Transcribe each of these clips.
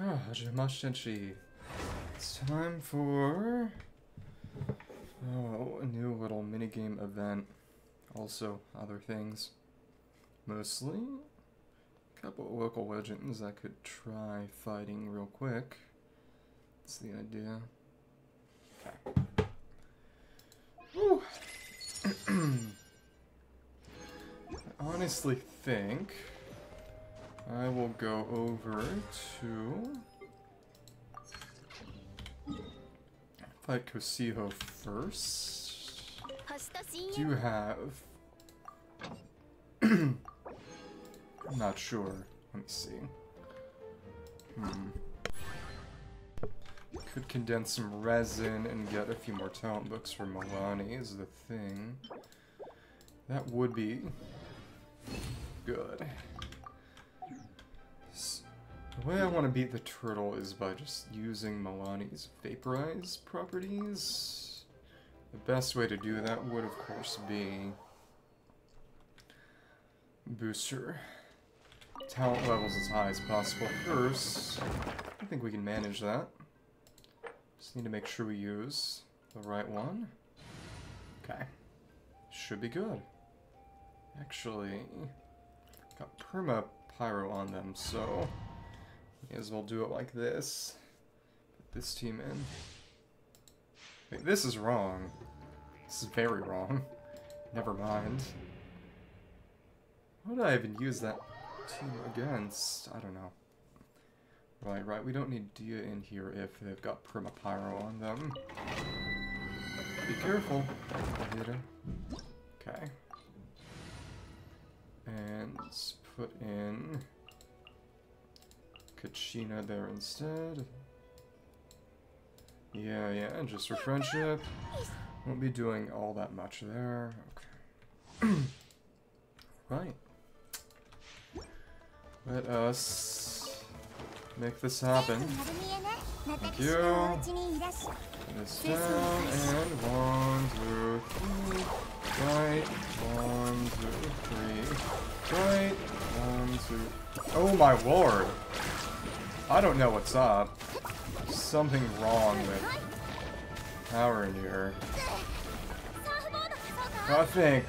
Ah, Hajimashtenshi. It's time for oh, a new little minigame event. Also, other things. Mostly a couple of local legends I could try fighting real quick. That's the idea. I honestly think I will go over to fight Cocijo first. Do you have I'm not sure. Let me see. Hmm. Could condense some resin and get a few more talent books for Mualani is the thing. That would be good. The way I want to beat the turtle is by just using Mualani's Vaporize properties. The best way to do that would, of course, be booster talent levels as high as possible first. I think we can manage that. Just need to make sure we use the right one. Okay. Should be good. Actually, got perma pyro on them, so may as well do it like this. Put this team in. Wait, this is wrong. This is very wrong. Never mind. What would I even use that team against? I don't know. Right, right, we don't need Dehya in here if they've got Permapyro on them. Be careful, Okay. And let's put in Kachina there instead. Yeah, yeah, and just for friendship. Won't be doing all that much there. Okay. right. Let us make this happen. Thank you. This down and one, two, three. Right, one, two, three. Right, one, two. Oh my lord! I don't know what's up. Something wrong with power in here. I think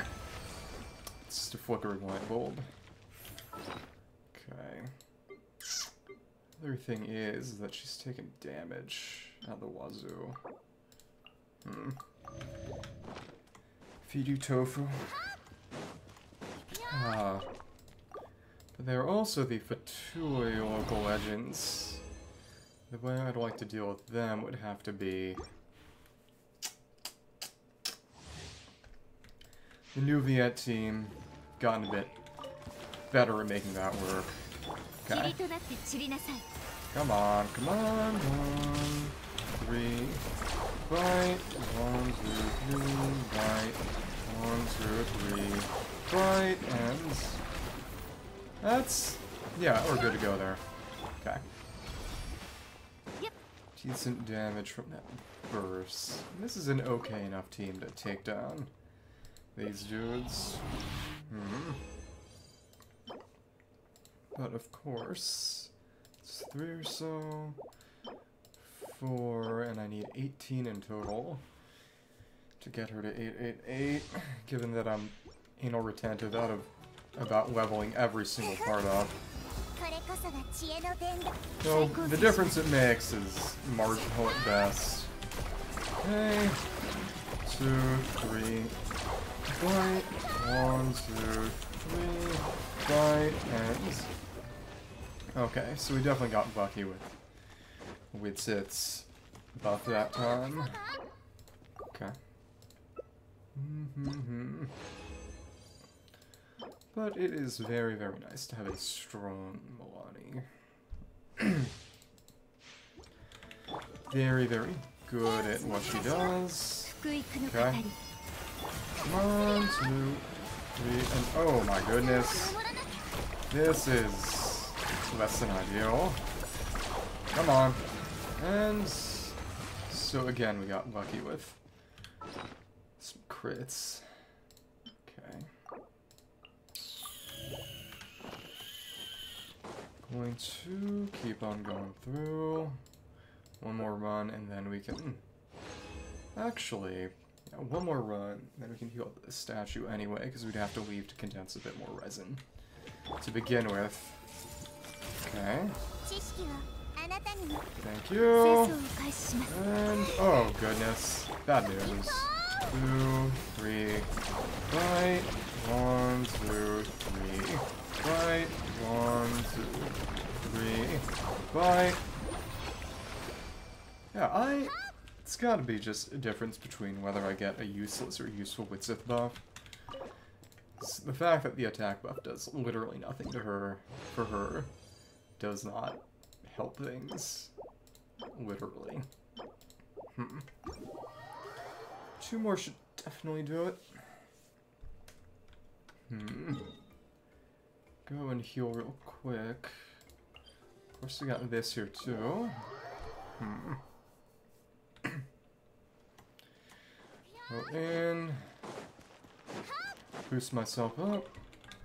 it's just a flickering light bulb. Okay. Other thing is that she's taking damage at the wazoo. Hmm. Feed you tofu. Ah. Are also the Fatui local legends. The way I'd like to deal with them would have to be... The new Viet team gotten a bit better at making that work. Okay. Come on, come on, one, three, right, one, two, three, right, one, two, three, right, and that's, yeah, we're good to go there. Okay. Decent damage from that burst. This is an okay enough team to take down these dudes. Hmm. But of course, it's three or so, four, and I need 18 in total to get her to 888, given that I'm anal retentive out of about leveling every single part up. So, the difference it makes is marginal at best. Okay, two, three, right, one, two, three, right, and Okay, so we definitely got lucky with with its buff that time. Okay. Mm -hmm. But it is very, very nice to have a strong Mualani. very, very good at what she does. Okay. Come on, two, three, and oh my goodness. This is less than ideal. Come on. And so again, we got lucky with some crits. Okay. Going to keep on going through. One more run, and then we can... Hmm. Actually, one more run, then we can heal the statue anyway, because we'd have to leave to condense a bit more resin. To begin with. Okay. Thank you. And, oh goodness. Bad news. Two, three, right, one, two, three, right, one, two, three, right. Yeah, I... It's gotta be just a difference between whether I get a useless or useful Widsith buff. The fact that the attack buff does literally nothing to her, for her, does not help things. Literally. Hmm. Two more should definitely do it. Hmm. Go and heal real quick. Of course, we got this here too. Hmm. Go in. Boost myself up.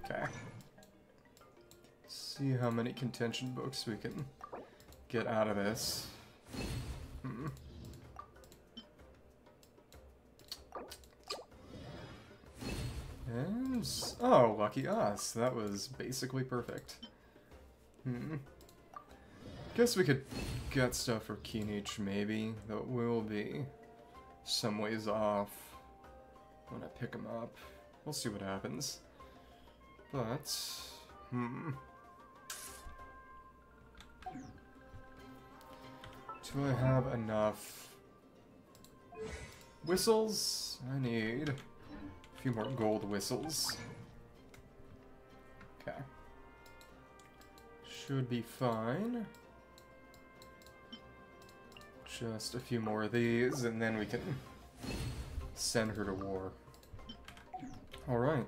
Okay. See how many contention books we can get out of this. Hmm. And... Oh, lucky us. That was basically perfect. Hmm. Guess we could get stuff for Kinich, maybe. It will be some ways off when I pick him up. We'll see what happens. But... Hmm... Do I have enough whistles? I need few more gold whistles. Okay. Should be fine. Just a few more of these, and then we can send her to war. Alright.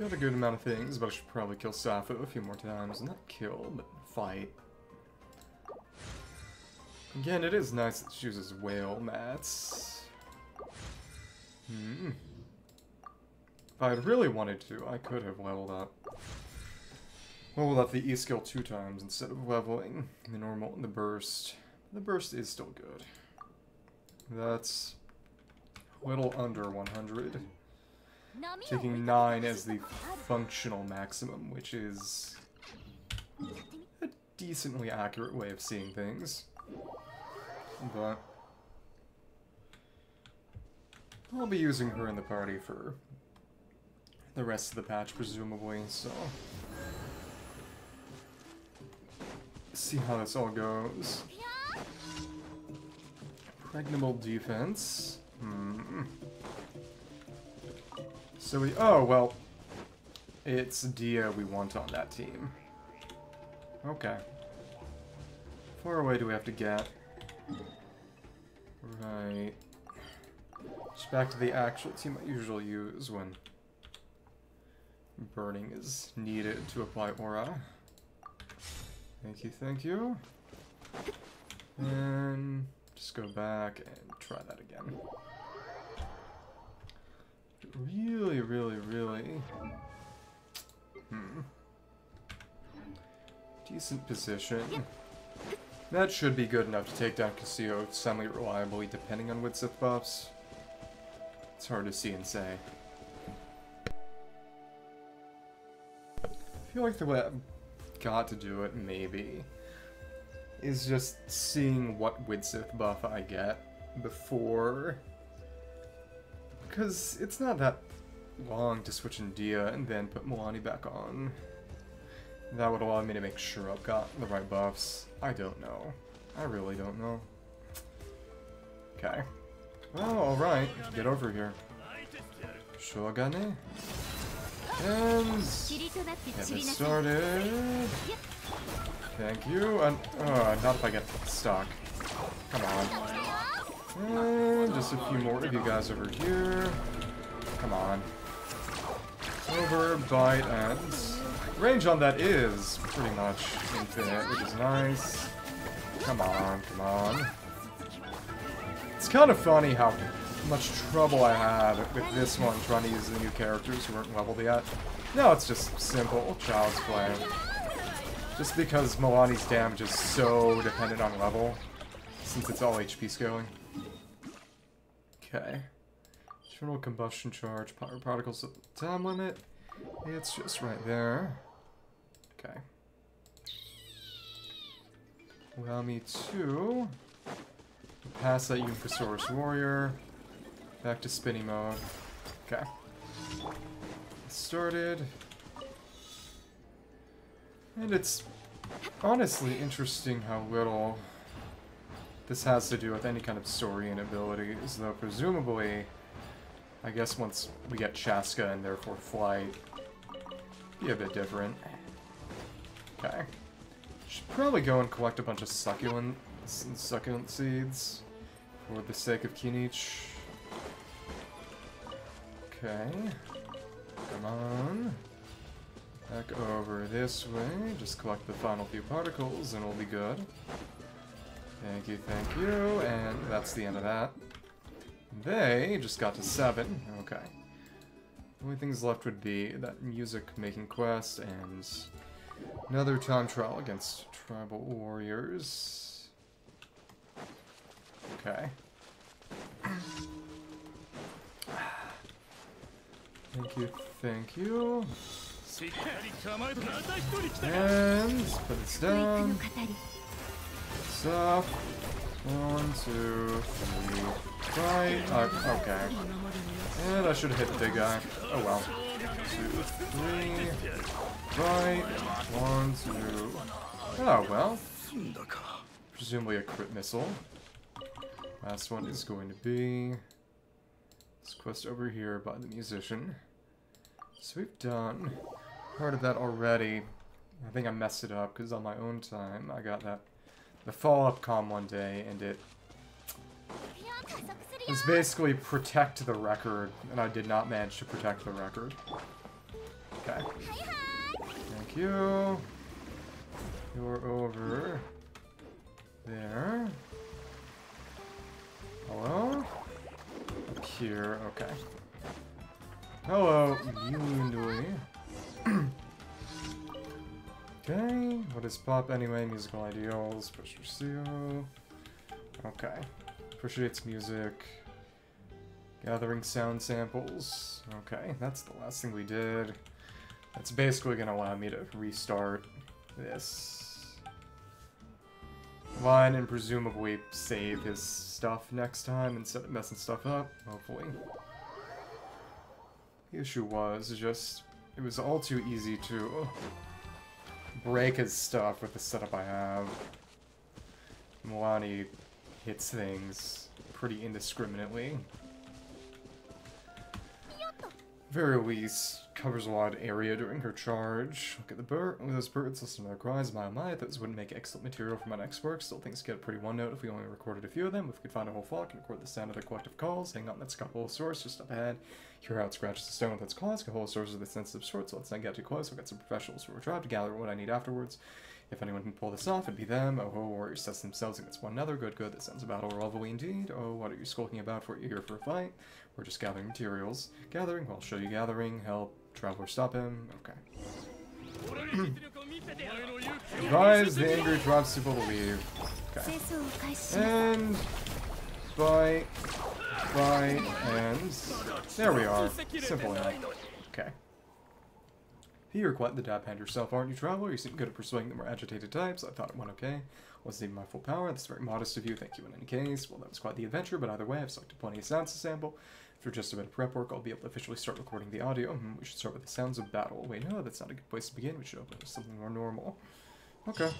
Got a good amount of things, but I should probably kill Sappho a few more times. Not kill, but fight. Again, it is nice that she uses whale mats. Hmm. If I had really wanted to, I could have leveled up. Leveled up the E skill two times instead of leveling the normal and the burst. The burst is still good. That's a little under 100. Taking 9 as the functional maximum, which is a decently accurate way of seeing things. But I'll be using her in the party for the rest of the patch, presumably, so... See how this all goes. Pregnable defense. Hmm. So we- oh, well. It's Dehya we want on that team. Okay. Far away do we have to get? Right. Just back to the actual team I usually use when burning is needed to apply aura. Thank you, thank you. And just go back and try that again. Really, really, really... Hmm. Decent position. That should be good enough to take down Cocijo semi-reliably, depending on Widsith buffs. It's hard to see and say. I feel like the way I've got to do it, maybe, is just seeing what Widsith buff I get before... Because it's not that long to switch in Dehya and then put Mualani back on. That would allow me to make sure I've got the right buffs. I don't know. I really don't know. Okay. Well, alright. Get over here. Shogane. And... Get started. Thank you. And, uh, not if I get stuck. Come on. And just a few more of you guys over here. Come on. Over, bite, and... Range on that is pretty much infinite, which is nice. Come on, come on. It's kind of funny how much trouble I had with this one trying to use the new characters who weren't leveled yet. No, it's just simple child's play. Just because Mualani's damage is so dependent on level, since it's all HP scaling. Okay. Internal combustion charge, power particles at the time limit. It's just right there. Okay. Allow me to pass that Unicorsaurus Warrior. Back to spinning mode. Okay. Started. And it's honestly interesting how little this has to do with any kind of story and abilities, though presumably, I guess once we get Chaska and therefore Flight, be a bit different. Okay. Should probably go and collect a bunch of succulent, succulent seeds for the sake of Kinich. Okay. Come on. Back over this way. Just collect the final few particles and we'll be good. Thank you, thank you. And that's the end of that. They just got to seven. Okay. The only things left would be that music making quest and another time trial against tribal warriors. Okay. Thank you, thank you. And put this down. Stuff. One, two, three. Right. Uh, okay. And I should hit the big guy. Oh well. Two, three. Right. One, two. Oh well. Presumably a crit missile. Last one is going to be this quest over here by the musician. So we've done part of that already. I think I messed it up because on my own time I got that the follow-up com one day and it was basically protect the record and I did not manage to protect the record. Okay. Thank you. You're over there. Hello? Up here, okay. Hello, Yundui. okay, what is pop anyway? Musical ideals, Pusher CO. Okay. Appreciates music. Gathering sound samples. Okay, that's the last thing we did. That's basically gonna allow me to restart this line and presumably save his stuff next time instead of messing stuff up, hopefully. The issue was just, it was all too easy to break his stuff with the setup I have. Mualani hits things pretty indiscriminately. Very least, covers a lot of area during her charge. Look at the bird. With those birds, listen to their cries. My, my, those wouldn't make excellent material for my next work. Still things get pretty one note if we only recorded a few of them. If we could find a whole flock and record the sound of their collective calls. Hang on, that's got whole source just up ahead. Hear how it scratches the stone with its claws. Get a whole source of the sensitive sort, so let's not get too close. We've got some professionals who are tried to gather what I need afterwards. If anyone can pull this off, it'd be them. Oh, ho, warriors test themselves against one another. Good, good. That sounds a battle lovely indeed. Oh, what are you skulking about for? You're here for a fight? We're just gathering materials. Gathering? Well, show you gathering. Help. Traveler, stop him. Okay. Advise the angry drops people to leave. Okay. And... Bite. Bite. And... There we are. Simple enough. Okay. You're quite the dab hand yourself, aren't you, Traveler? You seem good at persuading the more agitated types. I thought it went okay. Wasn't even my full power. That's very modest of you. Thank you in any case. Well, that was quite the adventure, but either way, I've selected plenty of sounds to sample. After just a bit of prep work, I'll be able to officially start recording the audio. Hmm, we should start with the sounds of battle. Wait, no, that's not a good place to begin. We should open with something more normal. Okay.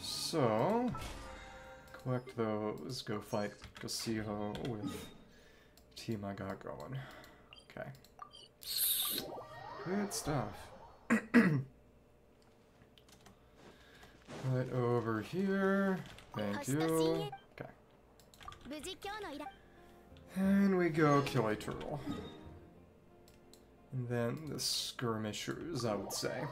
So, collect those, go fight Cocijo with team I got going. Okay. Good stuff. right over here. Thank you. Okay. And we go kill a turtle. And then the skirmishers, I would say.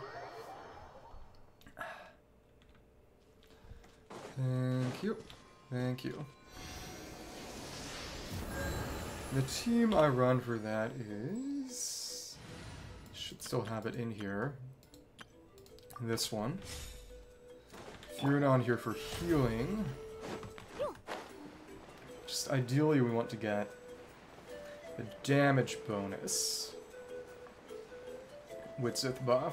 Thank you. Thank you. The team I run for that is... Should still have it in here. This one. Furin on here for healing. Just ideally we want to get a damage bonus. Widsith buff.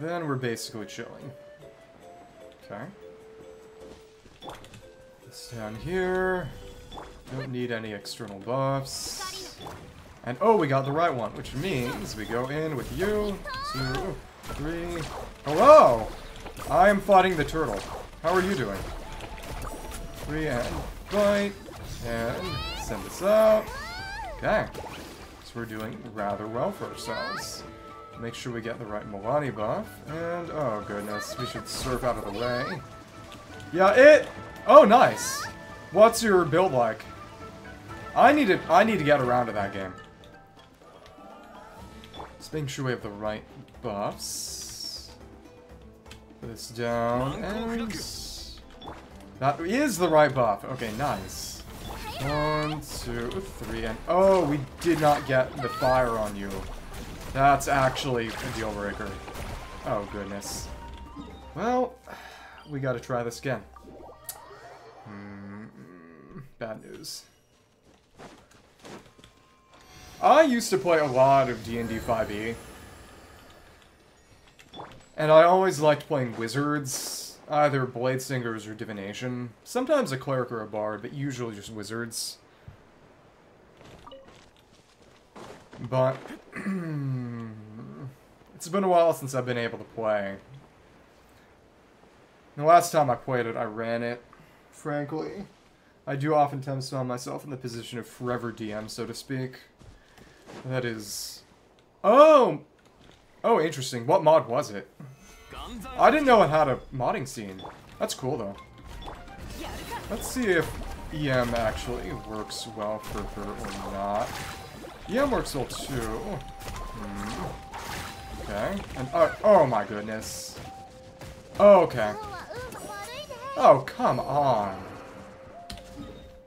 Then we're basically chilling. Okay. This down here. Don't need any external buffs. And oh, we got the right one, which means we go in with you. Two, three. Hello! I am fighting the turtle. How are you doing? And bite. And send this out. Okay. So we're doing rather well for ourselves. Make sure we get the right Mualani buff. And, oh goodness, we should surf out of the way. Yeah, it... Oh, nice. What's your build like? I need to, I need to get around to that game. Just making sure we have the right buffs. Put this down, and... That is the right buff. Okay, nice. One, two, three, and... Oh, we did not get the fire on you. That's actually a deal breaker. Oh, goodness. Well, we gotta try this again. Hmm, bad news. I used to play a lot of D&D 5e. And I always liked playing wizards, either blade singers or divination. Sometimes a cleric or a bard, but usually just wizards. But it's been a while since I've been able to play. The last time I played it, I ran it, frankly. I do oftentimes find myself in the position of forever DM, so to speak. That is... Oh! Oh, interesting. What mod was it? I didn't know it had a modding scene. That's cool, though. Let's see if EM actually works well for her or not. EM works well, too. Hmm. Okay. And, uh, oh my goodness. Okay. Oh, come on.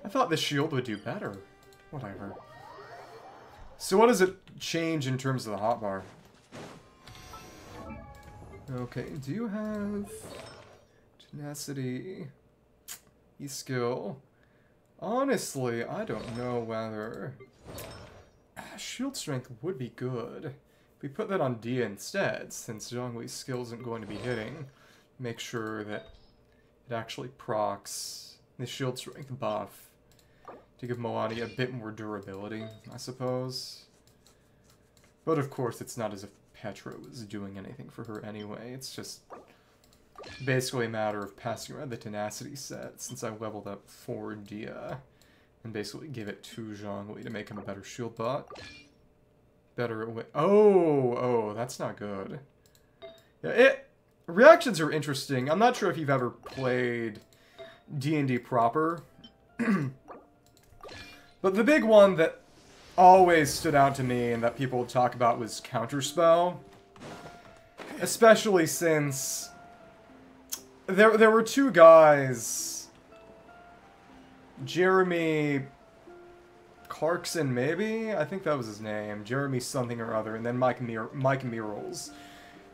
I thought the shield would do better. Whatever. So what does it change in terms of the hotbar? Okay, do you have tenacity, e-skill? Honestly, I don't know whether ah, shield strength would be good. If we put that on D instead, since Zhongli's skill isn't going to be hitting, make sure that it actually procs the shield strength buff to give Mualani a bit more durability, I suppose. But of course, it's not as if Petra was doing anything for her anyway. It's just basically a matter of passing around the tenacity set since I leveled up for Dehya and basically give it to Zhongli to make him a better shield bot. Better Oh, oh, that's not good. Yeah, it reactions are interesting. I'm not sure if you've ever played D&D proper. But the big one that always stood out to me and that people talk about was Counterspell. Especially since there, there were two guys, Jeremy Clarkson, maybe? I think that was his name. Jeremy something or other, and then Mike, Mir Mike Mearls,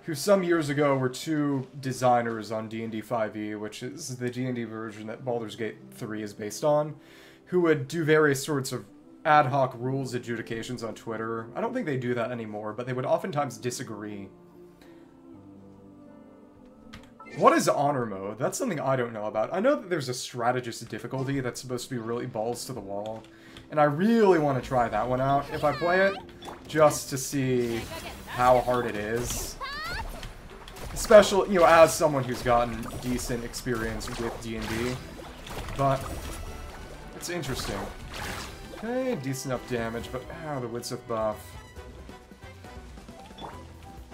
who some years ago were two designers on D&D 5e, which is the D&D version that Baldur's Gate 3 is based on who would do various sorts of ad hoc rules adjudications on Twitter. I don't think they do that anymore, but they would oftentimes disagree. What is honor mode? That's something I don't know about. I know that there's a strategist difficulty that's supposed to be really balls to the wall. And I really want to try that one out if I play it, just to see how hard it is. Especially, you know, as someone who's gotten decent experience with D&D. But it's interesting. Okay, decent enough damage, but ah, the Widsith buff.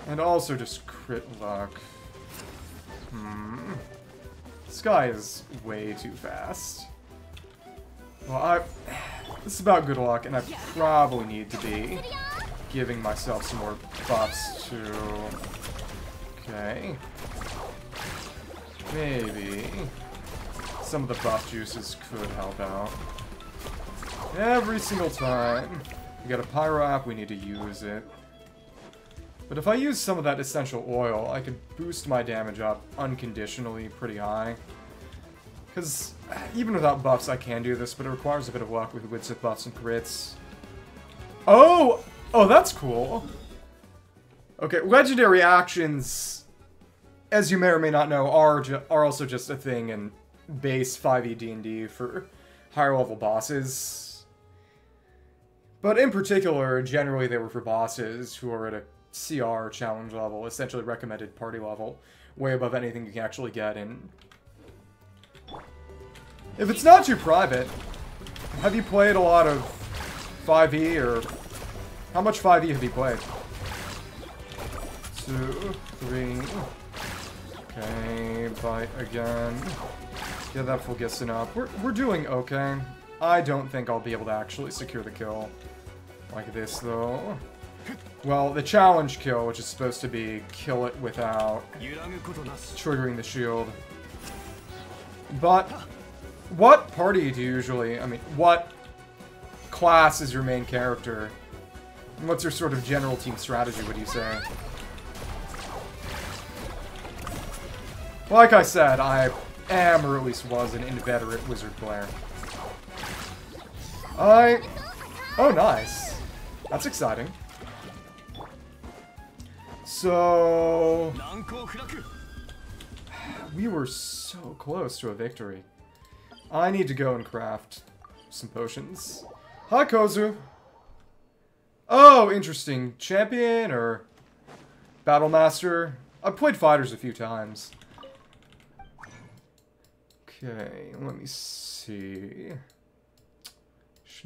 And also just crit luck. Hmm. This guy is way too fast. Well, I... This is about good luck, and I probably need to be giving myself some more buffs to... Okay. Maybe some of the buff juices could help out. Every single time. We got a Pyro app, we need to use it. But if I use some of that essential oil, I could boost my damage up unconditionally pretty high. Because eh, even without buffs, I can do this, but it requires a bit of luck with Widsith buffs and crits. Oh! Oh, that's cool. Okay, legendary actions, as you may or may not know, are, are also just a thing in base 5e D&D for higher level bosses. But in particular, generally they were for bosses who are at a CR challenge level, essentially recommended party level, way above anything you can actually get in. If it's not too private, have you played a lot of 5e or how much 5e have you played? Two, three. Okay, bite again. Get that full Fulgisson up. We're, we're doing okay. I don't think I'll be able to actually secure the kill like this, though. Well, the challenge kill, which is supposed to be kill it without triggering the shield. But, what party do you usually, I mean, what class is your main character? What's your sort of general team strategy, would you say? Like I said, I am, or at least was, an inveterate wizard player. I... Oh, nice. That's exciting. So... We were so close to a victory. I need to go and craft some potions. Hi, Kozu. Oh, interesting. Champion or Battle Master? I've played fighters a few times. Okay, let me see.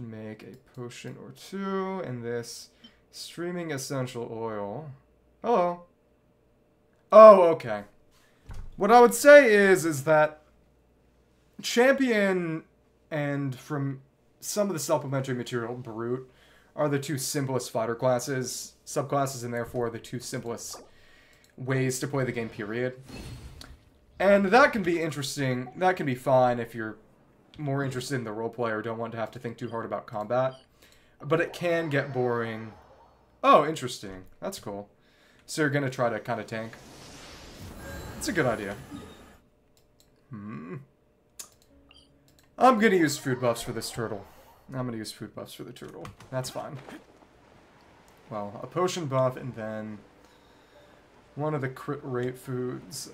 Should make a potion or two, and this streaming essential oil. Hello. Oh, okay. What I would say is, is that champion and from some of the supplementary material, brute, are the two simplest fighter classes, subclasses, and therefore the two simplest ways to play the game, period. And that can be interesting, that can be fine if you're more interested in the roleplay or don't want to have to think too hard about combat. But it can get boring. Oh, interesting. That's cool. So you're going to try to kind of tank. It's a good idea. Hmm. I'm going to use food buffs for this turtle. I'm going to use food buffs for the turtle. That's fine. Well, a potion buff and then one of the crit rate foods.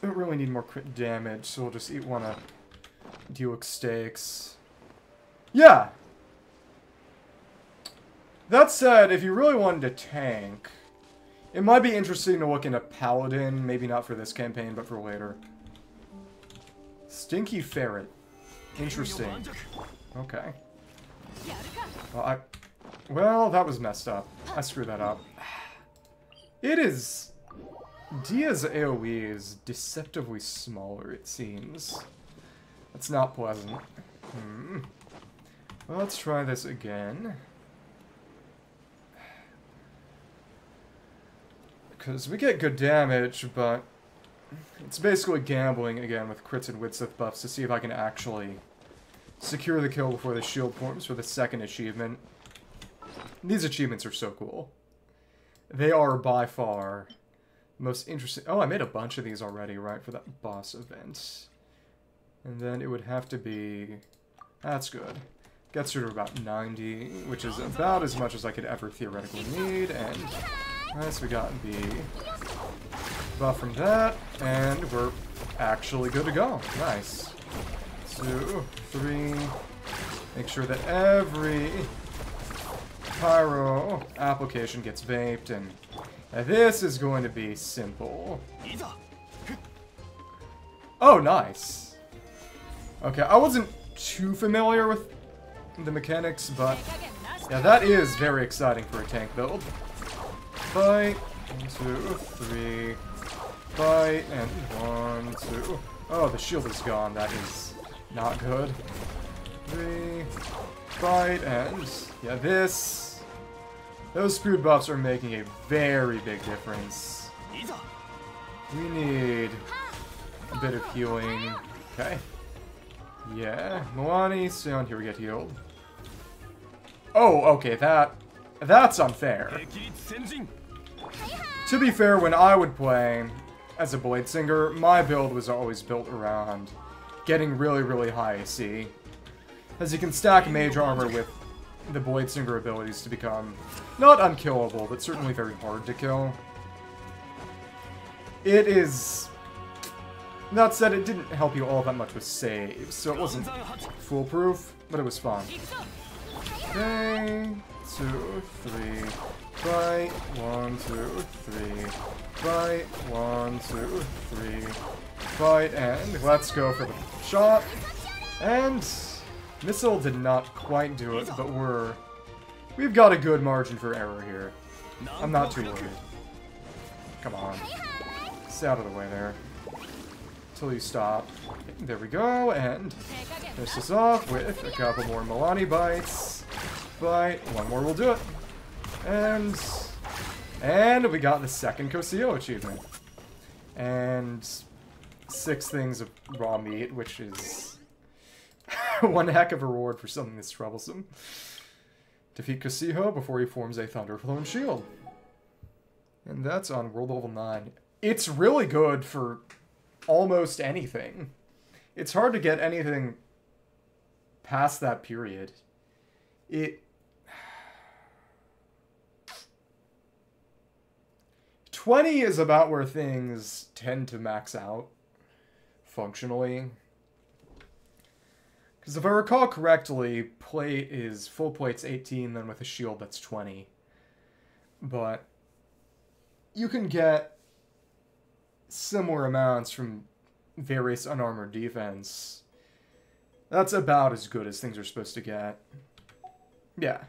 Don't really need more crit damage, so we'll just eat one of Duic steaks. Yeah! That said, if you really wanted to tank, it might be interesting to look into Paladin, maybe not for this campaign, but for later. Stinky Ferret. Interesting. Okay. Well, I... Well, that was messed up. I screwed that up. It is... Dehya's AoE is deceptively smaller, it seems. That's not pleasant. Hmm. Well, let's try this again. Because we get good damage, but it's basically gambling again with crits and Widsith buffs to see if I can actually secure the kill before the shield forms for the second achievement. These achievements are so cool. They are by far most interesting. Oh, I made a bunch of these already, right, for that boss event. And then it would have to be... That's good. Gets her to about 90, which is about as much as I could ever theoretically need, and... Nice, we got the buff from that, and we're actually good to go. Nice. Two, three. Make sure that every pyro application gets vaped, and this is going to be simple. Oh, nice. Okay, I wasn't too familiar with the mechanics, but yeah, that is very exciting for a tank build. Fight, one, two, three, fight, and one, two. Oh, the shield is gone, that is not good. Three, fight, and yeah, this. Those food buffs are making a very big difference. We need a bit of healing. Okay. Yeah, Mualani, stay on here, we get healed. Oh, okay, that... That's unfair. To be fair, when I would play as a Blade Singer, my build was always built around getting really, really high AC. As you can stack Mage Armor with the Blade Singer abilities to become not unkillable, but certainly very hard to kill. It is... That said, it didn't help you all that much with saves, so it wasn't foolproof, but it was fun. Okay, two, three, Fight, one, two, three. Fight, one, two, three. Fight, and let's go for the shot. And missile did not quite do it, but we're we've got a good margin for error here. I'm not too worried. Come on. Stay out of the way there. Until you stop. There we go, and finish this is off with a couple more Mualani bites. Bite. One more will do it. And... And we got the second Cocijo achievement. And six things of raw meat, which is one heck of a reward for something that's troublesome. Defeat Cocijo before he forms a Thunderflame shield. And that's on World Level 9. It's really good for almost anything. It's hard to get anything past that period. It 20 is about where things tend to max out functionally. Because if I recall correctly, plate is full plate's 18, then with a shield that's 20. But you can get similar amounts from various unarmored defense. That's about as good as things are supposed to get. Yeah.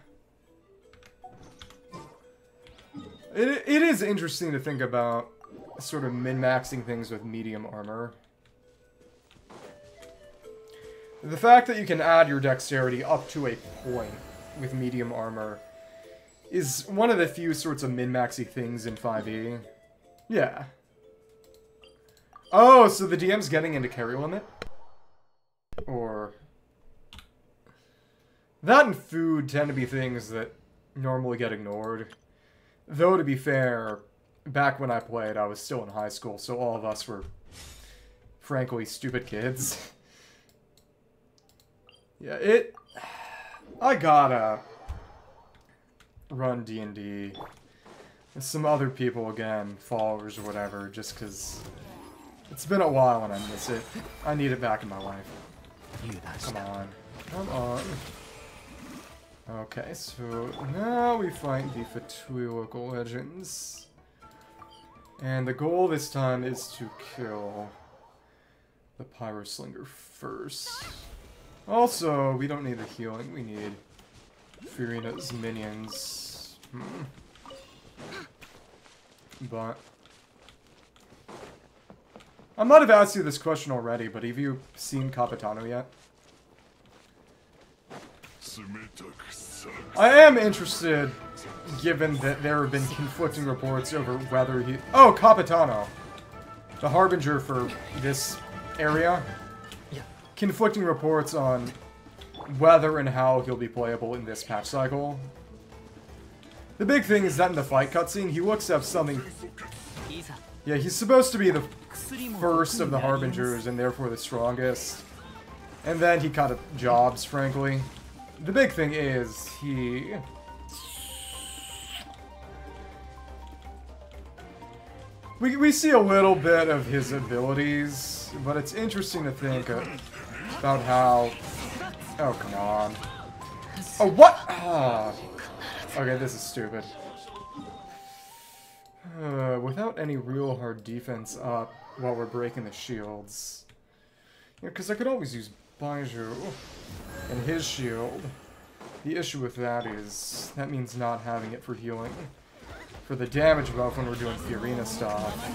It, it is interesting to think about sort of min-maxing things with medium armor. The fact that you can add your dexterity up to a point with medium armor is one of the few sorts of min-maxy things in 5e. Yeah. Oh, so the DM's getting into carry limit? Or... That and food tend to be things that normally get ignored. Though, to be fair, back when I played, I was still in high school, so all of us were, frankly, stupid kids. yeah, it... I gotta run D&D with some other people again, followers or whatever, just because it's been a while and I miss it. I need it back in my life. Come on. Come on. Okay, so now we fight the Fatui local legends. And the goal this time is to kill the Pyroslinger first. Also, we don't need the healing, we need Furina's minions. Hmm. But... I might have asked you this question already, but have you seen Capitano yet? I am interested, given that there have been conflicting reports over whether he... Oh, Capitano. The Harbinger for this area. Conflicting reports on whether and how he'll be playable in this patch cycle. The big thing is that in the fight cutscene, he looks to have something... Yeah, he's supposed to be the first of the Harbingers and therefore the strongest. And then he kind of jobs, frankly the big thing is he... We, we see a little bit of his abilities, but it's interesting to think about how... Oh, come on. Oh, what? Ah. Okay, this is stupid. Uh, without any real hard defense up while we're breaking the shields. Because I could always use Baizhu and his shield. The issue with that is that means not having it for healing. For the damage buff when we're doing Furina stuff,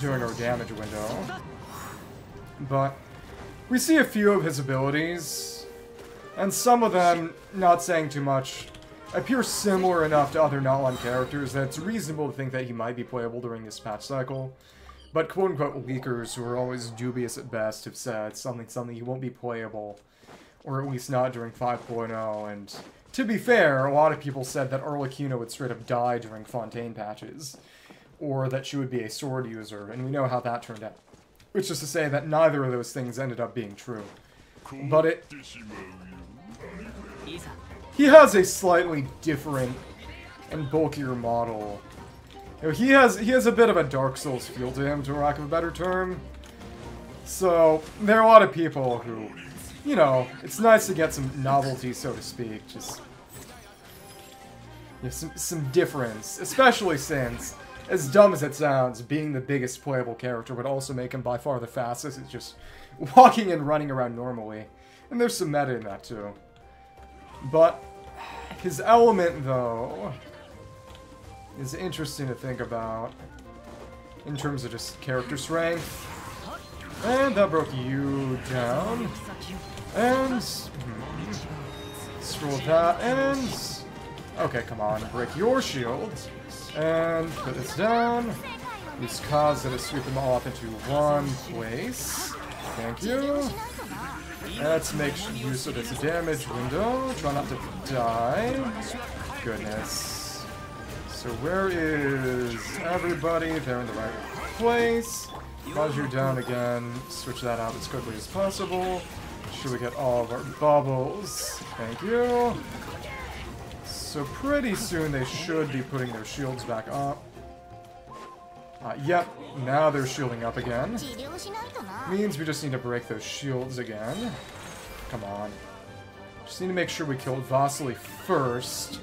during our damage window. But we see a few of his abilities, and some of them, not saying too much, appear similar enough to other Natlan characters that it's reasonable to think that he might be playable during this patch cycle. But quote-unquote leakers, who are always dubious at best, have said something something he won't be playable or at least not during 5.0, and to be fair, a lot of people said that Arlecchino would straight up die during Fontaine patches, or that she would be a sword user, and we know how that turned out. Which is to say that neither of those things ended up being true. But it... He has a slightly different and bulkier model. You know, he has he has a bit of a Dark Souls feel to him, to lack of a better term. So, there are a lot of people who, you know, it's nice to get some novelty, so to speak, just... You know, some, some difference, especially since, as dumb as it sounds, being the biggest playable character would also make him by far the fastest, it's just walking and running around normally. And there's some meta in that too. But, his element, though, is interesting to think about in terms of just character strength. And that broke you down. And... Hmm, scroll that, and... Okay, come on, break your shield. And put this down. Use Kaza to sweep them all up into one place. Thank you. Let's make use of this damage window. Try not to die. Goodness. So where is everybody? They're in the right place. You're down again, switch that out as quickly as possible. Should we get all of our bubbles? Thank you. So pretty soon they should be putting their shields back up. Uh, yep, now they're shielding up again. Means we just need to break those shields again. Come on. Just need to make sure we kill Vasily first,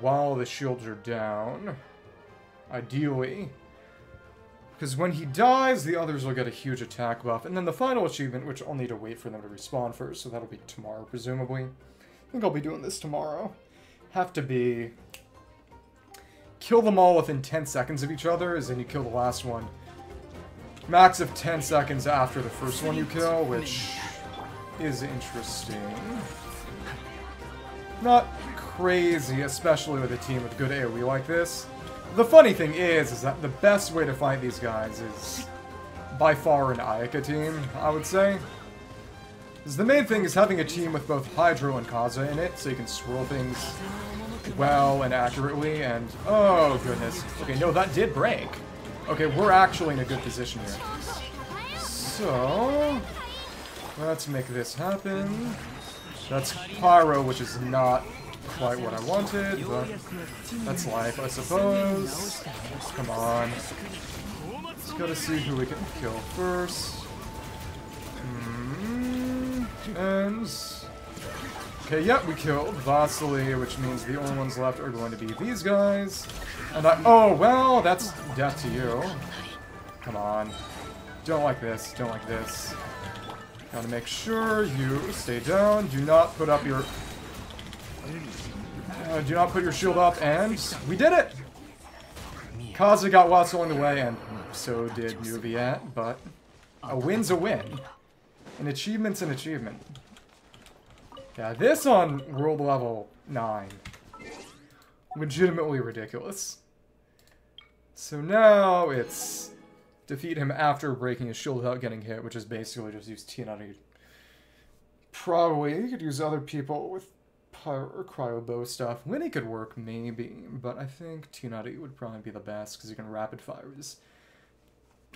while the shields are down. Ideally. Because when he dies, the others will get a huge attack buff. And then the final achievement, which I'll need to wait for them to respawn first, so that'll be tomorrow, presumably. I think I'll be doing this tomorrow. Have to be... Kill them all within 10 seconds of each other, as then you kill the last one. Max of 10 seconds after the first one you kill, which is interesting. Not crazy, especially with a team with good AoE like this. The funny thing is, is that the best way to fight these guys is by far an Ayaka team, I would say. Because the main thing is having a team with both Hydro and Kaza in it, so you can swirl things well and accurately, and... Oh, goodness. Okay, no, that did break. Okay, we're actually in a good position here. So... Let's make this happen. That's Pyro, which is not quite what I wanted, but that's life, I suppose. Come on. Let's go to see who we can kill first. Hmm. And... Okay, yep, we killed Vasily, which means the only ones left are going to be these guys. And I- Oh, well, that's death to you. Come on. Don't like this, don't like this. Gotta make sure you stay down. Do not put up your uh, do not put your shield up, and we did it! Kaza got Watts along the way, and so did Nuviat, but a win's a win. An achievement's an achievement. Yeah, this on world level 9. Legitimately ridiculous. So now it's defeat him after breaking his shield without getting hit, which is basically just use T90. Probably, you could use other people with or cryo bow stuff. Winnie could work, maybe, but I think T90 would probably be the best because you can rapid fire his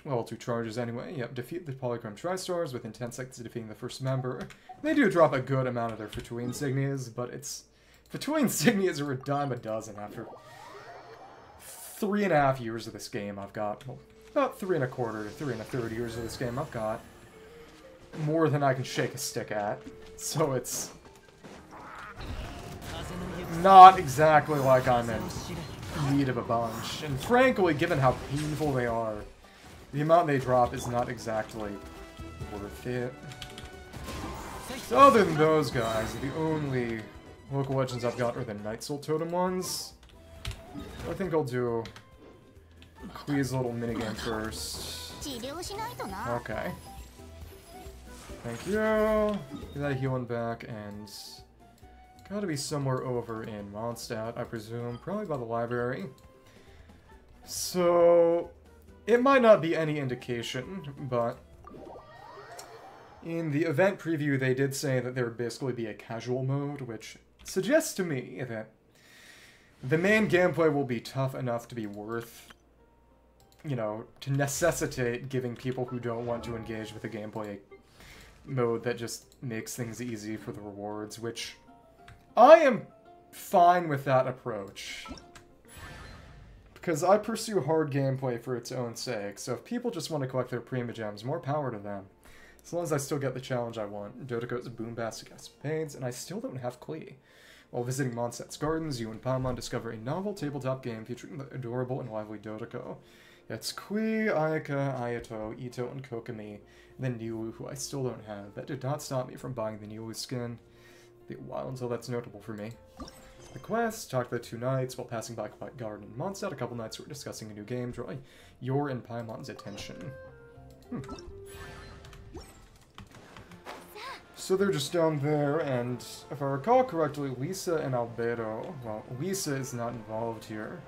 well, two charges anyway. Yep, defeat the Polychrome Tri-Stars within 10 seconds of defeating the first member. They do drop a good amount of their Fatui insignias, but it's... Fatui insignias are a dime a dozen after three and a half years of this game I've got. Well, about three and a quarter to three and a third years of this game I've got. More than I can shake a stick at. So it's not exactly like I'm in need of a bunch. And frankly, given how painful they are, the amount they drop is not exactly worth it. So other than those guys, the only local legends I've got are the Night Soul Totem ones. I think I'll do Klee's little minigame first. Okay. Thank you. Get that healing back and Gotta be somewhere over in Mondstadt, I presume. Probably by the library. So, it might not be any indication, but in the event preview they did say that there would basically be a casual mode, which suggests to me that the main gameplay will be tough enough to be worth, you know, to necessitate giving people who don't want to engage with the gameplay mode that just makes things easy for the rewards, which I am fine with that approach. Because I pursue hard gameplay for its own sake, so if people just want to collect their Primogems, more power to them. As long as I still get the challenge I want. Dodoco's Boombastic Escapades, and I still don't have Klee. While visiting Mondstadt's gardens, you and Paimon discover a novel tabletop game featuring the adorable and lively Dodoco. It's Klee, Ayaka, Ayato, Itto, and Kokomi, and then Nilou, who I still don't have. That did not stop me from buying the Nilou skin. Be a while until that's notable for me. The quest, talk to the two knights while passing by Quiet Garden and Mondstadt. A couple knights were discussing a new game, drawing your and Paimon's attention. Hmm. So they're just down there, and if I recall correctly, Lisa and Albedo, well, Lisa is not involved here.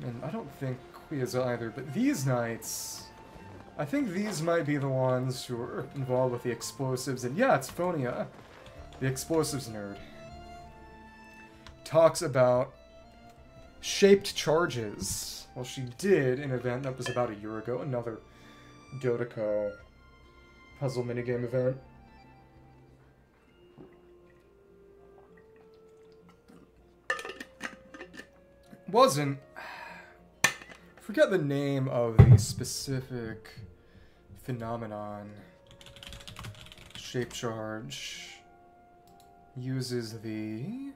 And I don't think is either, but these knights... I think these might be the ones who are involved with the explosives, and yeah, it's Phonia, the explosives nerd. Talks about shaped charges. Well, she did an event that was about a year ago, another Dodoco puzzle minigame event. wasn't forget the name of the specific phenomenon shape charge uses the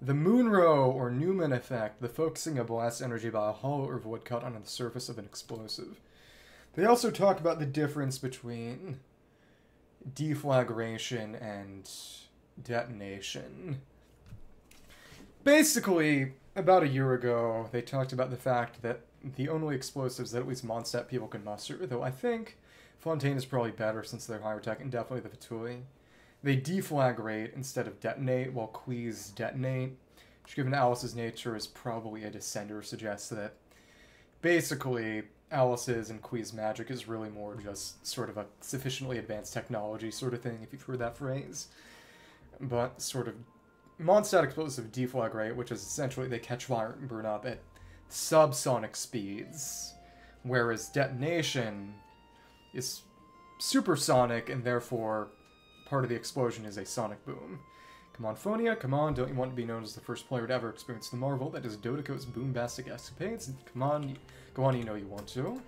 the Munroe or Neumann effect, the focusing of blast energy by a hollow or void cut on the surface of an explosive. They also talk about the difference between deflagration and detonation. Basically, about a year ago, they talked about the fact that the only explosives that at least Mondstadt people can muster, though I think Fontaine is probably better since they're higher tech, and definitely the Fatui. They deflagrate instead of detonate, while Klee's detonate, which given Alice's nature is probably a descender, suggests that basically Alice's and Klee's magic is really more just sort of a sufficiently advanced technology sort of thing, if you've heard that phrase. But sort of Mondstadt explosive deflagrate, which is essentially they catch fire and burn up at subsonic speeds, whereas detonation is supersonic and therefore part of the explosion is a sonic boom. Come on, Phonia, come on, don't you want to be known as the first player to ever experience the marvel that is Dodoco's boombastic escapades? Come on, go on, you know you want to.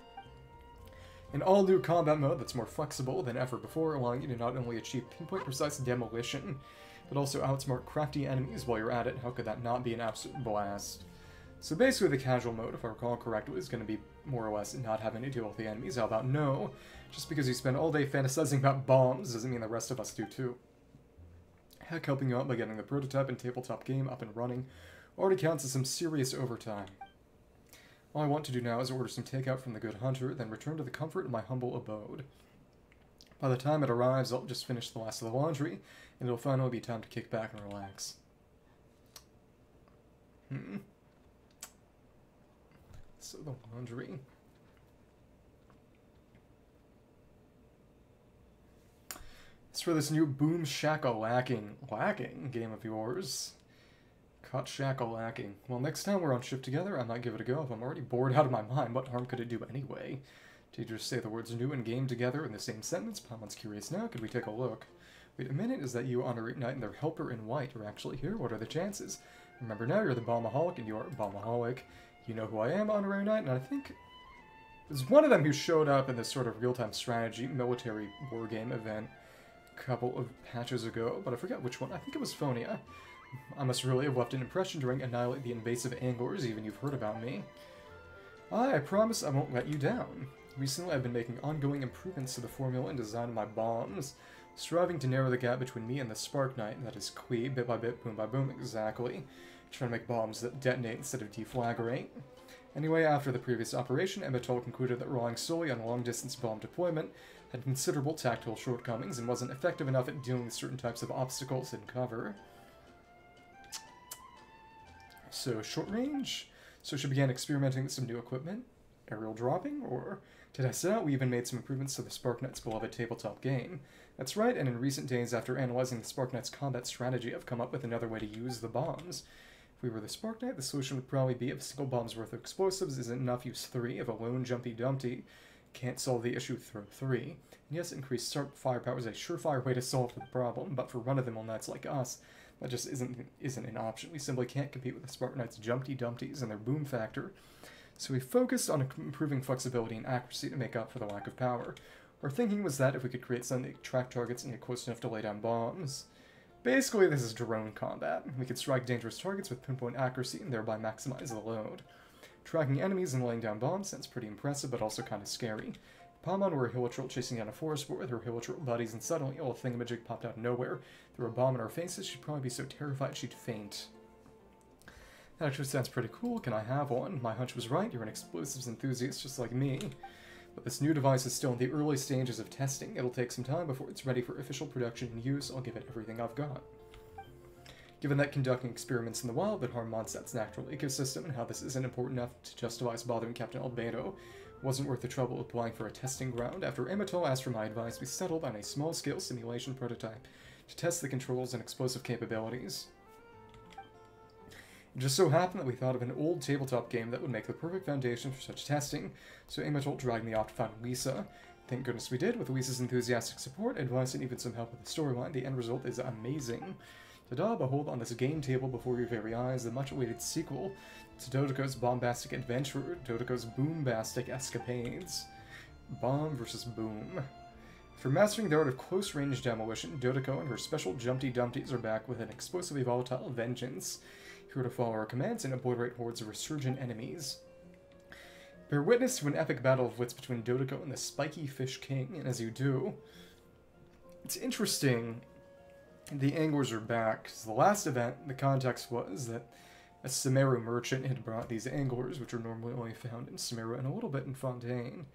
An all-new combat mode that's more flexible than ever before, allowing you to not only achieve pinpoint precise demolition, but also outsmart crafty enemies while you're at it. How could that not be an absolute blast? So basically the casual mode, if I recall correctly, is going to be more or less not having to deal with the enemies. How about no? Just because you spend all day fantasizing about bombs doesn't mean the rest of us do too. Heck, helping you out by getting the prototype and tabletop game up and running already counts as some serious overtime. All I want to do now is order some takeout from the Good Hunter, then return to the comfort of my humble abode. By the time it arrives, I'll just finish the last of the laundry, and it'll finally be time to kick back and relax. Hmm. So the laundry. It's for this new Boom Shack-a-lacking lacking game of yours. Caught Shack-a-lacking. Well, next time we're on shift together, I might give it a go. If I'm already bored out of my mind, what harm could it do anyway? Teachers say the words new and game together in the same sentence. Paimon's curious now. Could we take a look? Wait a minute, is that you, Honorary Knight, and their helper in white are actually here? What are the chances? Remember now, you're the Bombaholic, and you are Bombaholic. You know who I am, Honorary Knight, and I think there's one of them who showed up in this sort of real-time strategy military war game event couple of patches ago, but I forget which one. I think it was Fonia. I must really have left an impression during Annihilate the Invasive Anglers, even you've heard about me. I, promise I won't let you down. Recently, I've been making ongoing improvements to the formula and design of my bombs striving to narrow the gap between me and the Spark Knight, that is Klee, bit by bit, boom by boom, exactly. Trying to make bombs that detonate instead of deflagrate. Anyway, after the previous operation, Emitol concluded that relying solely on long-distance bomb deployment had considerable tactical shortcomings and wasn't effective enough at dealing with certain types of obstacles in cover. So, short range? So she began experimenting with some new equipment. aerial dropping, or to test it out, we even made some improvements to the Spark Knight's beloved tabletop game. That's right, and in recent days, after analyzing the Spark Knight's combat strategy, I've come up with another way to use the bombs. If we were the Spark Knight, the solution would probably be if a single bomb's worth of explosives isn't enough, use three. If a lone jumpty dumpty can't solve the issue, through three. And yes, increased firepower is a surefire way to solve the problem, but for run-of-the-mill knights like us, that just isn't isn't an option. We simply can't compete with the Spark Knight's Jumpty Dumpties and their boom factor. So we focused on improving flexibility and accuracy to make up for the lack of power. Our thinking was that if we could create something that track targets and get close enough to lay down bombs. Basically, this is drone combat. We could strike dangerous targets with pinpoint accuracy and thereby maximize the load. Tracking enemies and laying down bombs sounds pretty impressive, but also kind of scary. Paimon were a hilichurl chasing down a forest boar with her hilichurl buddies, and suddenly oh, a little thingamajig popped out of nowhere, threw a bomb in our faces. She'd probably be so terrified she'd faint. That actually sounds pretty cool. Can I have one? My hunch was right. You're an explosives enthusiast just like me. But this new device is still in the early stages of testing. It'll take some time before it's ready for official production and use. I'll give it everything I've got. Given that conducting experiments in the wild would harm Mondstadt's natural ecosystem, and how this isn't important enough to justify us bothering Captain Albedo, wasn't worth the trouble of applying for a testing ground. After Emitol asked for my advice, we settled on a small-scale simulation prototype to test the controls and explosive capabilities. It just so happened that we thought of an old tabletop game that would make the perfect foundation for such testing, so Emitol dragged me off to find Lisa. Thank goodness we did. With Lisa's enthusiastic support, advice, and even some help with the storyline, the end result is amazing. Ta-da, behold on this game table before your very eyes the much-awaited sequel to Dodoco's bombastic adventure, Dodoco's boombastic escapades. Bomb versus boom. For mastering the art of close-range demolition, Dodoco and her special Jumpty Dumpties are back with an explosively volatile vengeance, here to follow our commands and obliterate hordes of resurgent enemies. Bear witness to an epic battle of wits between Dodoco and the Spiky Fish King, and as you do, it's interesting the anglers are back. Because the last event, the context was that a Sumeru merchant had brought these anglers, which are normally only found in Sumeru and a little bit in Fontaine,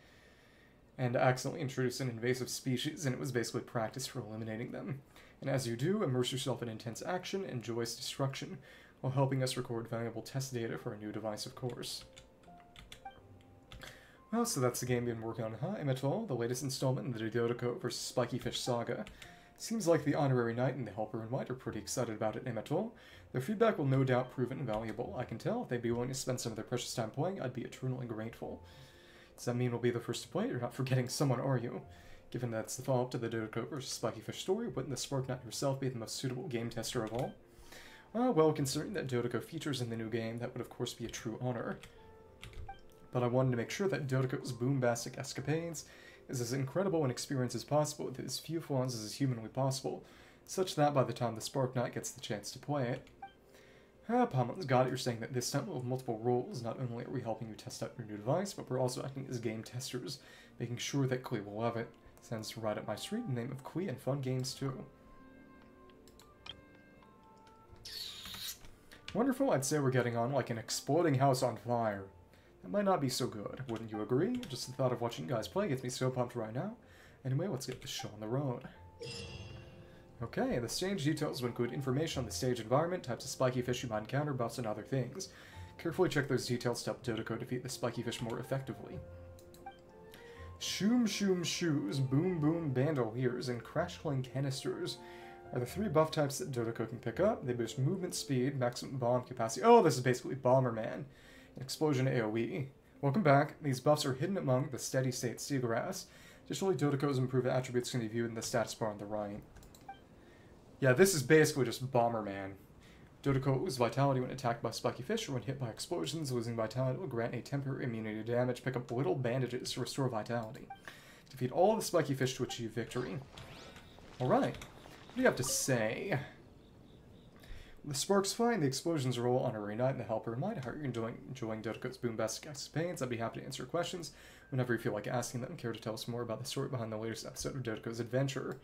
and accidentally introduced an invasive species, and it was basically practice for eliminating them. And as you do, immerse yourself in intense action and joyous destruction, while helping us record valuable test data for a new device, of course. Well, so that's the game we've been working on, huh, Emitol? The latest installment in the Dodoco vs. Spiky Fish saga. Seems like the Honorary Knight and the Helper in White are pretty excited about it, Emitol. Their feedback will no doubt prove invaluable. I can tell. If they'd be willing to spend some of their precious time playing, I'd be eternally grateful. Does that mean we'll be the first to play? You're not forgetting someone, are you? Given that's the follow-up to the Dodoco vs. Spiky Fish story, wouldn't the Spark Knight herself be the most suitable game tester of all? Uh, well, considering that Dodoco features in the new game, that would of course be a true honor. But I wanted to make sure that Dodoco's boombastic escapades is as incredible an experience as possible with as few flaws as is humanly possible, such that by the time the Spark Knight gets the chance to play it, Ah, Paimon's got it. You're saying that this we'll have multiple roles. Not only are we helping you test out your new device, but we're also acting as game testers, making sure that Klee will love it. Sounds right up my street. the Name of Klee and fun games too. Wonderful. I'd say we're getting on like an exploding house on fire. That might not be so good, wouldn't you agree? Just the thought of watching you guys play gets me so pumped right now. Anyway, let's get the show on the road. Okay, the stage details will include information on the stage environment, types of spiky fish you might encounter, buffs, and other things. Carefully check those details to help Dodoco defeat the spiky fish more effectively. Shoom Shoom Shoes, Boom Boom Bandoliers, and Crash Clang Canisters are the three buff types that Dodoco can pick up. They boost movement speed, maximum bomb capacity. Oh, this is basically Bomberman. Explosion AoE. Welcome back. These buffs are hidden among the steady state seagrass. Additionally, Dodoco's improved attributes can be viewed in the status bar on the right. Yeah, this is basically just Bomberman. Dodoco loses vitality when attacked by spiky fish or when hit by explosions. Losing vitality will grant a temporary immunity to damage. Pick up little bandages to restore vitality. Defeat all the spiky fish to achieve victory. Alright. What do you have to say? The sparks fine, the explosions roll on a night, and the helper in mind. How are you enjoying, enjoying Dodoco's boombastic escapades? I'd be happy to answer questions whenever you feel like asking them. Care to tell us more about the story behind the latest episode of Dodoco's adventure?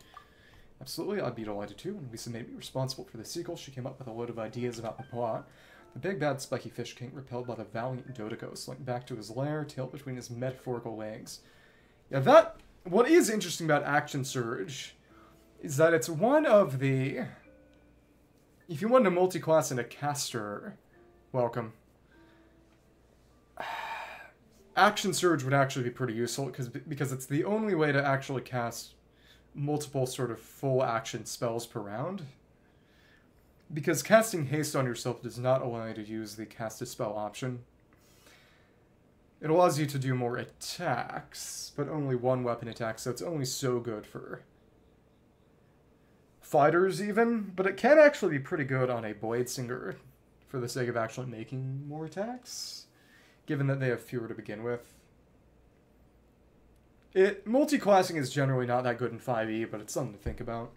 Absolutely, I'd be delighted to. When Lisa made me responsible for the sequel, she came up with a load of ideas about the plot. The big bad spiky fish king, repelled by the valiant Dodoco, slinked back to his lair, tail between his metaphorical legs. Yeah, that... What is interesting about Action Surge is that it's one of the if you want to multi-class in a caster, welcome. Action Surge would actually be pretty useful because because it's the only way to actually cast multiple sort of full action spells per round. Because casting Haste on yourself does not allow you to use the cast a spell option. It allows you to do more attacks, but only one weapon attack, so it's only so good for fighters even, but it can actually be pretty good on a Bladesinger for the sake of actually making more attacks, given that they have fewer to begin with. It multi-classing is generally not that good in 5e, but it's something to think about.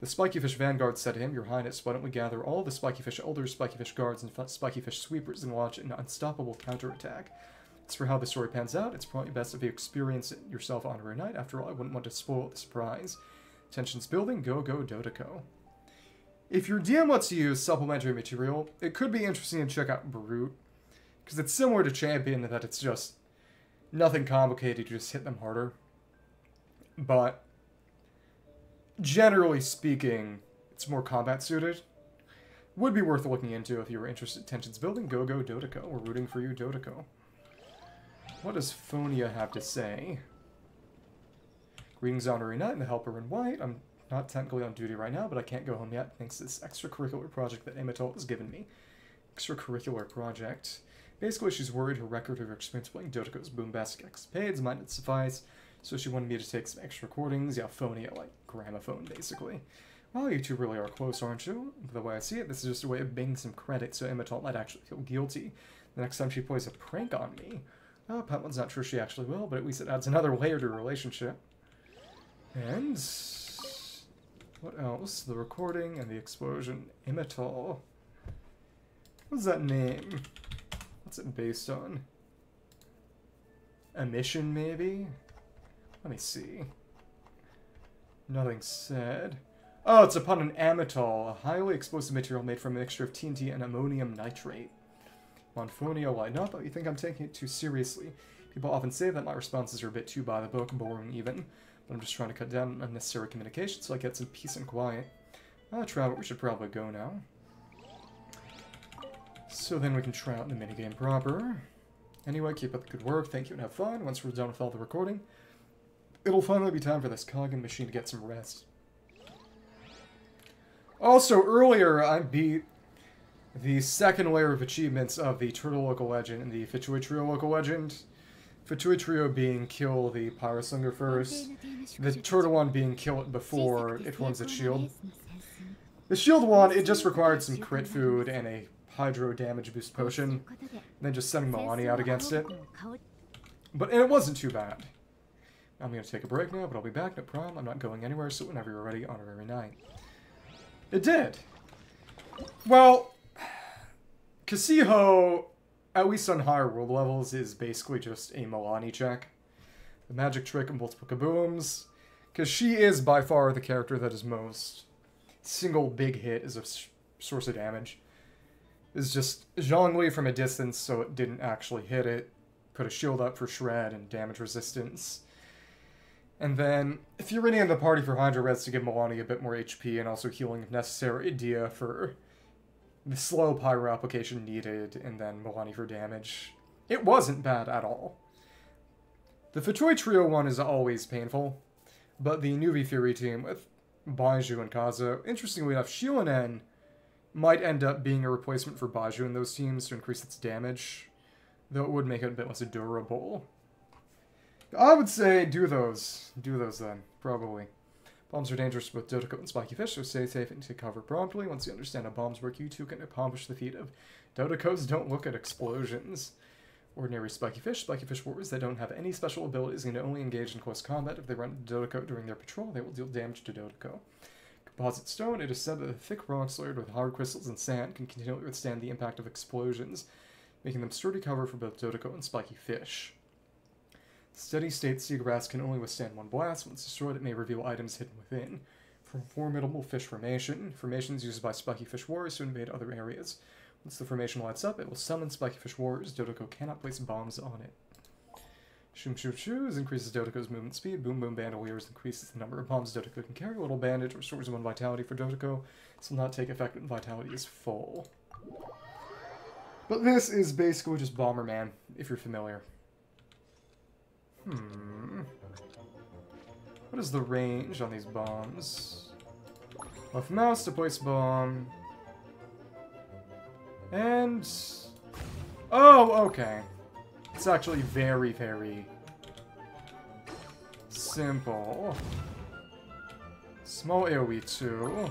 The Spiky Fish Vanguard said to him, Your Highness, why don't we gather all the Spiky Fish Elders, Spiky Fish Guards, and Spiky Fish Sweepers and launch an unstoppable counterattack? As for how the story pans out, it's probably best if you experience it yourself on a night. After all, I wouldn't want to spoil the surprise. Tensions building, go go Dodoco. If your DM lets you use supplementary material, it could be interesting to check out Brute, because it's similar to Champion in that it's just nothing complicated, you just hit them harder. But generally speaking, it's more combat suited. Would be worth looking into if you were interested in tensions building. Go go Dodoco. We're rooting for you, Dodoco. What does Phonia have to say? Greetings, Honorary Knight the Helper in White. I'm not technically on duty right now, but I can't go home yet thanks to this extracurricular project that Emitol has given me. Extracurricular project. Basically, she's worried her record of her experience playing Dodoco's boombastic escapades might not suffice, so she wanted me to take some extra recordings, yeah, phonia, like gramophone, basically. Well, you two really are close, aren't you? The way I see it, this is just a way of banging some credit so Emitol might actually feel guilty the next time she plays a prank on me. Oh, well, Petlin's not sure she actually will, but at least it adds another layer to her relationship. And... What else? The recording and the explosion. Emitol. What's that name? What's it based on? Emission, maybe? Let me see. Nothing said. Oh, it's upon an amitol, a highly explosive material made from a mixture of TNT and ammonium nitrate. Monfonia, why not? But you think I'm taking it too seriously. People often say that my responses are a bit too by the book, boring even. But I'm just trying to cut down unnecessary communication so I get some peace and quiet. Ah, Travel, we should probably go now. So then we can try out the minigame proper. Anyway, keep up the good work, thank you, and have fun. Once we're done with all the recording, it'll finally be time for this Coggin machine to get some rest. Also, earlier I beat the second layer of achievements of the Turtle Local Legend and the Fatui Trio Local Legend. Fatui Trio being kill the Pyroslinger first, the Turtle one being kill it before it forms its shield. The shield one, it just required some crit food and a hydro damage boost potion, and then just sending Mualani out against it. But and it wasn't too bad. I'm gonna take a break now, but I'll be back, no problem. I'm not going anywhere, so whenever you're ready, honorary knight. It did. Well, Cocijo, at least on higher world levels, is basically just a Mualani check. The magic trick and multiple kabooms. Because she is by far the character that is most single big hit as a source of damage. Is just Zhongli from a distance so it didn't actually hit it. Put a shield up for shred and damage resistance. And then, if you're in the party for Hydra Reds to give Mualani a bit more HP and also healing if necessary, Dehya for the slow pyro application needed, and then Mualani for damage. It wasn't bad at all. The Fatui Trio one is always painful, but the Neuvifuri team with Baizhu and Kazo, interestingly enough, Xilonen might end up being a replacement for Baizhu in those teams to increase its damage, though it would make it a bit less durable. I would say do those. Do those then, probably. Bombs are dangerous with Dodoco and Spiky Fish, so stay safe and take cover promptly. Once you understand how bombs work, you too can accomplish the feat of Dodocos don't look at explosions. Ordinary Spiky Fish, Spiky Fish warriors that don't have any special abilities and only engage in close combat. If they run Dodoco during their patrol, they will deal damage to Dodoco. Composite stone, it is said that the thick rocks layered with hard crystals and sand can continually withstand the impact of explosions, making them sturdy cover for both Dodoco and Spiky Fish. Steady state seagrass can only withstand one blast. Once destroyed, it may reveal items hidden within. For formidable fish formation, formations used by spiky fish warriors to invade other areas. Once the formation lights up, it will summon spiky fish warriors. Dodoco cannot place bombs on it. Shoom Shoom Shoes increases Dodoco's movement speed. Boom Boom Bandoliers increases the number of bombs Dodoco can carry. Little Bandage restores one vitality for Dodoco. This will not take effect when vitality is full. But this is basically just Bomberman, if you're familiar. Hmm. What is the range on these bombs? Left mouse to place bomb. And... Oh, okay. It's actually very, very simple. Small AoE too.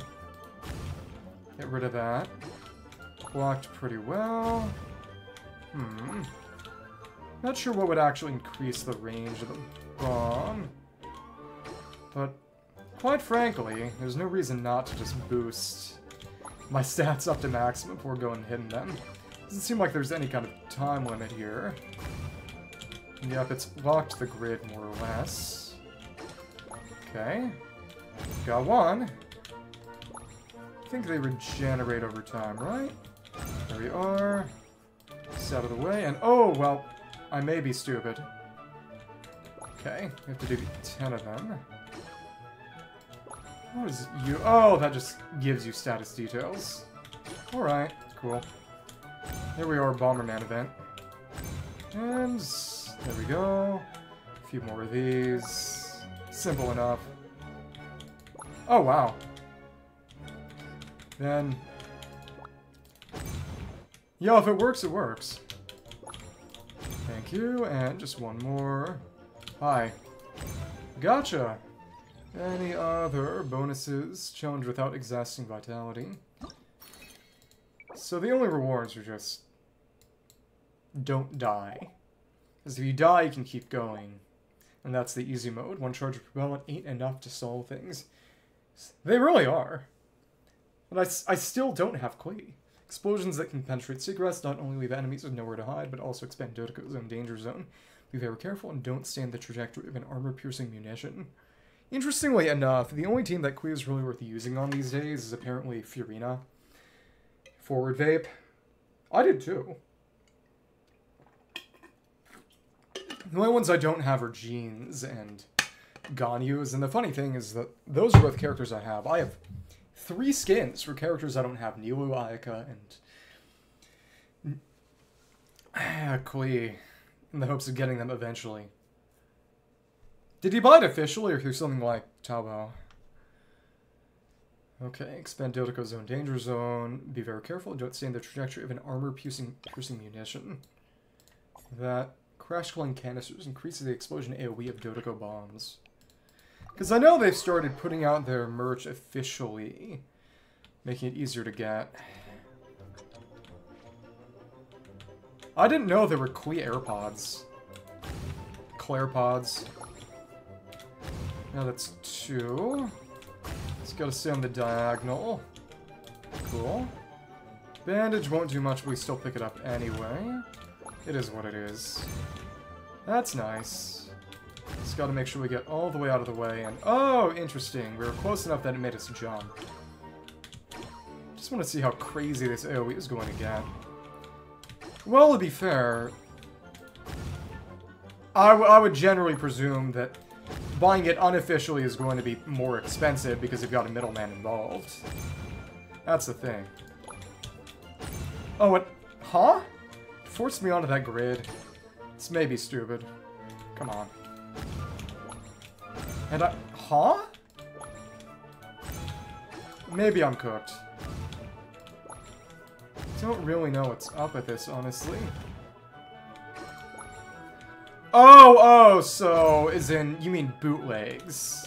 Get rid of that. Blocked pretty well. Hmm. Not sure what would actually increase the range of the bomb. But, quite frankly, there's no reason not to just boost my stats up to maximum before going and hitting them. Doesn't seem like there's any kind of time limit here. Yep, it's locked the grid more or less. Okay. Got one. I think they regenerate over time, right? There we are. This out of the way, and oh, well, I may be stupid. Okay, we have to do 10 of them. What is you? Oh, that just gives you status details. Alright, cool. Here we are, Bomberman event. And there we go. A few more of these. Simple enough. Oh, wow. Then... Yo, if it works, it works. Thank you, and just one more. Hi. Gotcha! Any other bonuses? Challenge without exhausting vitality. So the only rewards are just... Don't die. Because if you die, you can keep going. And that's the easy mode. One charge of propellant ain't enough to solve things. They really are. But I, I still don't have Klee. Explosions that can penetrate cigarettes not only leave enemies with nowhere to hide, but also expand Dodoco's own danger zone. Be very careful and don't stay in the trajectory of an armor-piercing munition. Interestingly enough, the only team that Klee is really worth using on these days is apparently Furina. Forward Vape. I did too. The only ones I don't have are Jeans and Ganyus, and the funny thing is that those are both characters I have. I have three skins for characters I don't have. Nilou, Ayaka, and... Ah. In the hopes of getting them eventually. Did he buy it officially or through something like Taobao? Okay, expand Dodoco's own danger zone. Be very careful, don't stay in the trajectory of an armor-piercing piercing munition. That crash-killing canisters increases the explosion AoE of Dodoco bombs. Because I know they've started putting out their merch officially, making it easier to get. I didn't know there were Klee AirPods. Claire pods. Now that's two. It's got to stay on the diagonal. Cool. Bandage won't do much, but we still pick it up anyway. It is what it is. That's nice. Just gotta make sure we get all the way out of the way, and... Oh, interesting. We were close enough that it made us jump. Just want to see how crazy this AoE is going to get. Well, to be fair... I, I would generally presume that buying it unofficially is going to be more expensive because you've got a middleman involved. That's the thing. Oh, what? Huh? Forced me onto that grid. It's maybe stupid. Come on. And I... Huh? Maybe I'm cooked. Don't really know what's up with this, honestly. Oh, oh, so, is in, you mean bootlegs.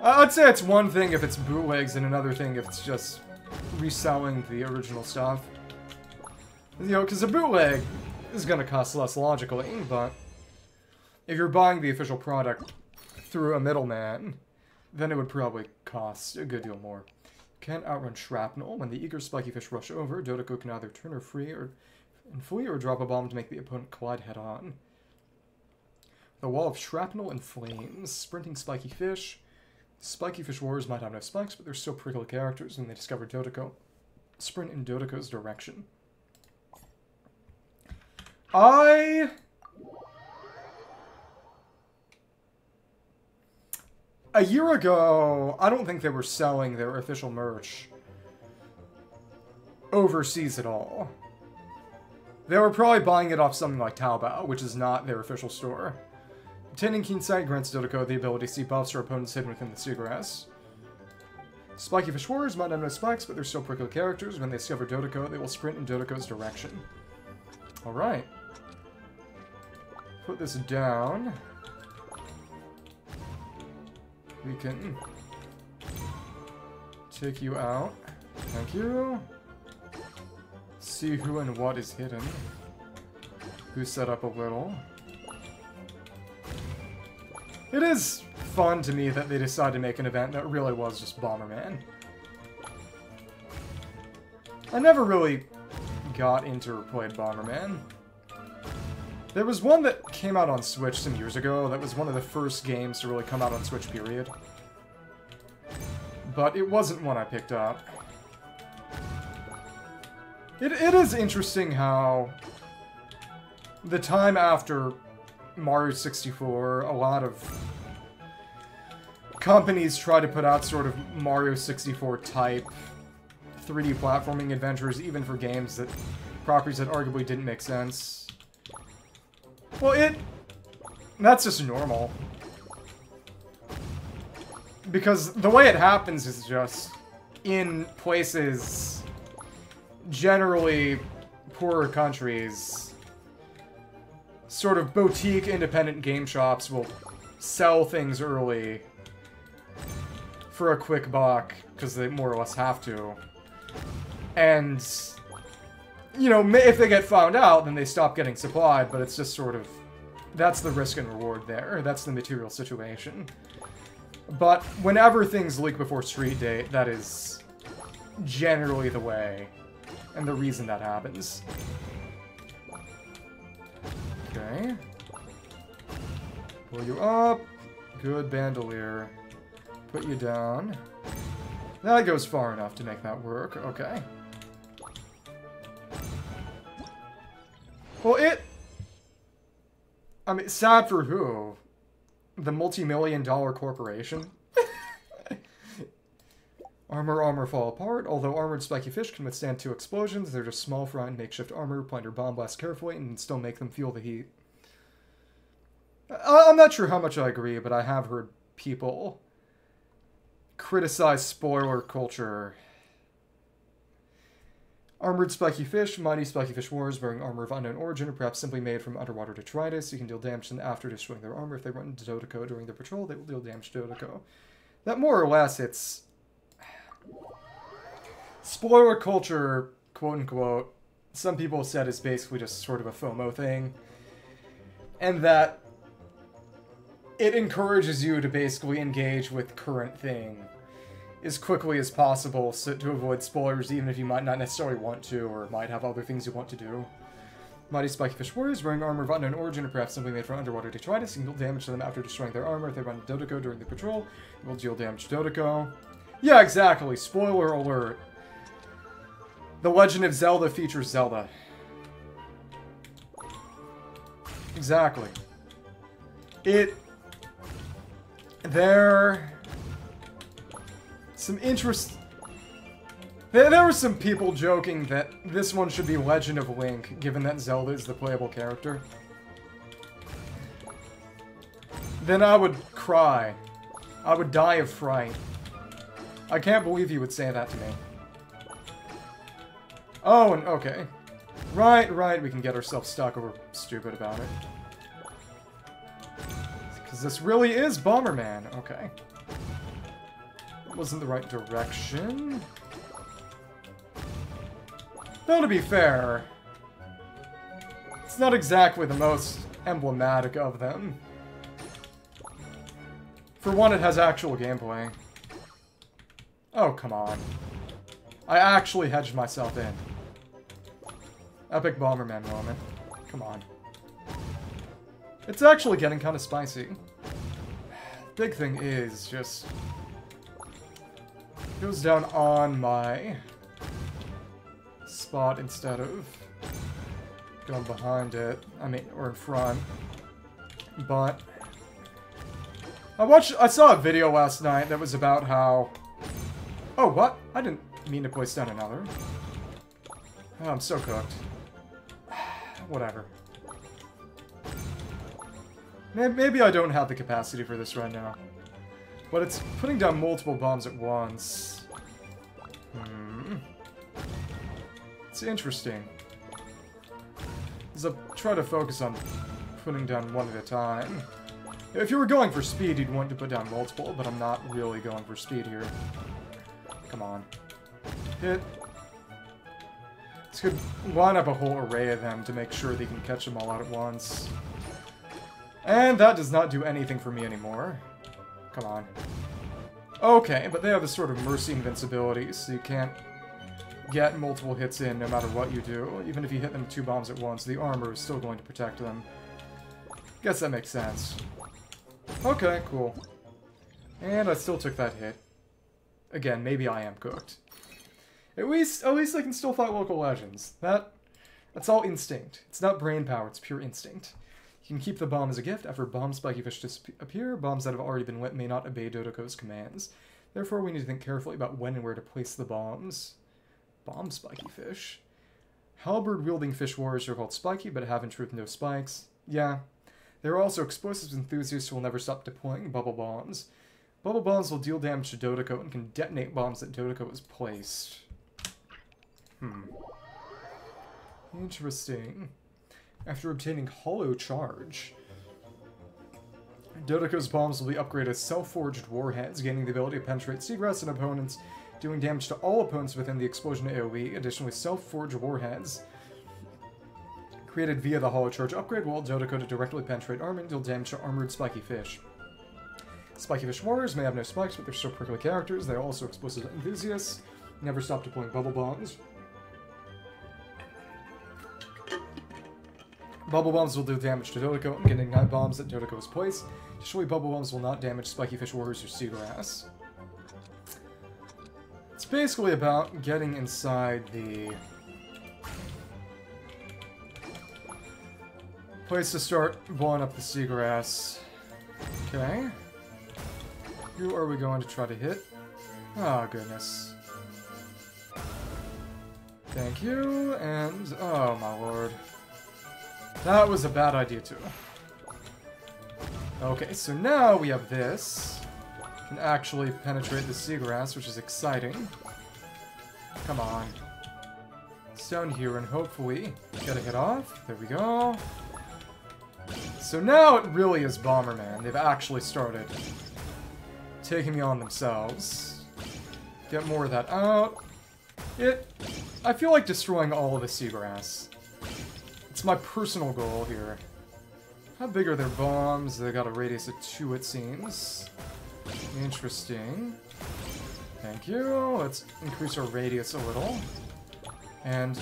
I'd say it's one thing if it's bootlegs and another thing if it's just reselling the original stuff. You know, because a bootleg is going to cost less logically, but if you're buying the official product through a middleman, then it would probably cost a good deal more. Can't outrun shrapnel. When the eager spiky fish rush over, Dodoco can either turn her free or and flee or drop a bomb to make the opponent collide head-on. The wall of shrapnel and flames. Sprinting spiky fish. Spiky fish warriors might have no spikes, but they're still prickly characters when they discover Dodoco. Sprint in Dodoco's direction. I... A year ago, I don't think they were selling their official merch overseas at all. They were probably buying it off something like Taobao, which is not their official store. Attending Keen Sight grants Dodoco the ability to see buffs or opponents hidden within the seagrass. Spiky Fish Warriors might have no spikes, but they're still prickly characters. When they discover Dodoco, they will sprint in Dodoco's direction. Alright. Put this down. We can take you out. Thank you. See who and what is hidden. Who set up a little. It is fun to me that they decided to make an event that really was just Bomberman. I never really got into played Bomberman. There was one that came out on Switch some years ago that was one of the first games to really come out on Switch, period. But it wasn't one I picked up. It, it is interesting how the time after Mario 64, a lot of companies try to put out sort of Mario 64 type 3D platforming adventures, even for games that properties that arguably didn't make sense. Well, it... That's just normal. Because the way it happens is just in places generally poorer countries, sort of boutique independent game shops will sell things early for a quick buck, because they more or less have to. And, you know, if they get found out, then they stop getting supplied, but it's just sort of... That's the risk and reward there. That's the material situation. But whenever things leak before street date, that is generally the way and the reason that happens. Okay. Pull you up. Good bandolier. Put you down. That goes far enough to make that work. Okay. Well, it... I mean, sad for who? The multi-million dollar corporation? Armor, armor fall apart. Although armored spiky fish can withstand two explosions, they're just small front makeshift armor. Your bomb blast carefully and still make them feel the heat. I'm not sure how much I agree, but I have heard people criticize spoiler culture. Armored spiky fish, mighty spiky fish wars wearing armor of unknown origin, or perhaps simply made from underwater detritus. You can deal damage to them after destroying their armor. If they run into Dodoco during their patrol, they will deal damage to Dodoco. That more or less, it's spoiler culture, quote unquote, some people said is basically just sort of a FOMO thing. And that it encourages you to basically engage with current thing as quickly as possible so, to avoid spoilers, even if you might not necessarily want to, or might have other things you want to do. Mighty Spiky Fish Warriors, wearing armor of unknown origin or perhaps simply made from underwater detritus, can deal damage to them after destroying their armor. If they run Dodoco during the patrol, you will deal damage to Dodoco. Yeah, exactly. Spoiler alert. The Legend of Zelda features Zelda. Exactly. It... There... Some interest... There, there were some people joking that this one should be Legend of Link, given that Zelda is the playable character. Then I would cry. I would die of fright. I can't believe you would say that to me. Oh, and okay. Right, right, we can get ourselves stuck over stupid about it. Because this really is Bomberman. Okay. Wasn't the right direction. Though, to be fair, it's not exactly the most emblematic of them. For one, it has actual gameplay. Oh, come on. I actually hedged myself in. Epic Bomberman moment. Come on. It's actually getting kind of spicy. Big thing is just... Goes down on my spot instead of going behind it. I mean, or in front. But... I watched- I saw a video last night that was about how... Oh, what? I didn't mean to place down another. Oh, I'm so cooked. whatever. Maybe I don't have the capacity for this right now. But it's putting down multiple bombs at once. Hmm. It's interesting. I try to focus on putting down one at a time. If you were going for speed, you'd want to put down multiple, but I'm not really going for speed here. Come on. Hit. This could line up a whole array of them to make sure they can catch them all out at once. And that does not do anything for me anymore. Come on. Okay, but they have a sort of mercy invincibility, so you can't get multiple hits in no matter what you do. Even if you hit them two bombs at once, the armor is still going to protect them. Guess that makes sense. Okay, cool. And I still took that hit. Again, maybe I am cooked. At least, at least I can still fight local legends. That, that's all instinct. It's not brain power, it's pure instinct. You can keep the bomb as a gift. After bomb spiky fish disappear, bombs that have already been lit may not obey Dodoco's commands. Therefore, we need to think carefully about when and where to place the bombs. Bomb spiky fish? Halberd-wielding fish warriors are called spiky, but have in truth no spikes. Yeah. There are also explosives enthusiasts who will never stop deploying bubble bombs. Bubble bombs will deal damage to Dodoco and can detonate bombs that Dodoco has placed. Hmm. Interesting. After obtaining Hollow Charge, Dodoco's bombs will be upgraded as self-forged warheads, gaining the ability to penetrate seagrass and opponents, doing damage to all opponents within the explosion AoE. Additionally, self-forged warheads created via the Hollow Charge upgrade will Dodoco to directly penetrate armor and deal damage to armored spiky fish. Spiky Fish Warriors may have no spikes, but they're still prickly characters. They're also explosive enthusiasts. Never stop deploying bubble bombs. Bubble bombs will do damage to Dodoco and getting nine bombs that Dodoco has placed. Additionally, bubble bombs will not damage spiky fish warriors or seagrass. It's basically about getting inside the place to start blowing up the seagrass. Okay. Who are we going to try to hit? Oh, goodness. Thank you, and... Oh, my lord. That was a bad idea, too. Okay, so now we have this. Can actually penetrate the seagrass, which is exciting. Come on. It's down here, and hopefully get a hit off. There we go. So now it really is Bomberman. They've actually started taking me on themselves. Get more of that out. It... I feel like destroying all of the seagrass. It's my personal goal here. How big are their bombs? They got a radius of two, it seems. Interesting. Thank you. Let's increase our radius a little. And...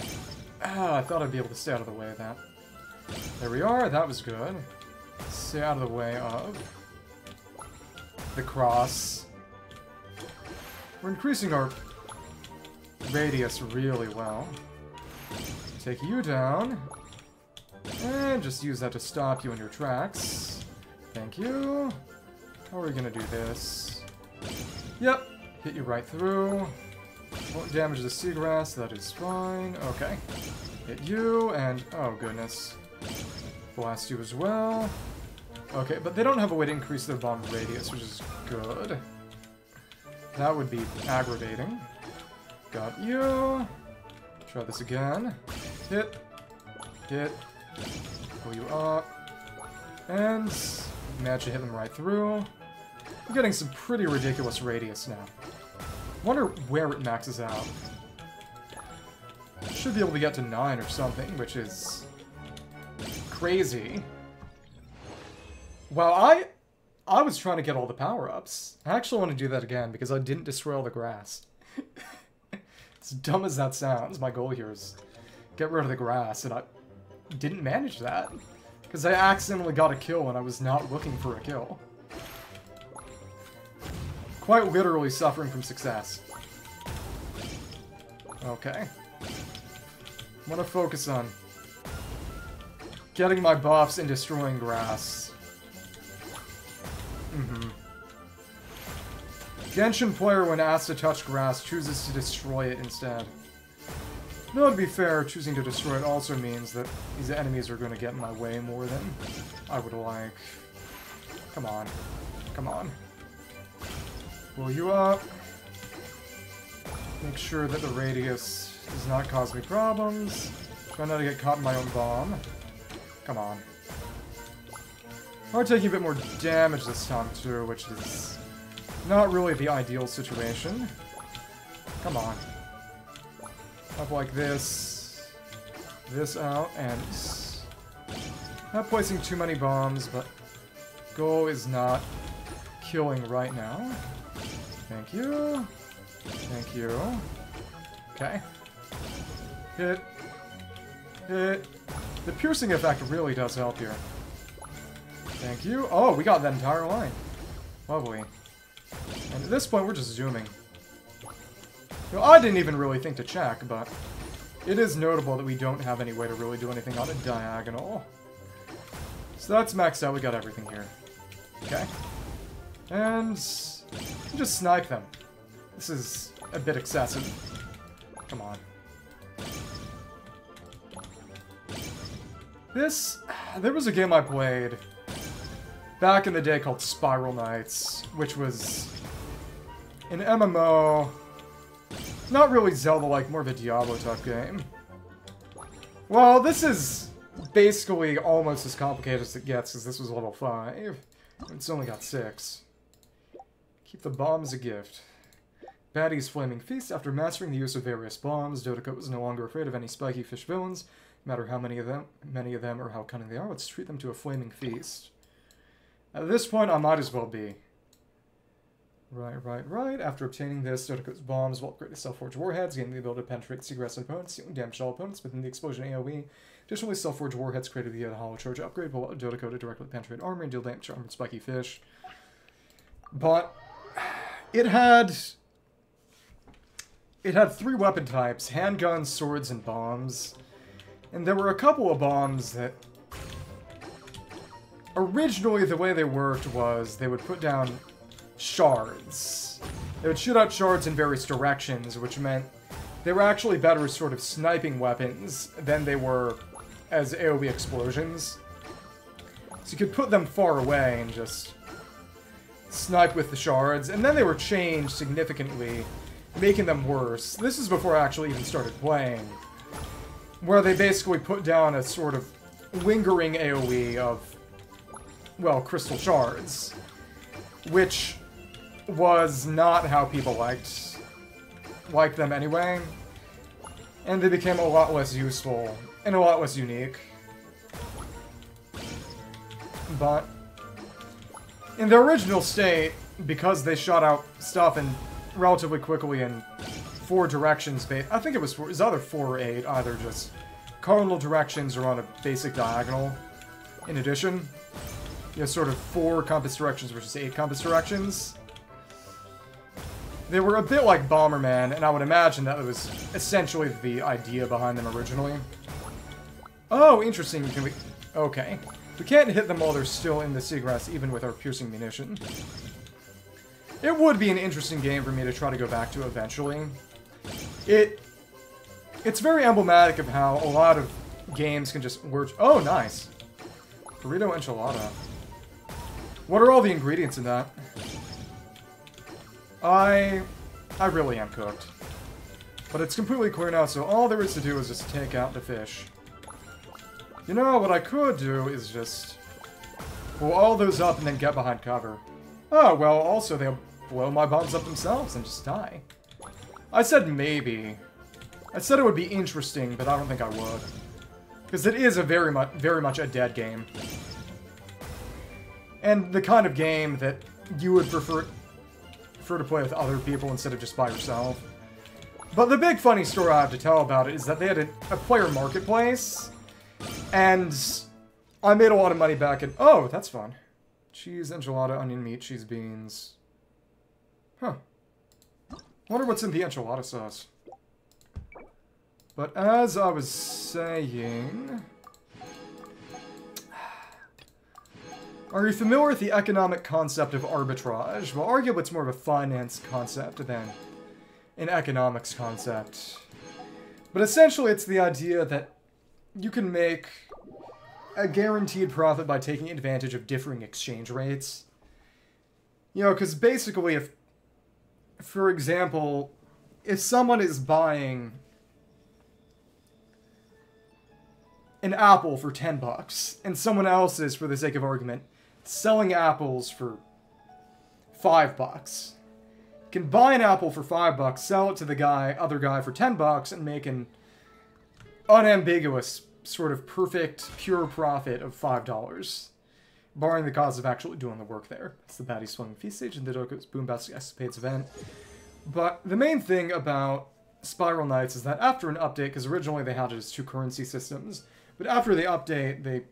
Ah, I thought I'd be able to stay out of the way of that. There we are. That was good. Stay out of the way of the cross. We're increasing our radius really well. Take you down. And just use that to stop you in your tracks. Thank you. How are we gonna do this? Yep, hit you right through. Won't damage the seagrass, that is fine. Okay. Hit you, and oh goodness. Blast you as well. Okay, but they don't have a way to increase their bomb radius, which is good. That would be aggravating. Got you. Try this again. Hit. Hit. Pull you up. And manage to hit them right through. I'm getting some pretty ridiculous radius now. Wonder where it maxes out. Should be able to get to 9 or something, which is crazy. Well, I I was trying to get all the power-ups. I actually want to do that again because I didn't destroy all the grass. as dumb as that sounds, my goal here is get rid of the grass, and I didn't manage that. Because I accidentally got a kill when I was not looking for a kill. Quite literally suffering from success. Okay. I'm gonna focus on getting my buffs and destroying grass. Mm-hmm. Genshin player, when asked to touch grass, chooses to destroy it instead. Though to be fair, choosing to destroy it also means that these enemies are going to get in my way more than I would like. Come on. Come on. Pull you up. Make sure that the radius does not cause me problems. Try not to get caught in my own bomb. Come on. We're taking a bit more damage this time too, which is not really the ideal situation. Come on. Up like this. This out, and... Not placing too many bombs, but... Goal is not killing right now. Thank you. Thank you. Okay. Hit. Hit. The piercing effect really does help here. Thank you. Oh, we got that entire line. Lovely. And at this point, we're just zooming. I didn't even really think to check, but it is notable that we don't have any way to really do anything on a diagonal. So that's maxed out. We got everything here. Okay. And just snipe them. This is a bit excessive. Come on. This... There was a game I played back in the day called Spiral Knights, which was an MMO, not really Zelda-like, more of a Diablo-type game. Well, this is basically almost as complicated as it gets, because this was level 5. It's only got 6. Keep the bomb as a gift. Baddie's Flaming Feast. After mastering the use of various bombs, Dodoco was no longer afraid of any spiky fish villains, no matter how many of them, many of them or how cunning they are. Let's treat them to a flaming feast. At this point, I might as well be. Right, right, right. After obtaining this, Dodoco's bombs will upgrade to self-forged warheads, gaining the ability to penetrate Seagrass opponents, dealing damage all opponents within the explosion AoE. Additionally, self-forged warheads created via the hollow charge upgrade will allow Dodoco to directly penetrate armor and deal damage to armored spiky fish. But it had it had three weapon types, handguns, swords, and bombs. And there were a couple of bombs that... Originally, the way they worked was they would put down shards. They would shoot out shards in various directions, which meant they were actually better as sort of sniping weapons than they were as AoE explosions. So you could put them far away and just snipe with the shards, and then they were changed significantly making them worse. This is before I actually even started playing. Where they basically put down a sort of lingering AoE of, well, crystal shards. Which was not how people liked, liked them anyway. And they became a lot less useful and a lot less unique. But in their original state, because they shot out stuff and relatively quickly in four directions. I think it was four, it was either four or eight, either just cardinal directions or on a basic diagonal. In addition, you have sort of four compass directions versus eight compass directions. They were a bit like Bomberman, and I would imagine that was essentially the idea behind them originally. Oh, interesting. Can we... Okay. We can't hit them while they're still in the seagrass, even with our piercing munition. It would be an interesting game for me to try to go back to eventually. It it's very emblematic of how a lot of games can just work. Oh, nice. Burrito enchilada. What are all the ingredients in that? I I really am cooked. But it's completely clear now, so all there is to do is just take out the fish. You know, what I could do is just pull all those up and then get behind cover. Oh, well, also they'll blow my bombs up themselves and just die. I said maybe. I said it would be interesting, but I don't think I would. Because it is a very much, very much a dead game. And the kind of game that you would prefer, prefer to play with other people instead of just by yourself. But the big funny story I have to tell about it is that they had a, a player marketplace, and I made a lot of money back in- oh, that's fun. Cheese, enchilada, onion meat, cheese, beans, Huh. Wonder what's in the enchilada sauce. But as I was saying... Are you familiar with the economic concept of arbitrage? Well, arguably it's more of a finance concept than an economics concept. But essentially, it's the idea that you can make a guaranteed profit by taking advantage of differing exchange rates. You know, because basically, if, for example, if someone is buying an apple for 10 bucks, and someone else is, for the sake of argument, selling apples for 5 bucks, you can buy an apple for 5 bucks, sell it to the guy, other guy for 10 bucks, and make an unambiguous, sort of perfect, pure profit of $5 barring the cost of actually doing the work there. It's the Batty Swung Feast Stage and the Doko's Boombastic Escapades event. But the main thing about Spiral Knights is that after an update, because originally they had as two currency systems, but after the update, they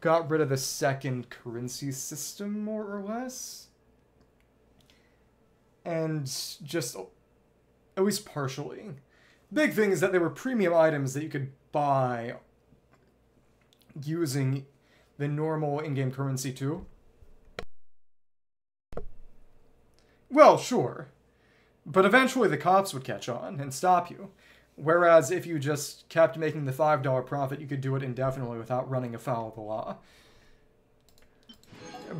got rid of the second currency system, more or less. And just, at least partially. Big thing is that there were premium items that you could buy using the normal in-game currency too? Well, sure. But eventually the cops would catch on and stop you. Whereas if you just kept making the $5 profit, you could do it indefinitely without running afoul of the law.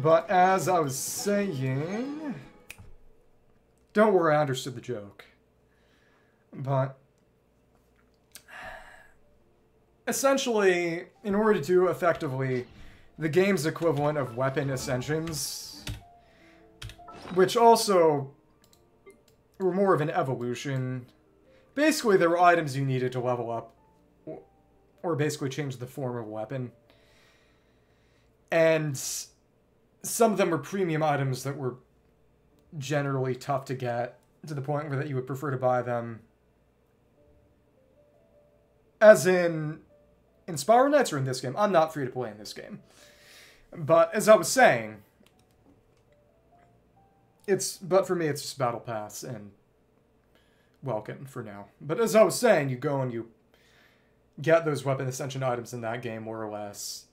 But as I was saying... Don't worry, I understood the joke. But... Essentially, in order to effectively the game's equivalent of weapon ascensions, which also were more of an evolution. Basically, there were items you needed to level up, or basically change the form of a weapon. And some of them were premium items that were generally tough to get, to the point where that you would prefer to buy them. As in, in Spiral Knights or in this game. I'm not free to play in this game. But as I was saying, it's but for me it's just battle pass and welcome for now. But as I was saying, you go and you get those weapon ascension items in that game more or less.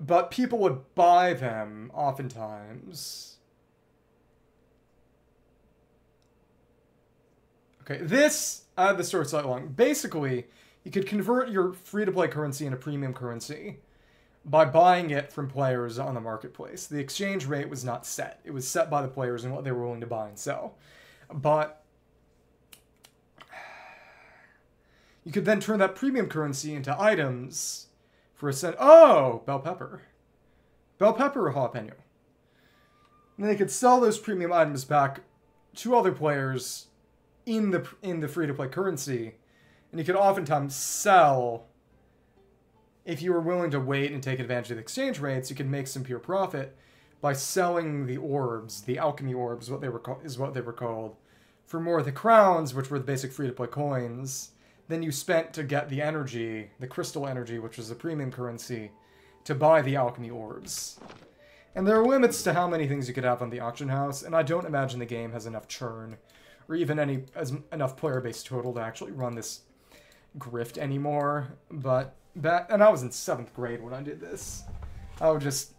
But people would buy them oftentimes. Okay, this I have the story slightly long. Basically, you could convert your free-to-play currency into premium currency by buying it from players on the marketplace. The exchange rate was not set. It was set by the players and what they were willing to buy and sell. But you could then turn that premium currency into items for a cent. Oh, bell pepper. Bell pepper jalapeno. And they could sell those premium items back to other players in the in the free-to-play currency. And you could oftentimes sell if you were willing to wait and take advantage of the exchange rates, you could make some pure profit by selling the orbs, the alchemy orbs, what they were is what they were called, for more of the crowns, which were the basic free-to-play coins. Then you spent to get the energy, the crystal energy, which was the premium currency, to buy the alchemy orbs. And there are limits to how many things you could have on the auction house, and I don't imagine the game has enough churn, or even any as enough player base total to actually run this grift anymore. But back, and I was in seventh grade when I did this. I would just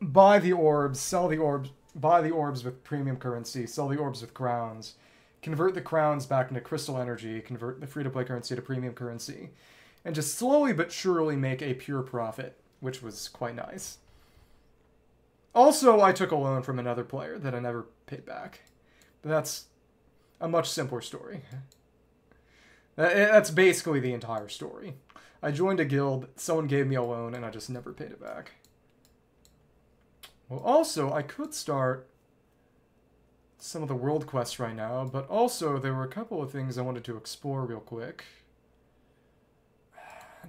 buy the orbs, sell the orbs, buy the orbs with premium currency, sell the orbs with crowns, convert the crowns back into crystal energy, convert the free-to-play currency to premium currency, and just slowly but surely make a pure profit, which was quite nice. Also, I took a loan from another player that I never paid back. But that's a much simpler story. Eh, that's basically the entire story. I joined a guild, someone gave me a loan, and I just never paid it back. Well, also, I could start some of the world quests right now, but also there were a couple of things I wanted to explore real quick.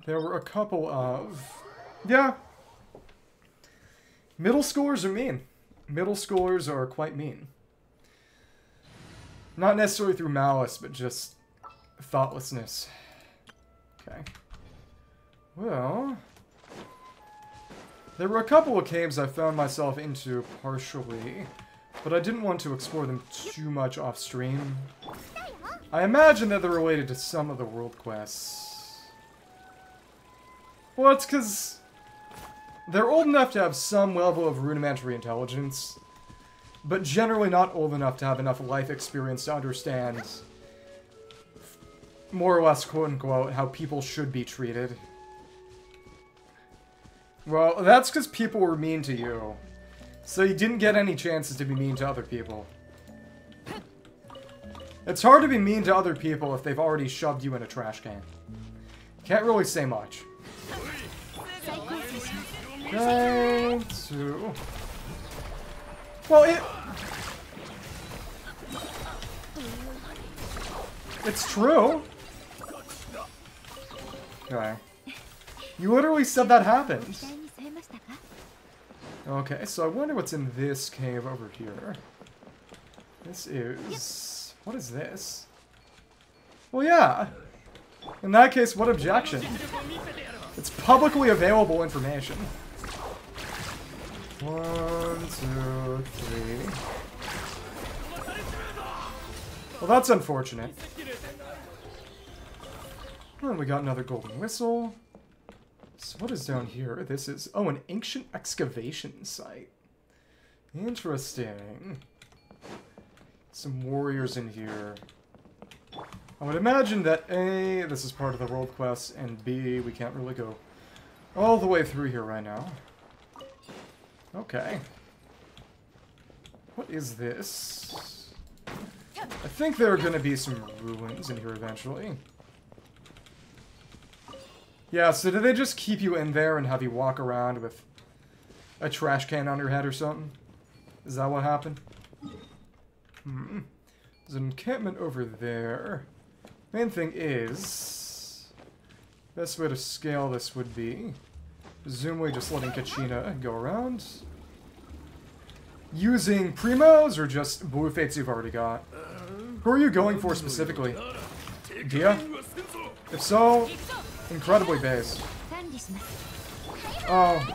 There were a couple of... Yeah. Middle schoolers are mean. Middle schoolers are quite mean. Not necessarily through malice, but just thoughtlessness. Okay. Well... There were a couple of caves I found myself into partially, but I didn't want to explore them too much off-stream. I imagine that they're related to some of the world quests. Well, it's because they're old enough to have some level of rudimentary intelligence, but generally not old enough to have enough life experience to understand more or less, quote-unquote, how people should be treated. Well, that's because people were mean to you. So you didn't get any chances to be mean to other people. It's hard to be mean to other people if they've already shoved you in a trash can. Can't really say much. Okay, two. Well, it... It's true. Okay. You literally said that happened. Okay, so I wonder what's in this cave over here. This is... What is this? Well, yeah. In that case, what objection? It's publicly available information. One, two, three. Well, that's unfortunate. And we got another golden whistle. So what is down here? This is... Oh, an ancient excavation site. Interesting. Some warriors in here. I would imagine that A, this is part of the world quest, and B, we can't really go all the way through here right now. Okay. What is this? I think there are going to be some ruins in here eventually. Yeah, so did they just keep you in there and have you walk around with a trash can on your head or something? Is that what happened? Hmm. There's an encampment over there. Main thing is... Best way to scale this would be... Presumably just letting Kachina go around. Using Primos or just Blue Fates you've already got? Who are you going for specifically? Dehya? If so, incredibly base. Oh.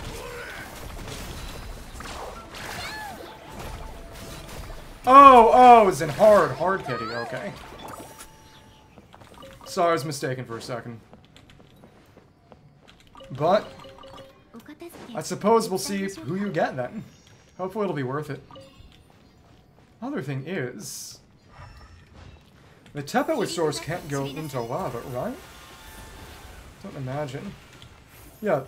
Oh, oh, it's in hard, hard kitty, okay. Sorry, I was mistaken for a second. But, I suppose we'll see who you get then. Hopefully it'll be worth it. Other thing is... The Tepetlisaur can't go into lava, right? Don't imagine. Yeah.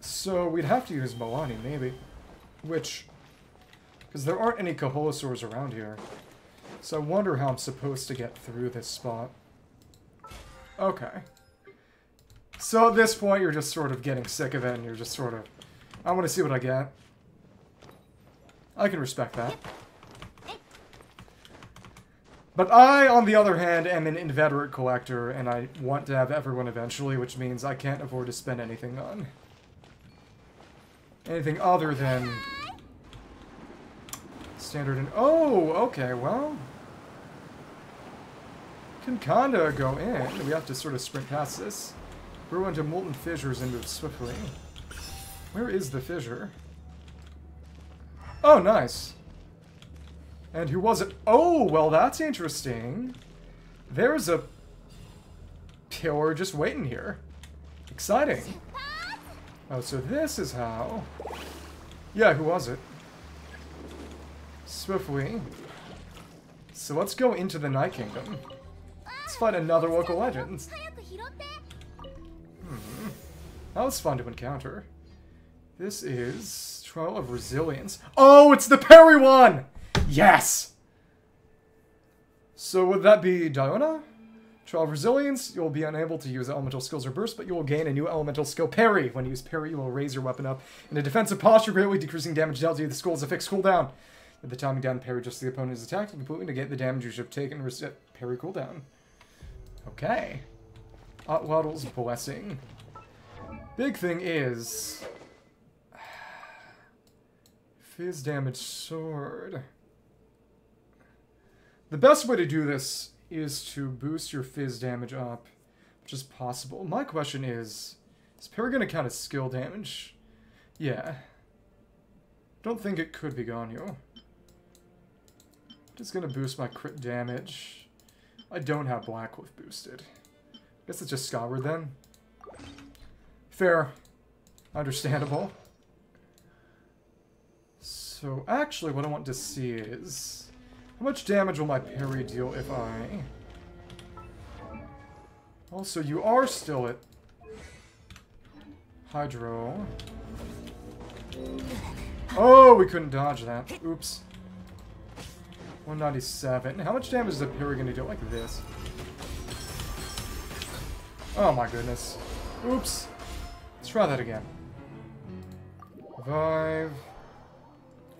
So we'd have to use Mualani, maybe. Which... Because there aren't any Koholasaurs around here. So I wonder how I'm supposed to get through this spot. Okay. So at this point, you're just sort of getting sick of it, and you're just sort of... I want to see what I get. I can respect that. But I, on the other hand, am an inveterate collector, and I want to have everyone eventually, which means I can't afford to spend anything on anything other than standard and... Oh, okay, well... Can kinda go in. We have to sort of sprint past this. Grow into molten fissures and move swiftly. Where is the fissure? Oh, nice. And who was it? Oh, well, that's interesting. There's a pillar just waiting here. Exciting. Oh, so this is how... Yeah, who was it? Swiftly. So let's go into the Night Kingdom. Let's find another local legend. Hmm. That was fun to encounter. This is Trial of Resilience. Oh, it's the parry one! Yes! So would that be Diona? Trial of Resilience, you'll be unable to use elemental skills or burst, but you will gain a new elemental skill, Parry. When you use Parry, you will raise your weapon up in a defensive posture, greatly decreasing damage dealt to you. The skill is a fixed cooldown. At the timing down parry just the opponent is attacked, and completely negate the damage you should have taken. Reset uh, parry cooldown. Okay. Atlatl's Blessing. Big thing is... Phys damage sword. The best way to do this is to boost your Phys damage up, which is possible. My question is, is to count as skill damage? Yeah. Don't think it could be Ganyu. Just going to boost my crit damage. I don't have Blackcliff boosted. Guess it's just Skyward then. Fair. Understandable. So, actually, what I want to see is... How much damage will my parry deal if I... Also, you are still at Hydro. Oh, we couldn't dodge that. Oops. 197. How much damage is the parry going to do like this? Oh my goodness. Oops. Let's try that again. Revive.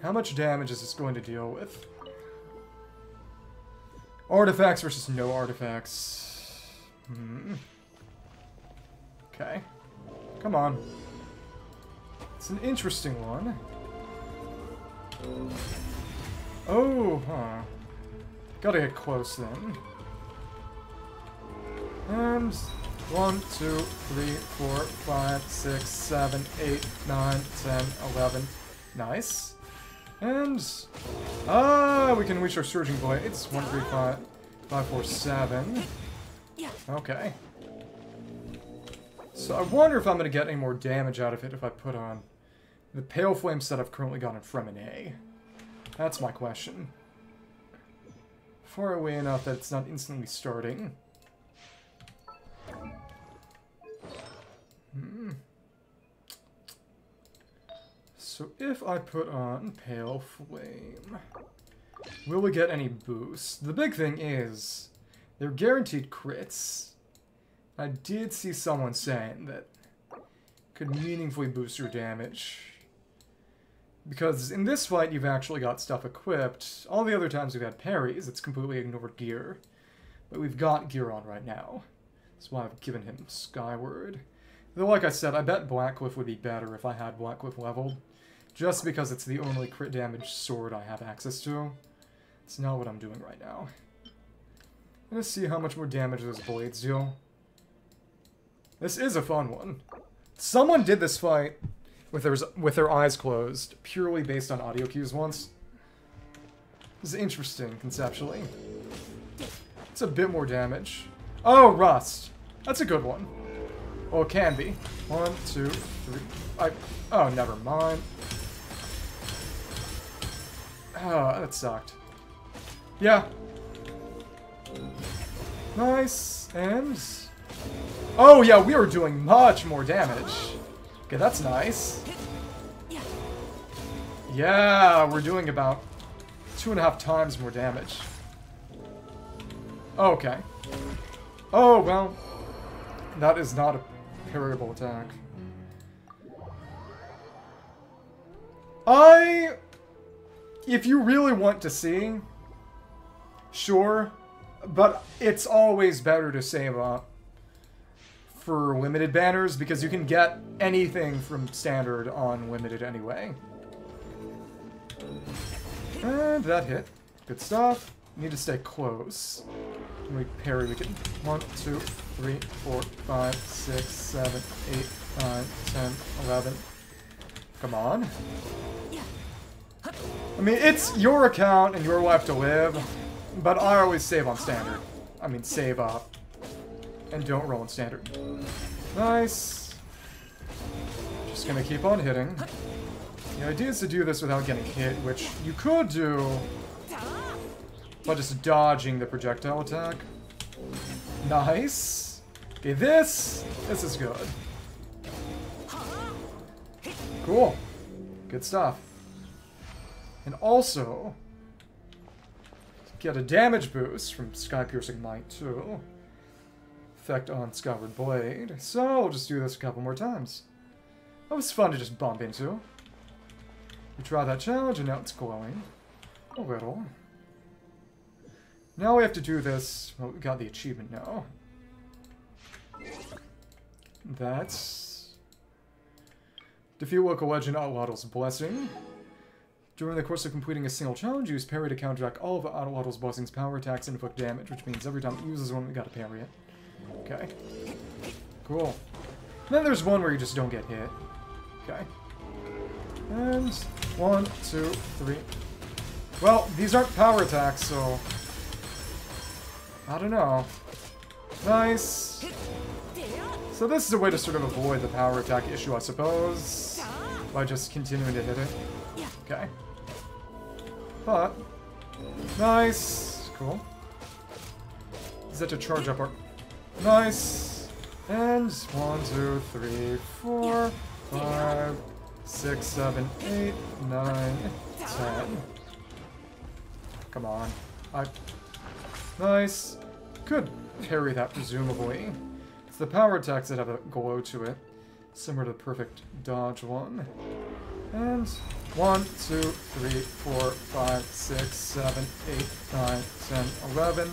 How much damage is this going to deal with? Artifacts versus no artifacts. Hmm. Okay. Come on. It's an interesting one. Oh, huh. Gotta get close then. And one, two, three, four, five, six, seven, eight, nine, ten, eleven. Nice. And ah, we can reach our surging five, four, seven. Okay. So I wonder if I'm going to get any more damage out of it if I put on the Pale Flame set I've currently got in Freminet. That's my question. Far away enough that it's not instantly starting. Hmm. So if I put on Pale Flame, will we get any boost? The big thing is, they're guaranteed crits. I did see someone saying that could meaningfully boost your damage. Because in this fight, you've actually got stuff equipped. All the other times we've had parries, it's completely ignored gear. But we've got gear on right now. That's why I've given him Skyward. Though, like I said, I bet Blackcliff would be better if I had Blackcliff leveled. Just because it's the only crit damage sword I have access to. It's not what I'm doing right now. I'm gonna see how much more damage those blades deal. This is a fun one. Someone did this fight with their, with their eyes closed, purely based on audio cues once. This is interesting, conceptually. It's a bit more damage. Oh, Rust. That's a good one. Well, it can be. One, two, three. I. Oh, never mind. Oh, that sucked. Yeah. Nice. And... Oh, yeah, we are doing much more damage. Okay, that's nice. Yeah, we're doing about two and a half times more damage. Okay. Oh, well. That is not a parryable attack. I... If you really want to see, sure, but it's always better to save up for limited banners because you can get anything from standard on limited anyway. And that hit. Good stuff. Need to stay close. When we parry, we can... 1, 2, 3, 4, 5, 6, 7, 8, 9, 10, 11. Come on. I mean, it's your account and your life to live, but I always save on standard. I mean, save up. And don't roll in standard. Nice. Just gonna keep on hitting. The idea is to do this without getting hit, which you could do by just dodging the projectile attack. Nice. Okay, this, this is good. Cool. Good stuff. And also, get a damage boost from Sky Piercing Might too. Effect on Skyward Blade. So, we'll just do this a couple more times. That was fun to just bump into. We try that challenge and now it's glowing. A little. Now we have to do this. Well, we got the achievement now. That's... Defeat local legend Atlatl's Blessing. During the course of completing a single challenge, use parry to counteract all of Atlatl's Blessing's power attacks and inflict damage, which means every time it uses one, we gotta parry it. Okay. Cool. then there's one where you just don't get hit. Okay. And one, two, three. Well, these aren't power attacks, so... I don't know. Nice. So this is a way to sort of avoid the power attack issue, I suppose. By just continuing to hit it. Okay. But... Nice. Cool. Is that to charge up our... Nice. And one, two, three, four, five, six, seven, eight, nine, ten. Come on. I... Nice. Could parry that, presumably. It's the power attacks that have a glow to it. Similar to the perfect dodge one. And one, two, three, four, five, six, seven, eight, nine, ten, eleven.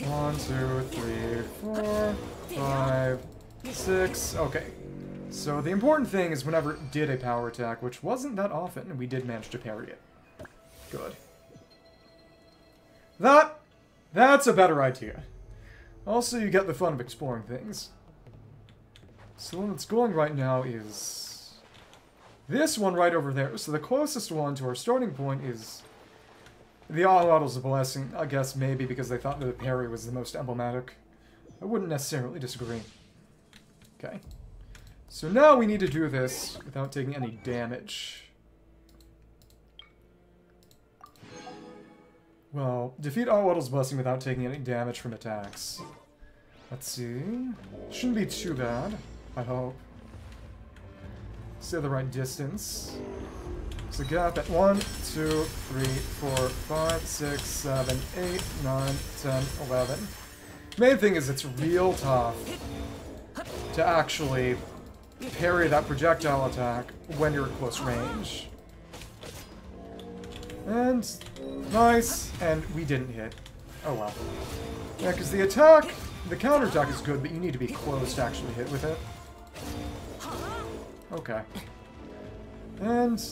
One, two, three, four, five, six. Okay. So the important thing is whenever it did a power attack, which wasn't that often, we did manage to parry it. Good. That, that's a better idea. Also, you get the fun of exploring things. So the one that's going right now is this one right over there. So the closest one to our starting point is the Atlatl's a blessing, I guess maybe because they thought that the parry was the most emblematic. I wouldn't necessarily disagree. Okay. So now we need to do this without taking any damage. Well, defeat Atlatl's Blessing without taking any damage from attacks. Let's see. Shouldn't be too bad, I hope. Stay the right distance. So gap at 1, 2, 3, 4, 5, 6, 7, 8, 9, 10, 11. Main thing is it's real tough to actually parry that projectile attack when you're at close range. And nice, and we didn't hit. Oh well. Yeah, because the attack, the counter attack is good, but you need to be close to actually hit with it. Okay. And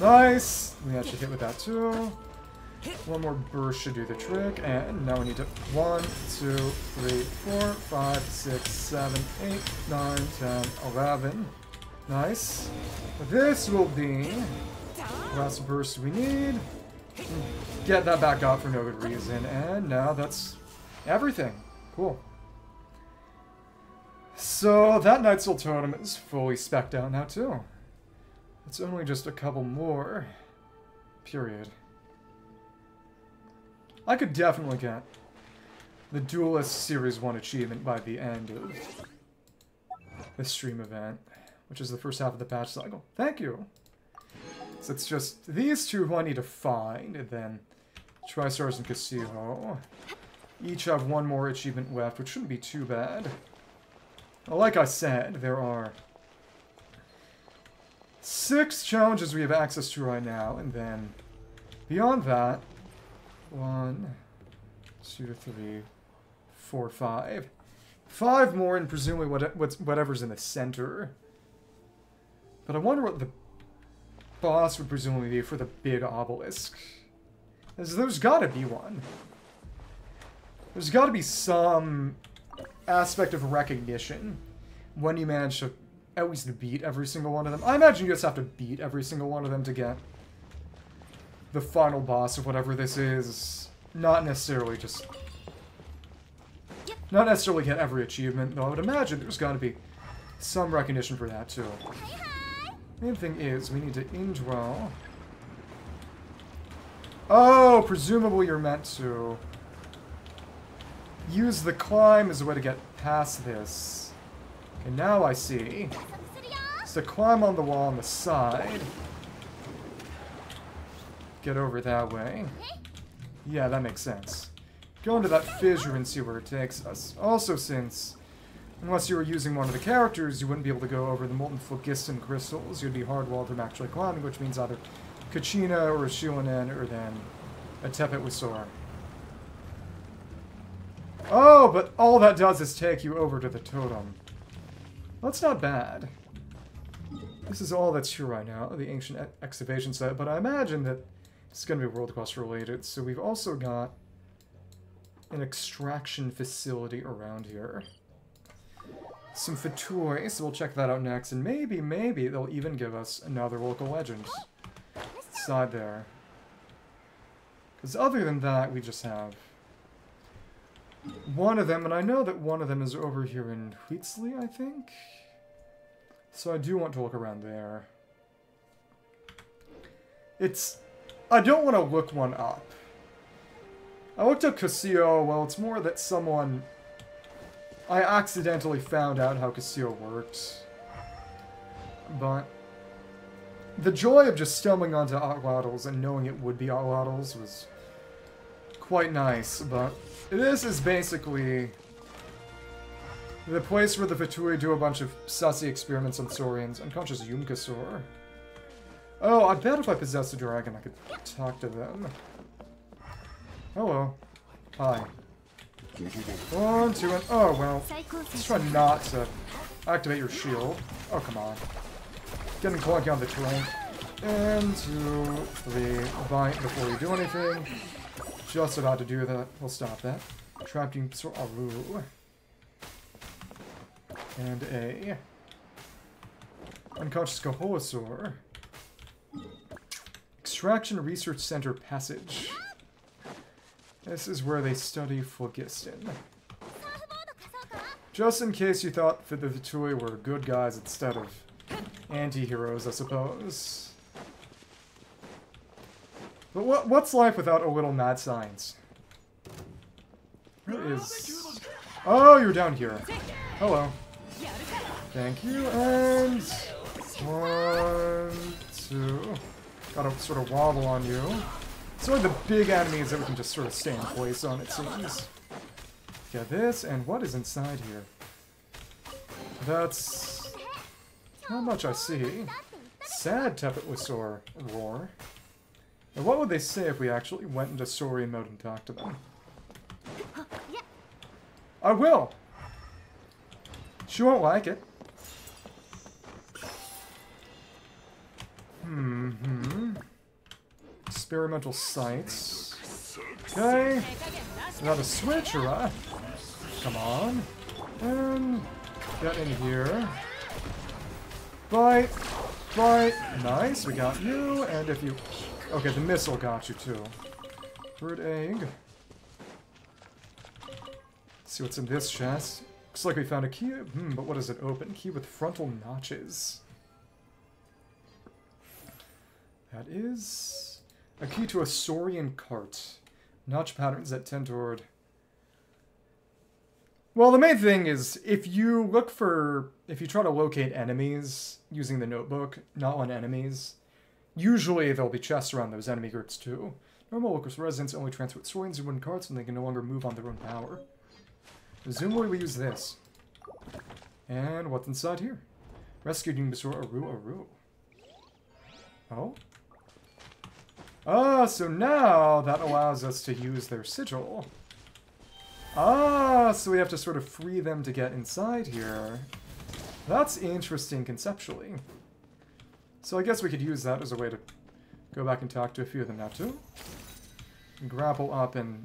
nice. We actually hit with that too. One more burst should do the trick, and now we need to one, two, three, four, five, six, seven, eight, nine, ten, eleven. Nice. This will be last burst we need. Get that back out for no good reason, and now that's everything. Cool. So that Night Soul Totem is fully specced out now too. It's only just a couple more. Period. I could definitely get the Duelist Series 1 achievement by the end of this stream event, which is the first half of the patch cycle. Thank you! So it's just these two who I need to find, and then Tristar's and Cocijo. Each have one more achievement left, which shouldn't be too bad. Like I said, there are six challenges we have access to right now, and then beyond that, one, two, three, four, five. Five more, and presumably what, what's, whatever's in the center. But I wonder what the boss would presumably be for the big obelisk. There's gotta be one. There's gotta be some aspect of recognition when you manage to at least beat every single one of them. I imagine you just have to beat every single one of them to get the final boss of whatever this is. Not necessarily just... Not necessarily get every achievement, though I would imagine there's gotta be some recognition for that, too. Main thing is, we need to indwell. Oh, presumably you're meant to use the climb as a way to get past this. Okay, now I see. So climb on the wall on the side. Get over that way. Yeah, that makes sense. Go into that fissure and see where it takes us. Also, since Unless you were using one of the characters, you wouldn't be able to go over the molten phlogiston crystals. You'd be hardwalled from actually climbing, which means either Kachina or Xilonen or then a Tepetlisaur. Oh, but all that does is take you over to the totem. That's not bad. This is all that's here right now, the ancient excavation site, but I imagine that it's going to be World Quest related, so we've also got an extraction facility around here some Fatui, so we'll check that out next. And maybe, maybe they'll even give us another local legend side there. Because other than that, we just have one of them, and I know that one of them is over here in Huitzli, I think? So I do want to look around there. It's... I don't want to look one up. I looked up Cocijo, well, it's more that someone I accidentally found out how Cocijo worked. But the joy of just stumbling onto Atlatls and knowing it would be Atlatls was quite nice, but this is basically the place where the Fatui do a bunch of sussy experiments on Saurians. Unconscious Yumkasaur. Oh, I bet if I possessed a dragon I could talk to them. Oh, Hello. Hi. One, two, and... Oh, well. Let's try not to activate your shield. Oh, come on. Getting clunky on the terrain. And two, three, bite before you do anything. Just about to do that. We'll stop that. Trapped Yumkasaur Aru. Oh, and a... Unconscious Koholasaur. Extraction Research Center Passage. This is where they study phlogiston. Just in case you thought that the Fatui were good guys instead of anti-heroes, I suppose. But what, what's life without a little mad science? Where is... Oh, you're down here. Hello. Thank you, and... One, two... Gotta sort of wobble on you. It's only the big enemies that we can just sort of stay in place on, it seems. Get this, and what is inside here? That's... How much I see. Sad Tepetlisaur roar. And what would they say if we actually went into Saurian mode and talked to them? I will! She won't like it. Hmm, hmm. Experimental sites. Okay. Got a switch, or Come on. And get in here. Bite. Bite. Nice, we got you. And if you... Okay, the missile got you too. Bird egg. Let's see what's in this chest. Looks like we found a key. Hmm, but what does it open? Key with frontal notches. That is a key to a Saurian cart. Notch patterns that tend toward... Well, the main thing is, if you look for... If you try to locate enemies using the notebook, not on enemies, usually there'll be chests around those enemy groups too. Normal locals residents only transport Saurians and wooden carts and they can no longer move on their own power. Presumably we use this. And what's inside here? Rescued Yumkasaur Aru Aru. Oh? Ah, so now that allows us to use their sigil. Ah, so we have to sort of free them to get inside here. That's interesting conceptually. So I guess we could use that as a way to go back and talk to a few of them now too. Grapple up and...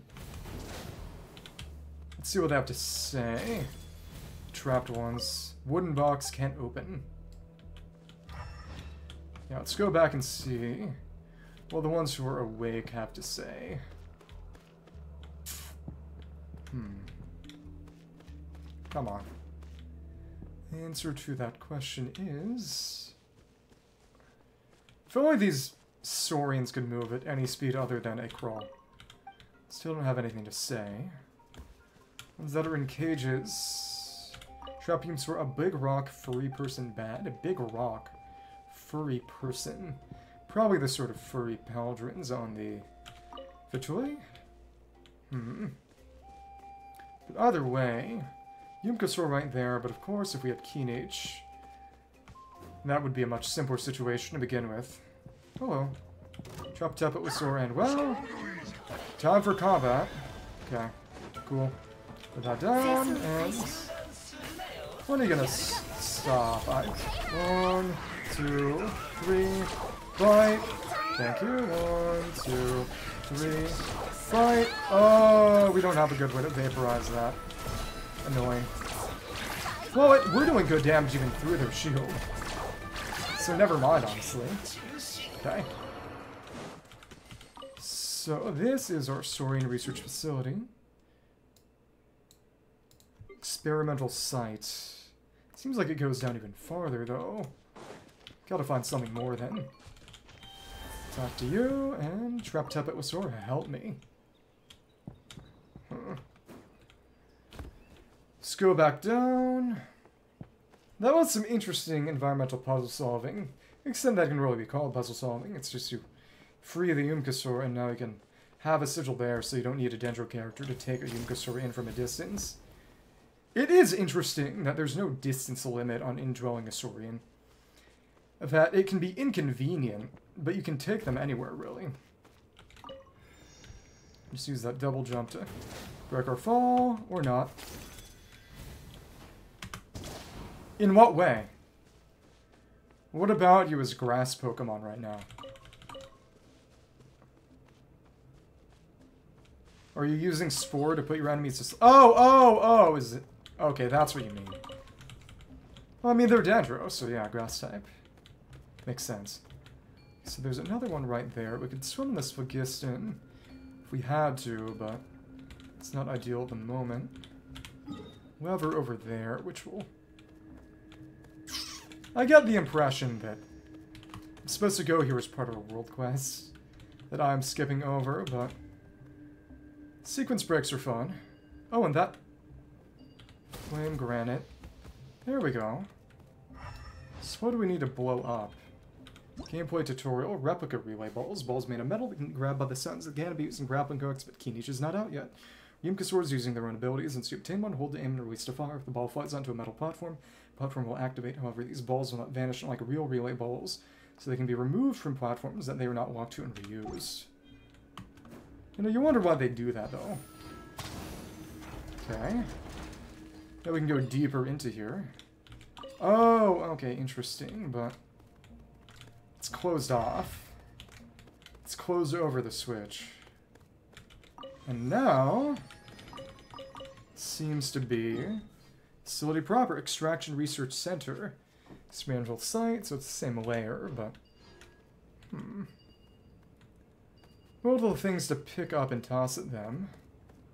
Let's see what they have to say. Trapped ones. Wooden box can't open. Yeah, let's go back and see. Well, the ones who are awake have to say. Hmm. Come on. The answer to that question is... If only these Saurians could move at any speed other than a crawl. Still don't have anything to say. Ones that are in cages. Trapeums for a big rock, furry person bad. A big rock, furry person. Probably the sort of furry paladins on the Fatui? Hmm. But either way, Yumkasaur right there, but of course if we had Kinich, that would be a much simpler situation to begin with. Oh, Hello. Drop Tepetlisaur and well, time for combat. Okay, cool. Put that down, and... When are you gonna stop? I... One, two, three, Fight! Thank you. One, two, three. Fight! Oh, we don't have a good way to vaporize that. Annoying. Well, it, we're doing good damage even through their shield. So never mind, honestly. Okay. So this is our Saurian Research Facility. Experimental site. Seems like it goes down even farther, though. Gotta find something more then. Talk to you, and Trap Tepetlisaur, help me. Huh. Let's go back down. That was some interesting environmental puzzle solving. Except that can really be called puzzle solving. It's just you free the Yumkasaur and now you can have a sigil there so you don't need a Dendro character to take a Yumkasaur in from a distance. It is interesting that there's no distance limit on indwelling a Saurian. That it can be inconvenient, but you can take them anywhere, really. Just use that double jump to break our fall, or not. In what way? What about you as grass Pokemon right now? Are you using Spore to put your enemies to... Oh, oh, oh, is it... Okay, that's what you mean. Well, I mean, they're Dendro, so yeah, grass type. Makes sense. So there's another one right there. We could swim this Phlogiston if we had to, but it's not ideal at the moment. However, over there, which will... I get the impression that I'm supposed to go here as part of a world quest that I'm skipping over, but sequence breaks are fun. Oh, and that flame granite. There we go. So what do we need to blow up? Gameplay tutorial, replica relay balls. Balls made of metal that can grab by the sentence that can be used in grappling hooks, but Kinich is not out yet. Yumkasaurs using their own abilities. Once you obtain one, hold the aim and release to fire. If the ball flies onto a metal platform, the platform will activate. However, these balls will not vanish like real relay balls, so they can be removed from platforms that they are not locked to and reused. You know, you wonder why they do that, though. Okay. Now we can go deeper into here. Oh, okay, interesting, but... It's closed off. It's closed over the switch. And now... Seems to be... Facility proper, Extraction Research Center. Experimental site, so it's the same layer, but... Hmm. Multiple things to pick up and toss at them.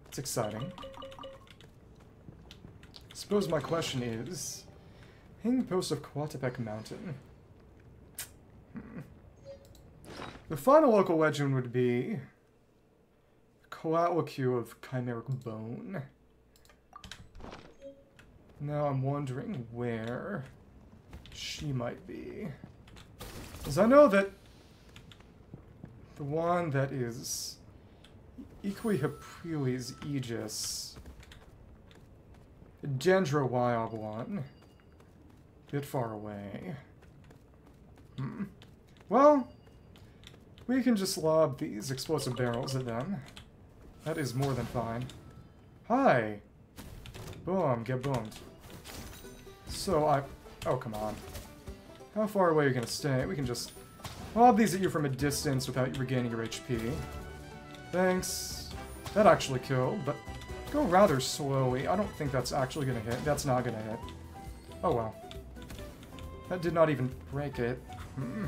It's exciting. Suppose my question is... Hanging post of Coatepec Mountain. Hmm. The final local legend would be... Coatlicue of Chimeric Bone. Now I'm wondering where she might be. Because I know that the one that is Equihepriles Aegis, the Dendro Wild one, bit far away. Hmm. Well, we can just lob these explosive barrels at them. That is more than fine. Hi! Boom, get boomed. So I... Oh, come on. How far away are you going to stay? We can just lob these at you from a distance without you regaining your HP. Thanks. That actually killed, but go rather slowly. I don't think that's actually going to hit. That's not going to hit. Oh, well. That did not even break it. Hmm.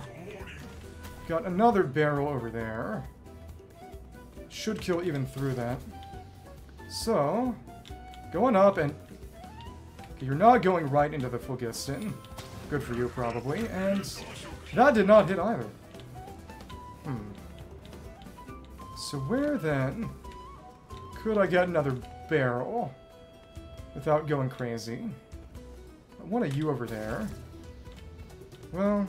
Got another barrel over there. Should kill even through that. So, going up and... You're not going right into the Phlogiston. Good for you, probably. And that did not hit either. Hmm. So where, then, could I get another barrel without going crazy? One of you over there. Well,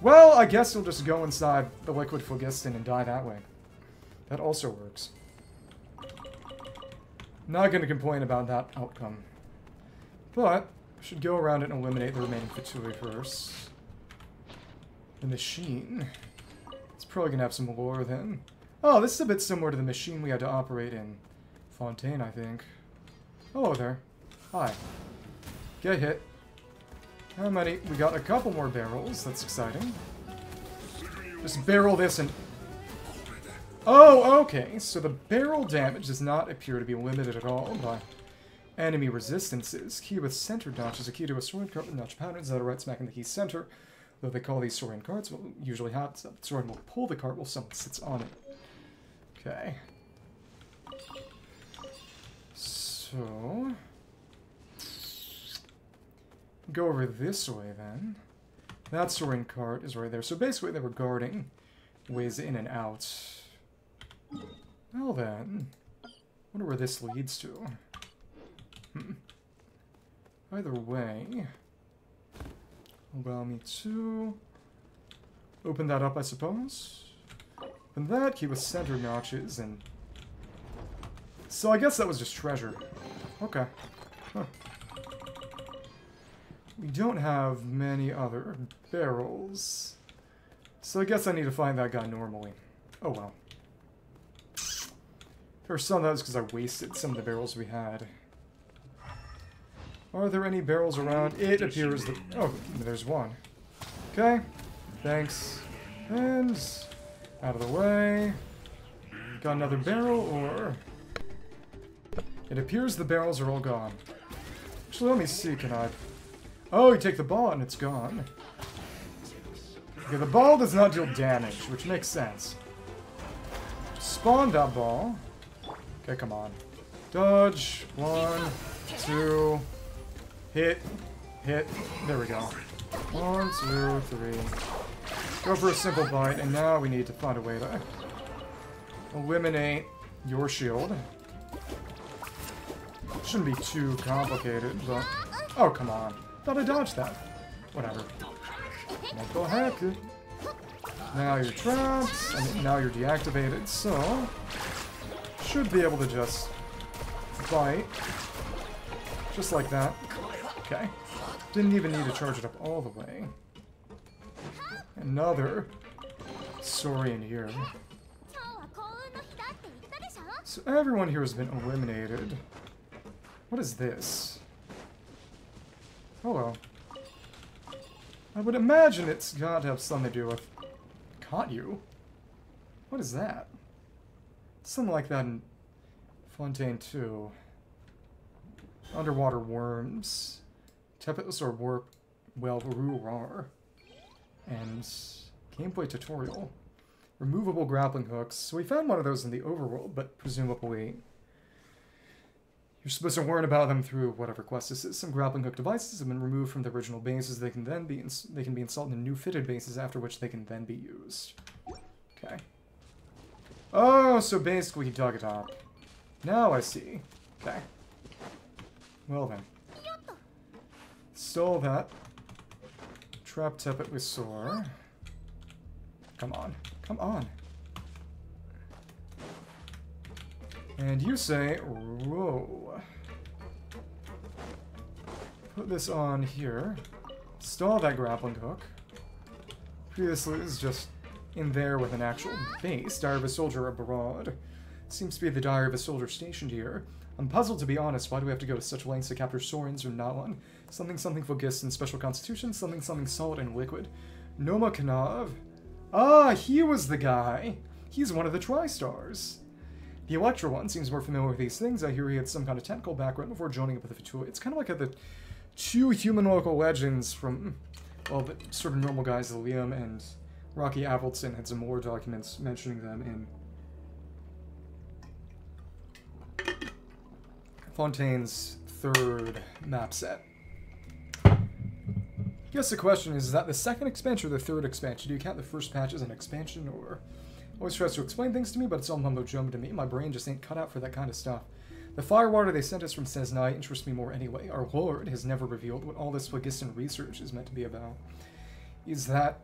well, I guess you'll just go inside the liquid phlogiston and die that way. That also works. Not going to complain about that outcome. But, we should go around and eliminate the remaining Fatui first. The machine. It's probably going to have some lore then. Oh, this is a bit similar to the machine we had to operate in Fontaine, I think. Hello there. Hi. Get hit. How many? We got a couple more barrels. That's exciting. Just barrel this and... Oh, okay. So the barrel damage does not appear to be limited at all by enemy resistances. Key with center notch is a key to a sword card with notch patterns that are right smack in the key center. Though they call these Saurian cards, what usually the Saurian will pull the card while someone sits on it. Okay. So go over this way then. That Saurian cart is right there. So basically they were guarding ways in and out. Well then, wonder where this leads to. Hmm. Either way, allow me to open that up, I suppose. And that, key with center notches, and... So I guess that was just treasure. Okay. Huh. We don't have many other barrels. So I guess I need to find that guy normally. Oh well. For some, that was because I wasted some of the barrels we had. Are there any barrels around? It appears that... Oh, there's one. Okay. Thanks. And... Out of the way. Got another barrel, or... It appears the barrels are all gone. Actually, let me see, can I... Oh, you take the ball and it's gone. Okay, the ball does not deal damage, which makes sense. Spawn that ball. Okay, come on. Dodge. One, two, hit, hit. There we go. One, two, three. Go for a simple bite, and now we need to find a way to eliminate your shield. Shouldn't be too complicated, but... Oh, come on. Thought I dodged that. Whatever. What heck? Now you're trapped, and now you're deactivated, so... Should be able to just... Bite. Just like that. Okay. Didn't even need to charge it up all the way. Another Saurian here. So everyone here has been eliminated. What is this? Oh well. I would imagine it's got to have something to do with... Caught you? What is that? Something like that in Fontaine 2. Underwater worms. Tempest or warp well Rurar. And gameplay tutorial. Removable grappling hooks. So we found one of those in the overworld, but presumably you're supposed to learn about them through whatever quest this is. Some grappling hook devices have been removed from the original bases. They can then be they can be installed in new fitted bases, after which they can then be used. Okay. Oh, so basically he dug it up. Now I see. Okay. Well then. Stole that. Trap Tepetlisaur. Come on. Come on. And you say, whoa. Put this on here. Stall that grappling hook. Previously, it was just in there with an actual base. Diary of a Soldier abroad. Seems to be the Diary of a Soldier stationed here. I'm puzzled to be honest, why do we have to go to such lengths to capture Saurians or Natlan? Something something for gifts and special constitution, something something solid and liquid. Noma Kanav? Ah, he was the guy! He's one of the Tri-Stars. The Electro one seems more familiar with these things. I hear he had some kind of technical background before joining up with the Fatui. It's kind of like a, the two human local legends from, well, the sort of normal guys, Liam and Rocky Avildsen had some more documents mentioning them in Fontaine's third map set. Guess the question is, is that the second expansion or the third expansion? Do you count the first patch as an expansion, or... Always tries to explain things to me, but it's all mumbo jumbo to me. My brain just ain't cut out for that kind of stuff. The firewater they sent us from Snezhnaya interests me more anyway. Our Lord has never revealed what all this phlogiston research is meant to be about. Is that...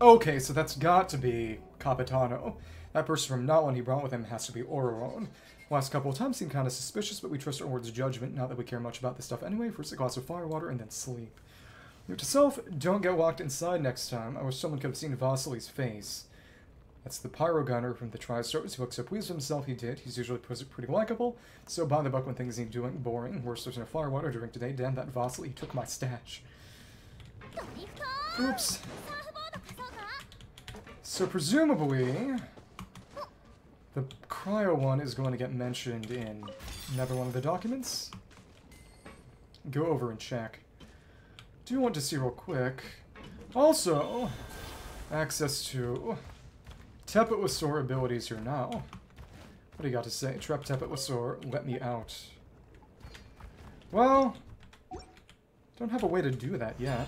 Okay, so that's got to be Capitano. That person from Not one he brought with him has to be Ororon. Last couple of times seemed kind of suspicious, but we trust our Lord's judgment, not that we care much about this stuff anyway. First a glass of firewater, and then sleep. Note to self, don't get locked inside next time. I wish someone could have seen Vasily's face. That's the Pyro Gunner from the Tri-Stars. He looks so pleased with himself he did. He's usually pretty likable, so by the book when things ain't doing. Boring. Worse, there's no firewater to drink today. Damn that Vasily, took my stash. Oops. So presumably, the cryo one is going to get mentioned in another one of the documents. Go over and check. Do want to see real quick. Also, access to Tepetlisaur abilities here now. What do you got to say? Trap Tepetlisaur, let me out. Well, don't have a way to do that yet.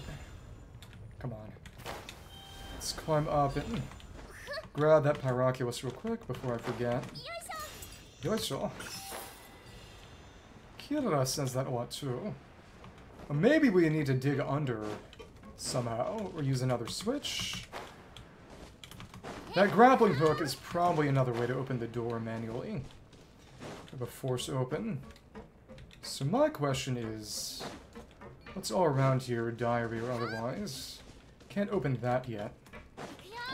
Come on. Let's climb up and grab that Pyroculus real quick before I forget. Yoisho. Kirara says that a lot too. Maybe we need to dig under somehow, oh, or use another switch. That grappling hook is probably another way to open the door manually. Have a force open. So my question is, what's all around here, diary or otherwise? Can't open that yet.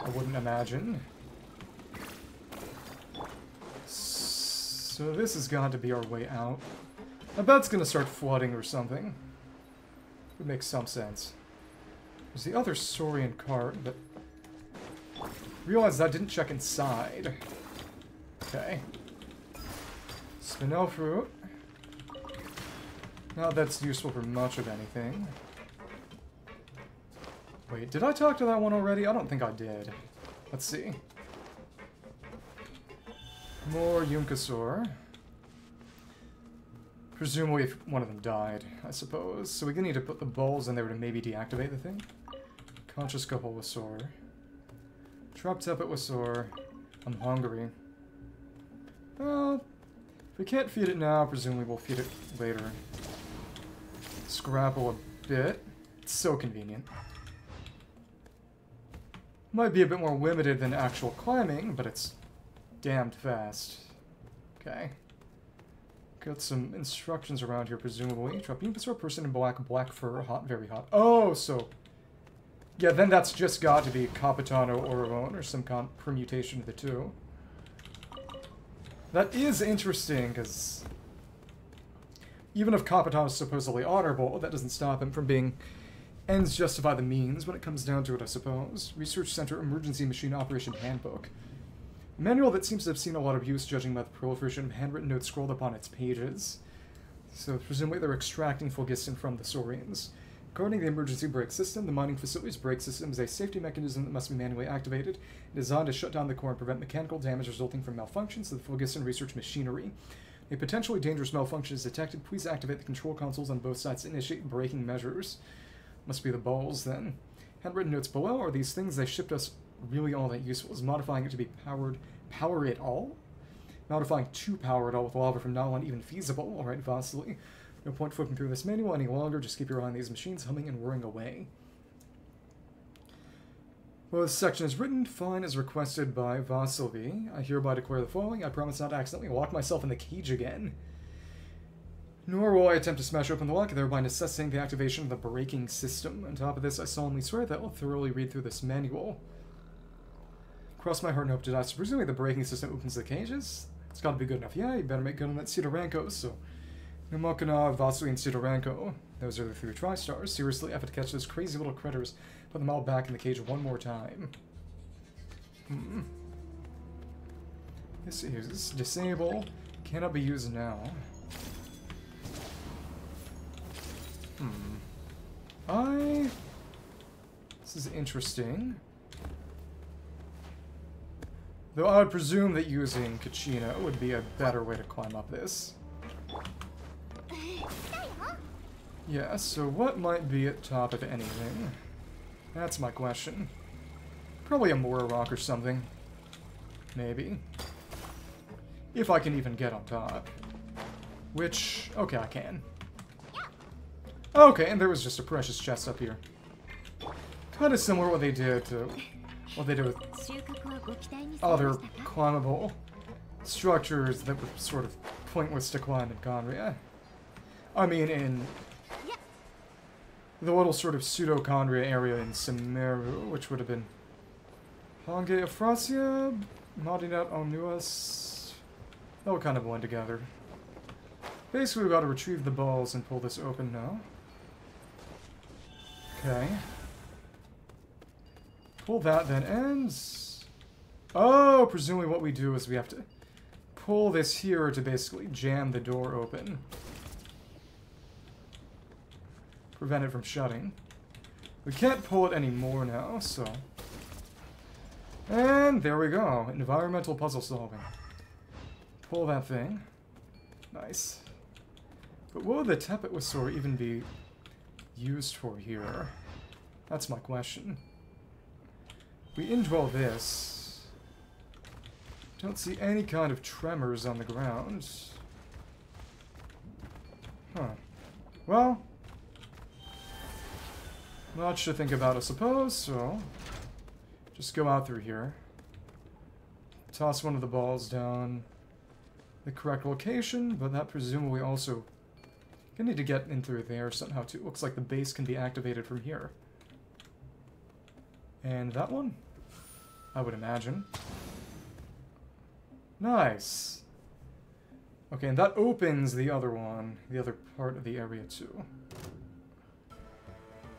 I wouldn't imagine. So this has got to be our way out. I bet it's going to start flooding or something. Would make some sense. There's the other Saurian cart, but... Realized I didn't check inside. Okay. Spinel fruit. Not that's useful for much of anything. Wait, did I talk to that one already? I don't think I did. Let's see. More Yumkasaur. Presumably if one of them died, I suppose. So we're gonna need to put the balls in there to maybe deactivate the thing. Conscious Koholasaur. Trap Tepetlisaur. I'm hungry. Well, if we can't feed it now, presumably we'll feed it later. Scrapple a bit. It's so convenient. Might be a bit more limited than actual climbing, but it's damned fast. Okay. Got some instructions around here, presumably. Trapinpasaur, person in black, black fur, hot, very hot. Oh, so... Yeah, then that's just got to be Capitano or Ororon, or some of permutation of the two. That is interesting, because... Even if Capitano is supposedly honorable, that doesn't stop him from being ends justify the means when it comes down to it, I suppose. Research Center Emergency Machine Operation Handbook. Manual that seems to have seen a lot of use, judging by the proliferation of handwritten notes scrolled upon its pages. So presumably they're extracting phlogiston from the saurians. According to the emergency brake system, the mining facility's brake system is a safety mechanism that must be manually activated, designed to shut down the core and prevent mechanical damage resulting from malfunctions of the phlogiston research machinery. A potentially dangerous malfunction is detected. Please activate the control consoles on both sides to initiate braking measures. Must be the balls, then. Handwritten notes below are these things they shipped us really all that useful? Is modifying it to be powered, power it all? Modifying to power it all with lava from now on even feasible. Alright, Vasily. No point flipping through this manual any longer, just keep your eye on these machines humming and whirring away. Well, this section is written fine as requested by Vasily. I hereby declare the following. I promise not to accidentally lock myself in the cage again. Nor will I attempt to smash open the lock, thereby necessitating the activation of the braking system. On top of this, I solemnly swear that I'll thoroughly read through this manual. Cross my heart and hope to die. So presumably the braking system opens the cages? It's gotta be good enough. Yeah, you better make good on that Sidoranko, so... Numokana, Vasui, and Sidoranko. Those are the three TriStars. Seriously, I have to catch those crazy little critters. Put them all back in the cage one more time. Hmm. This is disable. Cannot be used now. Hmm. I... This is interesting. Though I would presume that using Kachina would be a better way to climb up this. Yeah, so what might be at top of anything? That's my question. Probably a Mora rock or something. Maybe. If I can even get on top. Which, okay, I can. Okay, and there was just a precious chest up here. Kind of similar what they did to what they did with other climbable structures that were sort of pointless to climb in Khaenri'ah. I mean, in the little sort of pseudo-Khaenri'ah area in Sumeru, which would have been Honge Afrasia, Madinat Onuas. They'll kind of blend together. Basically, we've got to retrieve the balls and pull this open now. Okay. Pull that, then ends. Oh, presumably what we do is we have to pull this here to basically jam the door open. Prevent it from shutting. We can't pull it anymore now, so... And there we go. Environmental puzzle solving. Pull that thing. Nice. But would the Tepetlisaur even be used for here? That's my question. We indwell this. Don't see any kind of tremors on the ground. Huh. Well, Much to think about, I suppose, so... Just go out through here. Toss one of the balls down the correct location, but that presumably also... Gonna need to get in through there somehow, too. Looks like the base can be activated from here. And that one? I would imagine. Nice. Okay, and that opens the other one, the other part of the area too.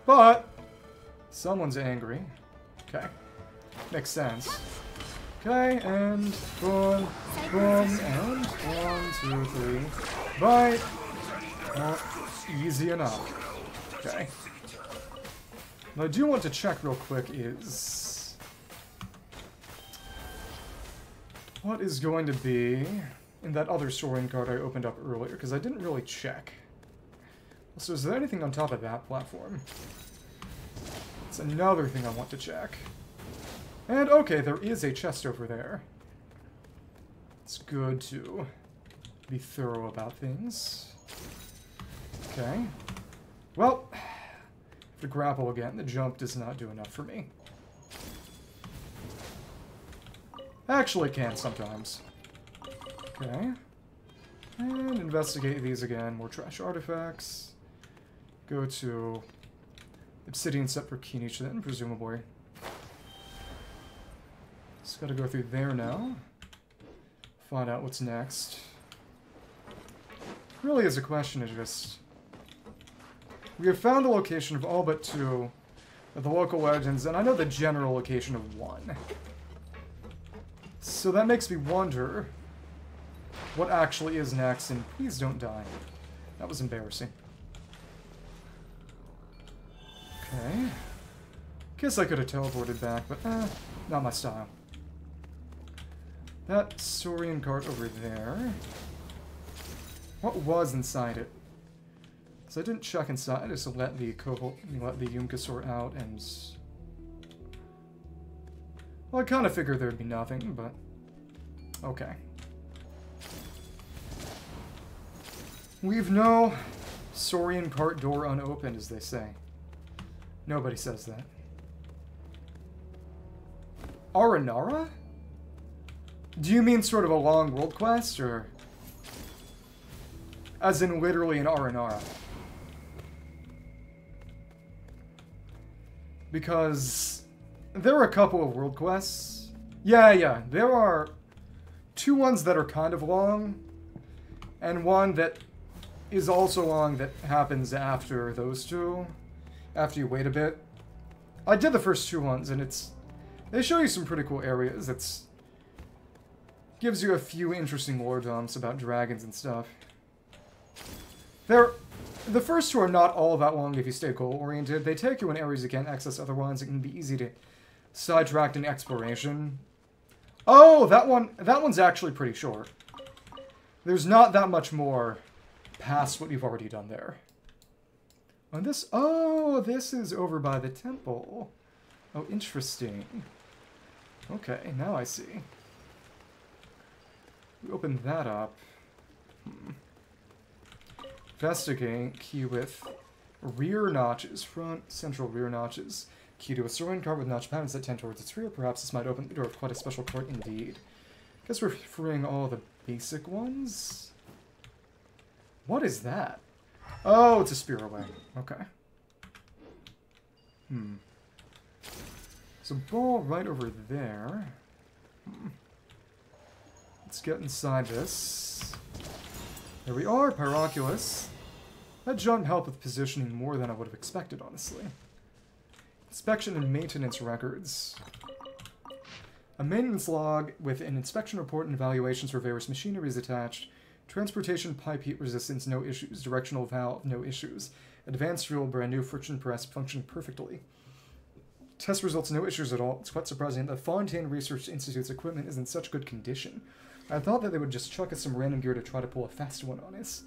But, someone's angry. Okay, makes sense. Okay, and boom, boom, and one, two, three. Bye! Well, easy enough. Okay. What I do want to check real quick is... What is going to be in that other Saurian card I opened up earlier, because I didn't really check. So is there anything on top of that platform? It's another thing I want to check. And okay, there is a chest over there. It's good to be thorough about things. Okay. Well, to grapple again, the jump does not do enough for me. Actually can sometimes. Okay. And investigate these again. More trash artifacts. Go to Obsidian set for Kinich then, presumably. Just gotta go through there now. Find out what's next. Really is a question of just... We have found the location of all but two of the local legends, and I know the general location of one. So that makes me wonder what actually is next, and please don't die. That was embarrassing. Okay. Guess I could have teleported back, but eh, not my style. That Saurian cart over there. What was inside it? So I didn't check inside, I just let the cohort, let the Yumkasaur out and... Well, I kind of figured there'd be nothing, but... Okay. We've no Saurian cart door unopened, as they say. Nobody says that. Aranara? Do you mean sort of a long world quest, or... As in literally an Aranara? Because there are a couple of world quests. Yeah, yeah, there are two ones that are kind of long, and one that is also long that happens after those two, after you wait a bit. I did the first two ones, and it's... They show you some pretty cool areas. It's... Gives you a few interesting lore dumps about dragons and stuff. They're... The first two are not all that long if you stay goal-oriented. They take you in areas you can't access otherwise. It can be easy to sidetrack in exploration. Oh, that one... That one's actually pretty short. There's not that much more past what you've already done there. And this, oh, this is over by the temple. Oh, interesting. Okay, now I see. We open that up. Hmm. Investigate, key with rear notches, front, central rear notches. Key to a Saurian cart with notch patterns that tend towards its rear. Perhaps this might open the door of quite a special cart indeed. Guess we're freeing all the basic ones. What is that? Oh, it's a spear away. Okay. Hmm. So ball right over there. Hmm. Let's get inside this. There we are, Pyroculus. That jump helped with positioning more than I would have expected, honestly. Inspection and maintenance records. A maintenance log with an inspection report and evaluations for various machinery is attached. Transportation pipe heat resistance, no issues. Directional valve, no issues. Advanced fuel, brand new friction press, functioning perfectly. Test results, no issues at all. It's quite surprising that Fontaine Research Institute's equipment is in such good condition. I thought that they would just chuck us some random gear to try to pull a fast one on us.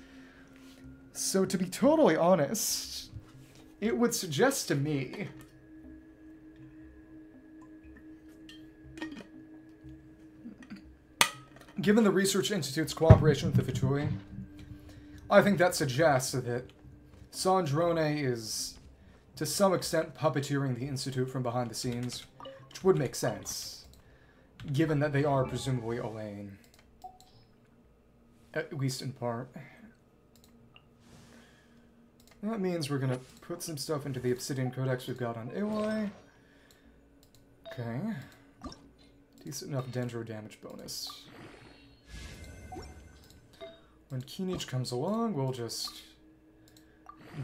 So to be totally honest, it would suggest to me Given the Research Institute's cooperation with the Fatui, I think that suggests that Sandrone is to some extent, puppeteering the Institute from behind the scenes, which would make sense, given that they are presumably Elaine. At least in part. That means we're gonna put some stuff into the Obsidian Codex we've got on Aloy. Okay. Decent enough dendro damage bonus. When Kinich comes along, we'll just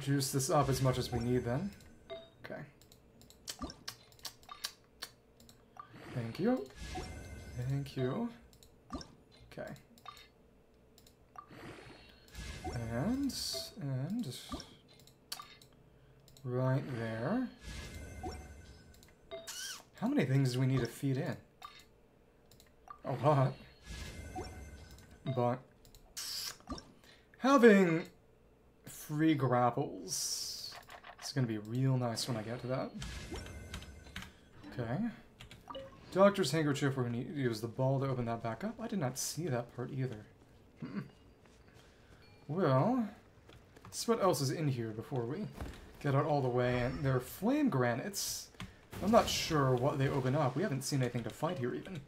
juice this up as much as we need then. Okay. Thank you. Thank you. Okay. And, and, right there. How many things do we need to feed in? A lot. But, having free grapples is going to be real nice when I get to that. Okay. Doctor's handkerchief, we're going to use the ball to open that back up. I did not see that part either. Hmm. Well, let's see what else is in here before we get out all the way. And they're flame granites. I'm not sure what they open up. We haven't seen anything to fight here even.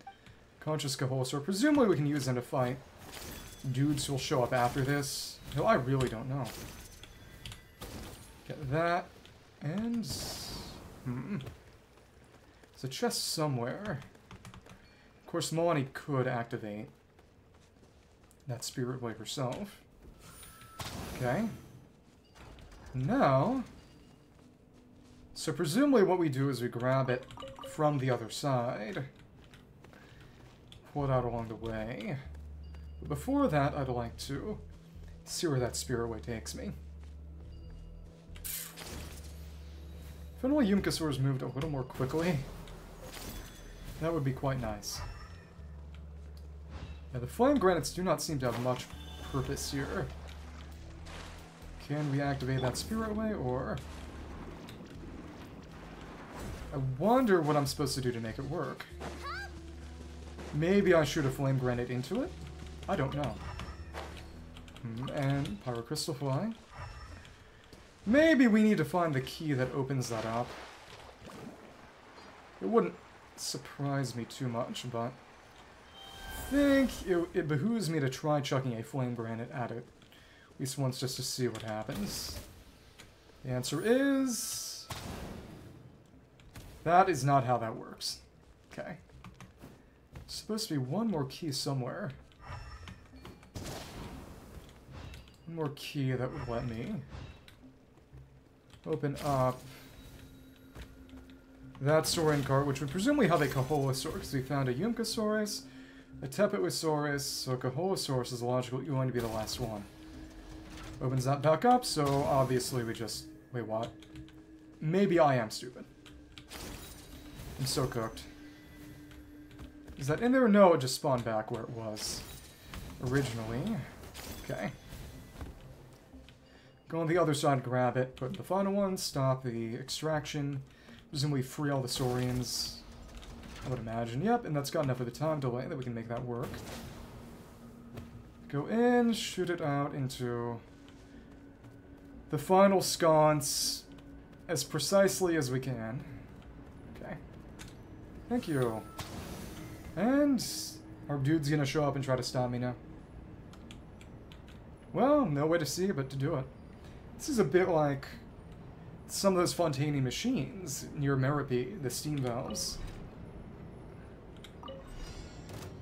Conscious Koholasaur. Presumably we can use them to fight dudes who'll show up after this. No, I really don't know. Get that. And... Hmm. There's a chest somewhere. Of course, Mualani could activate that Spirit Blade herself. Okay. Now... So presumably what we do is we grab it from the other side. Pull it out along the way. But before that, I'd like to see where that Spirit Way takes me. If only Yumkasaurs moved a little more quickly, that would be quite nice. Yeah, the Flame Granites do not seem to have much purpose here. Can we activate that Spirit Way, or... I wonder what I'm supposed to do to make it work. Maybe I shoot a Flame Granite into it? I don't know. Hmm, and Pyrocrystal Fly. Maybe we need to find the key that opens that up. It wouldn't surprise me too much, but... I think it, it behooves me to try chucking a Flame Granite at it least once just to see what happens. The answer is... That is not how that works. Okay. supposed to be one more key somewhere. One more key that would let me open up that Saurian cart, which would presumably have a Koholasaur, because we found a Yumkasaurus, a Tepetlisaurus, so a Koholasaurus is logically going to be the last one. Opens that back up, so obviously we just... Wait, what? Maybe I am stupid. I'm so cooked. Is that in there? No, it just spawned back where it was originally. Okay. Go on the other side, grab it, put the final one, stop the extraction, presumably free all the Saurians. I would imagine. Yep, and that's got enough of the time delay that we can make that work. Go in, shoot it out into the final sconce as precisely as we can. Okay. Thank you. And our dude's gonna show up and try to stop me now. Well, no way to see but to do it. This is a bit like some of those Fontaine machines near Meropide, the steam valves.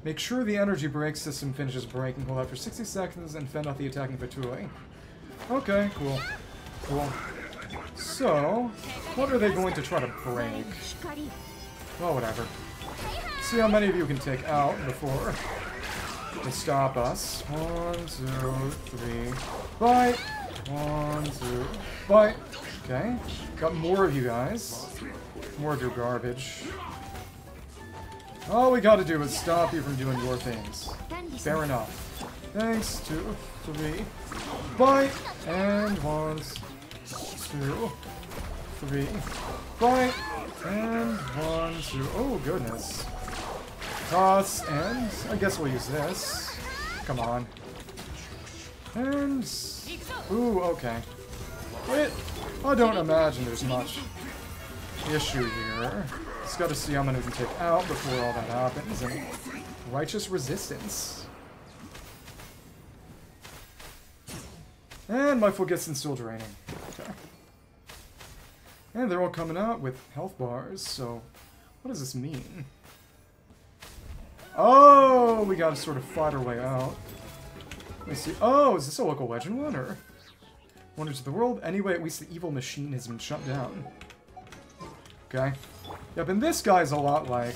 Make sure the energy brake system finishes braking. Hold out for 60 seconds and fend off the attacking Fatui. Okay, cool. Cool. So, what are they going to try to break? Well, whatever. See how many of you can take out before they stop us. One, two, three. Bite! One, two. Bite! Okay. Got more of you guys. More of your garbage. All we gotta do is stop you from doing your things. Fair enough. Thanks, two, three. Bite! And one, two, three. Bite! And one, two. Oh, goodness. Toss, and I guess we'll use this. Come on. And... Ooh, okay. Quit! I don't imagine there's much issue here. Just gotta see how many we can take out before all that happens. And righteous resistance. And my foot gets still draining. Okay. And they're all coming out with health bars, so what does this mean? Oh, we gotta sort of fight our way out. Let me see. Oh, is this a local legend one, or? Wonders of the world. Anyway, at least the evil machine has been shut down. Okay. Yep, and this guy's a lot like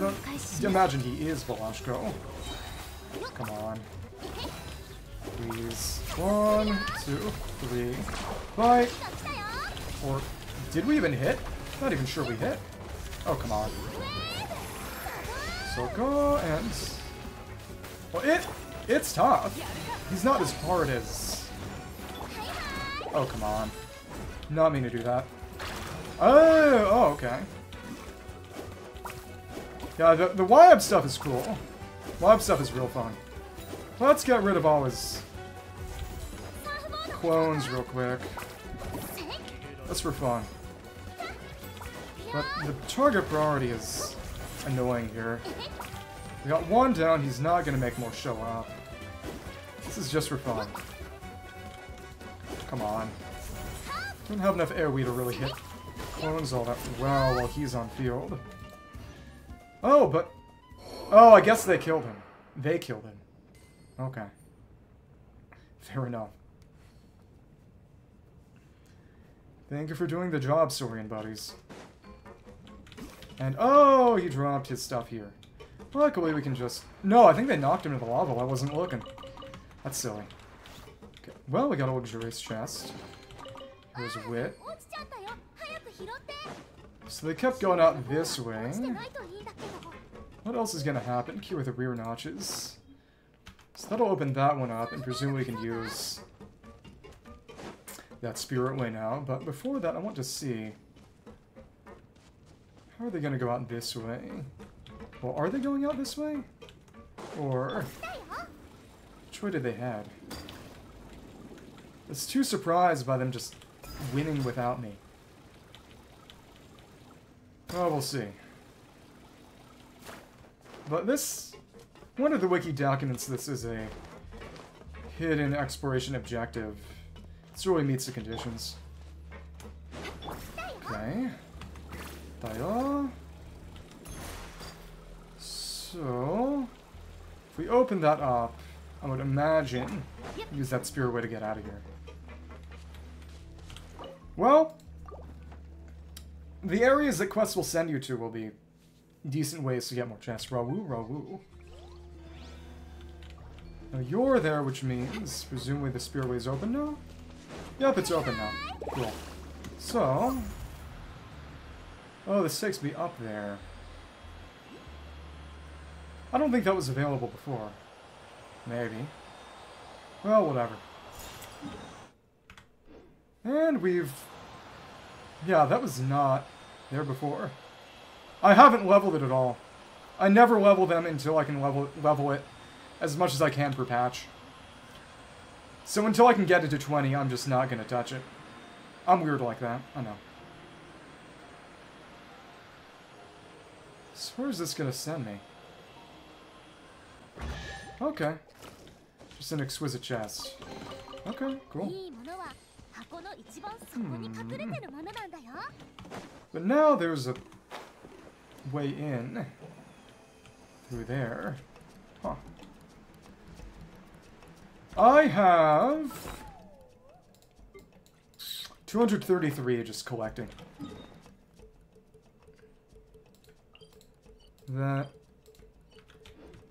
don't imagine he is Balachko. Come on. Please. One, two, three. Fight! Or did we even hit? Not even sure we hit. Oh, come on. So go and... Well, it... It's tough. He's not as hard as... Oh, come on. Not mean to do that. Oh, oh okay. Yeah, the, the YAB stuff is cool. YAB stuff is real fun. Let's get rid of all his clones real quick. That's for fun. But the target priority is annoying here. We got one down, he's not gonna make more show up. This is just for fun. Come on. Don't have enough AoE to really hit clones all that well while he's on field. Oh, but... Oh, I guess they killed him. They killed him. Okay. Fair enough. Thank you for doing the job, Saurian buddies. And, oh, he dropped his stuff here. Luckily, we can just... No, I think they knocked him into the lava I wasn't looking. That's silly. Okay. Well, we got a luxurious chest. Here's a wit. So they kept going out this way. What else is going to happen? Here with the rear notches. So that'll open that one up, and presumably we can use that spirit way now. But before that, I want to see... How are they going to go out this way? Well, are they going out this way? Or... Which way did they head? I was too surprised by them just winning without me. Well, we'll see. But this... One of the wiki documents this is a hidden exploration objective. This really meets the conditions. Okay. Dehya. So... If we open that up, I would imagine use that spirit way to get out of here. Well, the areas that quests will send you to will be decent ways to get more chests. Rawu, Rawu. Now you're there, which means presumably the spearway is open now? Yep, it's open now. Cool. So... Oh, the stakes be up there. I don't think that was available before. Maybe. Well, whatever. And we've... Yeah, that was not there before. I haven't leveled it at all. I never level them until I can level, level it as much as I can per patch. So until I can get it to 20, I'm just not going to touch it. I'm weird like that, I know. So where is this going to send me? Okay. Just an exquisite chest. Okay, cool. Hmm. But now there's a way in through there. Huh. I have 233 just collecting. That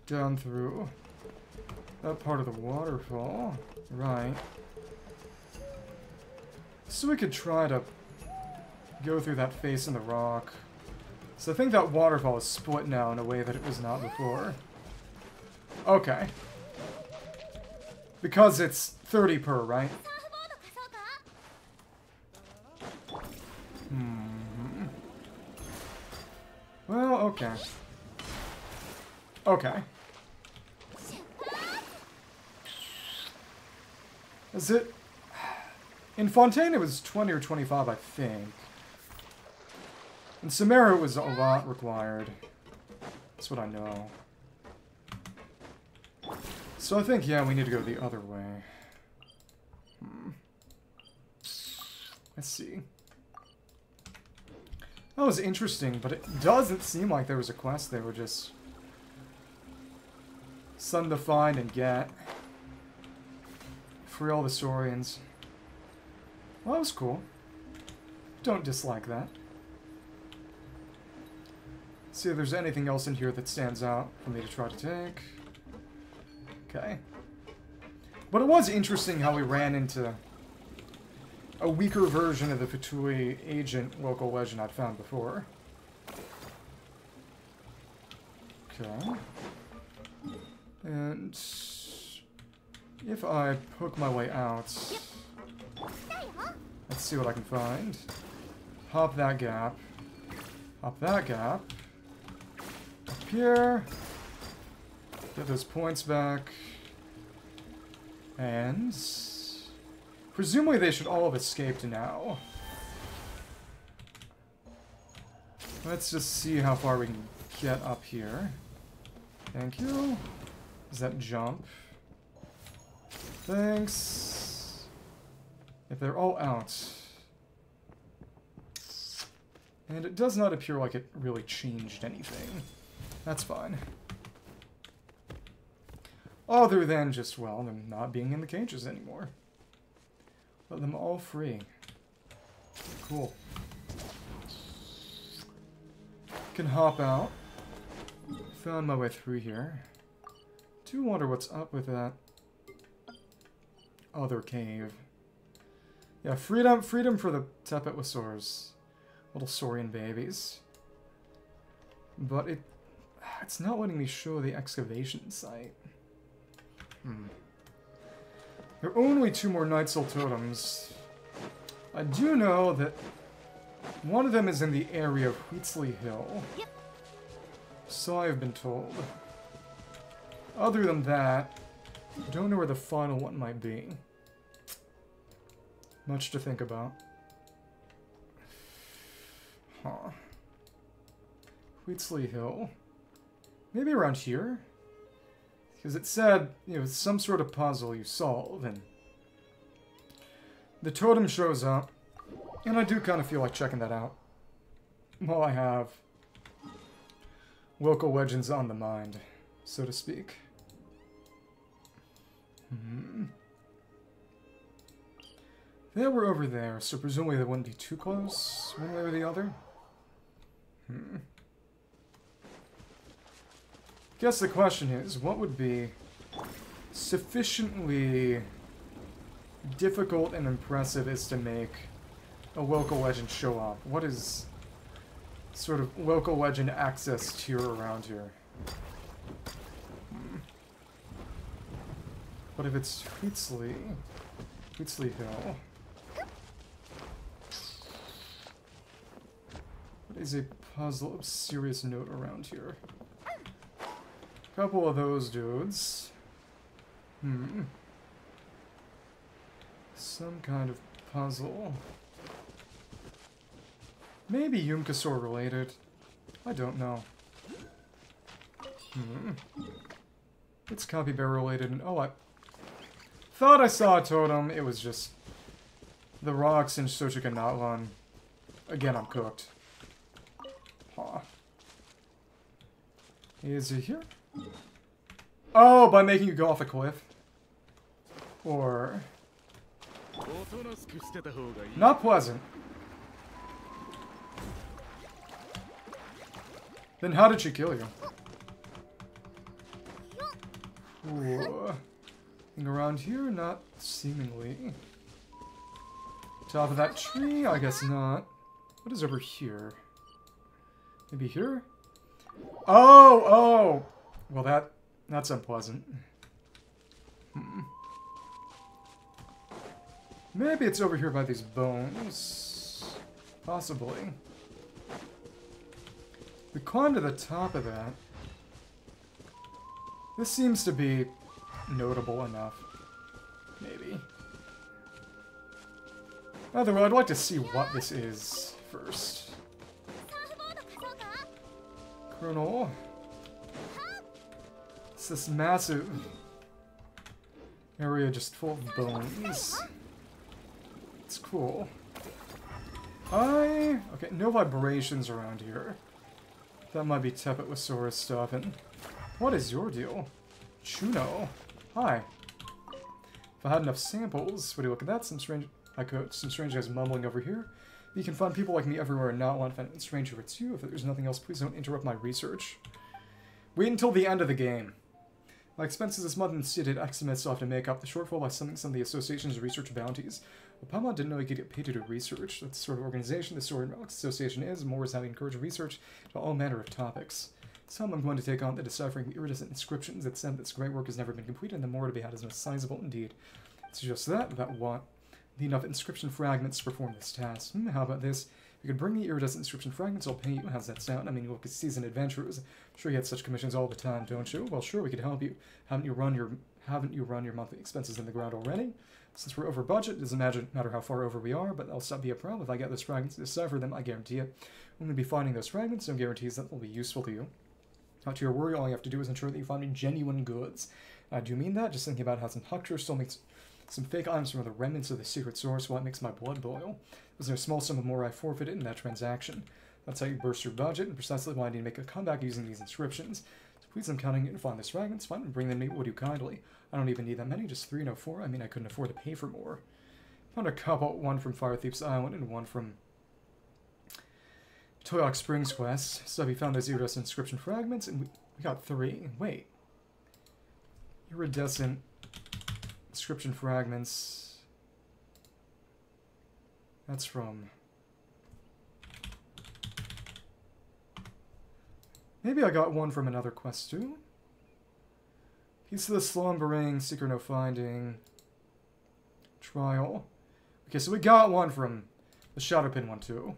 down through that part of the waterfall. Right. So we could try to go through that face in the rock. So I think that waterfall is split now in a way that it was not before. Okay. Because it's 30 per, right? Hmm. Well, okay. Okay. Is it In Fontaine, it was 20 or 25, I think. In Sumeru, it was a lot required. That's what I know. So I think, yeah, we need to go the other way. Hmm. Let's see. That was interesting, but it doesn't seem like there was a quest. They were just... Sun to find and get. Free all the Saurians. Well, that was cool. Don't dislike that. See if there's anything else in here that stands out for me to try to take. Okay. But it was interesting how we ran into a weaker version of the Fatui agent local legend I'd found before. Okay. And if I poke my way out, let's see what I can find. Hop that gap. Hop that gap. Up here. Get those points back. And... Presumably they should all have escaped now. Let's just see how far we can get up here. Thank you. Is that jump? Thanks. If they're all out. And it does not appear like it really changed anything. That's fine. Other than just, well, them not being in the cages anymore. Let them all free. Cool. Can hop out. Found my way through here. Do wonder what's up with that other cave. Yeah, freedom freedom for the Tepetlisaurs. Little Saurian babies. But it it's not letting me show the excavation site. Hmm. There are only two more Nightsoul Totems. I do know that one of them is in the area of Wheatsley Hill. Yep. So I've been told. Other than that, I don't know where the final one might be. Much to think about. Huh. Wheatsley Hill. Maybe around here? Because it said, you know, some sort of puzzle you solve, and the totem shows up, and I do kind of feel like checking that out. While I have local legends on the mind, so to speak. Hmm. They were over there, so presumably they wouldn't be too close, one way or the other. Hmm. Guess the question is, what would be sufficiently difficult and impressive is to make a local legend show up? What is sort of local legend access tier around here? But if it's Wheatsley, Wheatsley Hill... What is a puzzle of serious note around here? Couple of those dudes. Hmm. Some kind of puzzle. Maybe Yumkasaur related. I don't know. Hmm. It's Capybara related and oh I thought I saw a totem, it was just the rocks in Sochika Natlan. Again, I'm cooked. Huh. Is it here? Oh, by making you go off a cliff? Or... Not pleasant. Then how did she kill you? Ooh. around here? Not seemingly. Top of that tree? I guess not. What is over here? Maybe here? Oh, oh! Well, that that's unpleasant. Hmm. Maybe it's over here by these bones. Possibly. We climb to the top of that. This seems to be notable enough. Maybe. Either way, I'd like to see what this is first. Colonel. It's this massive area just full of bones. It's cool. I... Okay, no vibrations around here. That might be Tepet with stuff, and... What is your deal? Chuno. Hi. If I had enough samples, would you look at that? Some strange... I could. Some strange guys mumbling over here. You can find people like me everywhere and not want to find it strange if it's you. If there's nothing else, please don't interrupt my research. Wait until the end of the game. My expenses this month exceeded estimates, so I have to make up the shortfall by sending some of the association's research bounties. Well, Paimon didn't know he could get paid to do research. That's the sort of organization the Sword Association is, more is having encouraged research to all manner of topics. Some I'm going to take on the deciphering the iridescent inscriptions that said this great work has never been completed, and the more to be had is most sizable indeed. It's just that, that what? The enough inscription fragments to perform this task. Hmm, how about this? You could bring me iridescent inscription fragments, I'll pay you. How's that sound? I mean, look at seasoned adventurers. Sure you get such commissions all the time, don't you? Well, sure, we could help you. Haven't you run your haven't you run your monthly expenses in the ground already? Since we're over budget, it doesn't matter how far over we are, but that'll stop be a problem if I get those fragments to decipher them, I guarantee it. I'm going to be finding those fragments, no guarantees that they'll be useful to you. Not to your worry, all you have to do is ensure that you find genuine goods. I do mean that, just thinking about how some Huckster still makes some fake items from the remnants of the secret source, it makes my blood boil. Was there a small sum of more I forfeited in that transaction? That's how you burst your budget, and precisely why I need to make a comeback using these inscriptions. So please, I'm counting to find these fragments, find and bring them to me, would you kindly? I don't even need that many, just three and oh four. I mean, I couldn't afford to pay for more. Found a couple, uh, one from Fire Thief's Island and one from Toyac Springs Quest. So we found those iridescent inscription fragments, and we, we got three. Wait. Iridescent inscription fragments. That's from... Maybe I got one from another quest too? Piece of the slumbering, Seeker no finding. Trial. Okay, so we got one from the Shadowpin one too.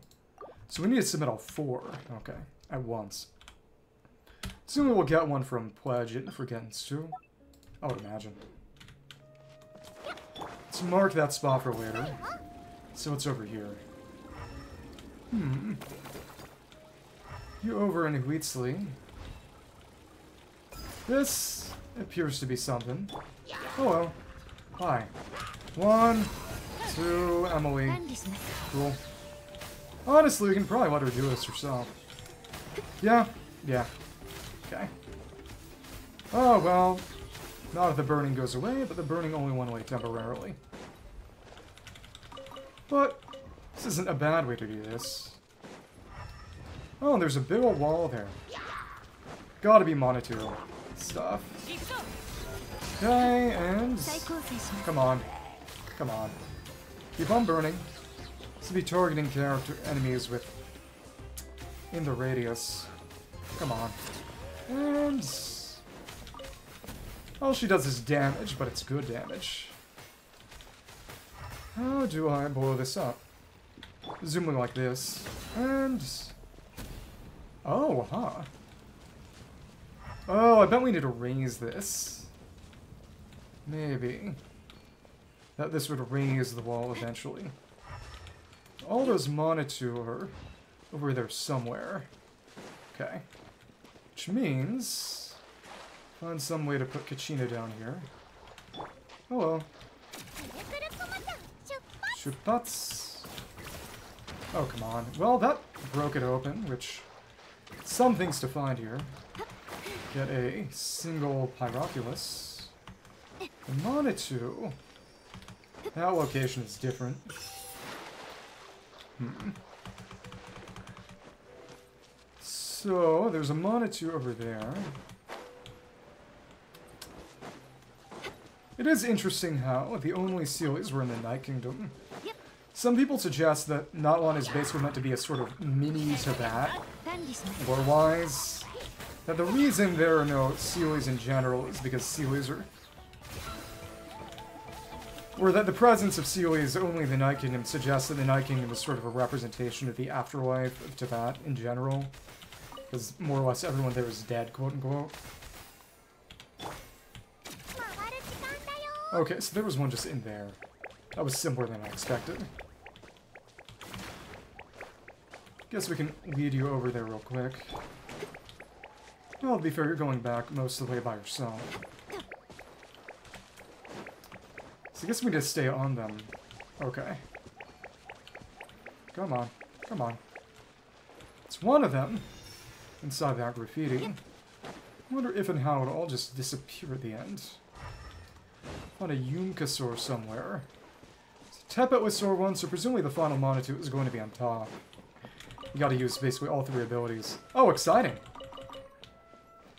So we need to submit all four. Okay, at once. Soon we'll get one from Pledge and Forgettance too. I would imagine. Let's mark that spot for later. So what's over here? Hmm. You over in Huitzli. This appears to be something. Hello. Hi. One, two, Emily. Cool. Honestly, we can probably let her do this herself. Yeah, yeah. Okay. Oh, well. Not if the burning goes away, but the burning only went away temporarily. But, this isn't a bad way to do this. Oh, and there's a big old wall there. Gotta be Moneturo stuff. Okay, and... Come on. Come on. Keep on burning. To be targeting character enemies with... In the radius. Come on. And... All she does is damage, but it's good damage. How do I blow this up? Zooming like this. And... Oh, huh. Oh, I bet we need to raise this. Maybe. That this would raise the wall eventually. All those Monitor over there somewhere. Okay. Which means... Find some way to put Kachina down here. Oh well. Shupats. Oh, come on. Well, that broke it open, which... Some things to find here. Get a single Pyroculus. The Monetoo. That location is different. Hmm. So, there's a Monetoo over there. It is interesting how the only Seelies were in the Night Kingdom. Some people suggest that Natlan is basically meant to be a sort of mini Teyvat, lore-wise. That the reason there are no Seelies in general is because Seelies are... Or that the presence of Seelies only in the Night Kingdom suggests that the Night Kingdom is sort of a representation of the afterlife of Teyvat in general. Because more or less everyone there is dead, quote-unquote. Okay, so there was one just in there. That was simpler than I expected. Guess we can lead you over there real quick. Well, be fair, you're going back most of the way by yourself. So I guess we to stay on them. Okay. Come on. Come on. It's one of them inside that graffiti. I wonder if and how it'll all just disappear at the end. Found a Yumkasaur somewhere. Tepet with Sword 1, so presumably the final Monetoo is going to be on top. You gotta use basically all three abilities. Oh, exciting!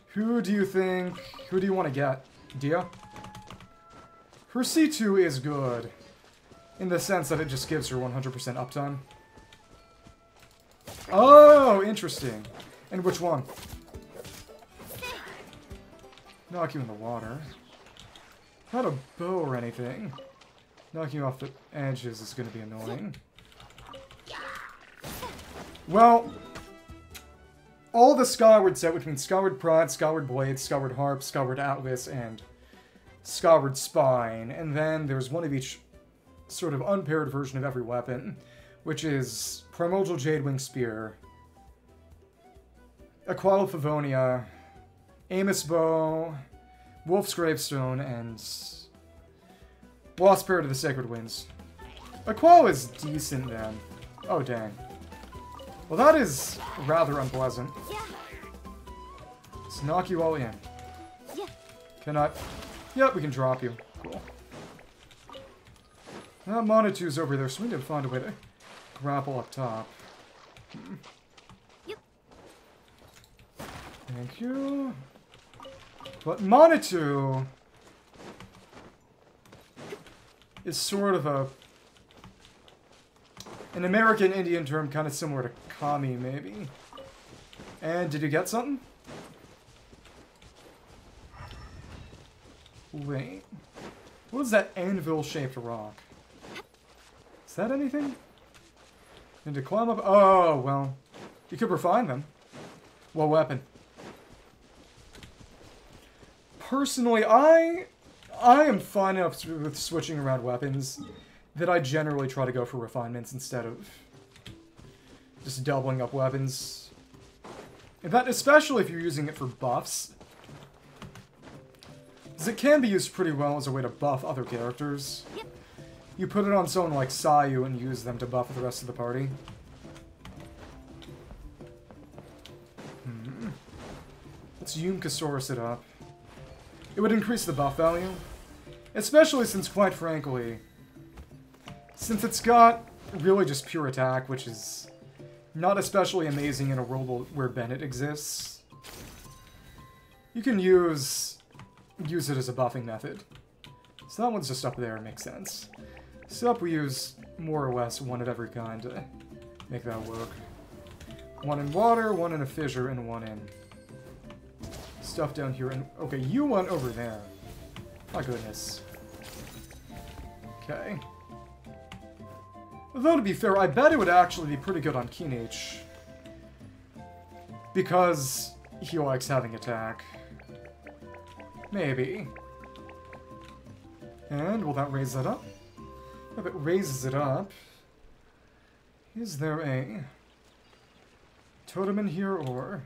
Who do you think... Who do you want to get? Dehya? Her C2 is good. In the sense that it just gives her 100% uptime. Oh, interesting. And which one? Knock you in the water. Not a bow or anything. Knocking off the edges is going to be annoying. Well, all the Skyward set, which means Skyward Pride, Skyward Blade, Skyward Harp, Skyward Atlas, and Skyward Spine, and then there's one of each sort of unpaired version of every weapon, which is Primordial Jadewing Spear, Aquila Favonia, Amos Bow, Wolf's Gravestone, and Lost Spirit of the Sacred Winds. Aquila is decent then. Oh, dang. Well, that is rather unpleasant. Let's knock you all in. Cannot... Yep, we can drop you. Cool. That Monetoo's over there, so we need to find a way to grapple up top. Thank you. But Monetoo is sort of a an American Indian term kind of similar to Kami, maybe. And did you get something? Wait. What is that anvil-shaped rock? Is that anything? And to climb up... Oh, well. You could refine them. What weapon? Personally, I... I am fine enough with switching around weapons that I generally try to go for refinements instead of just doubling up weapons. In fact, especially if you're using it for buffs. Because it can be used pretty well as a way to buff other characters. You put it on someone like Sayu and use them to buff the rest of the party. Hmm. Let's Yumkasaurus it up. It would increase the buff value. Especially since, quite frankly, since it's got really just pure attack, which is not especially amazing in a world where Bennett exists, you can use use it as a buffing method. So that one's just up there, makes sense. So up we use more or less one of every kind to make that work. One in water, one in a fissure, and one in stuff down here. And okay, you went over there. My goodness. Okay. Though, to be fair, I bet it would actually be pretty good on Kinich. Because he likes having attack. Maybe. And will that raise that up? If it raises it up, is there a totem in here, or...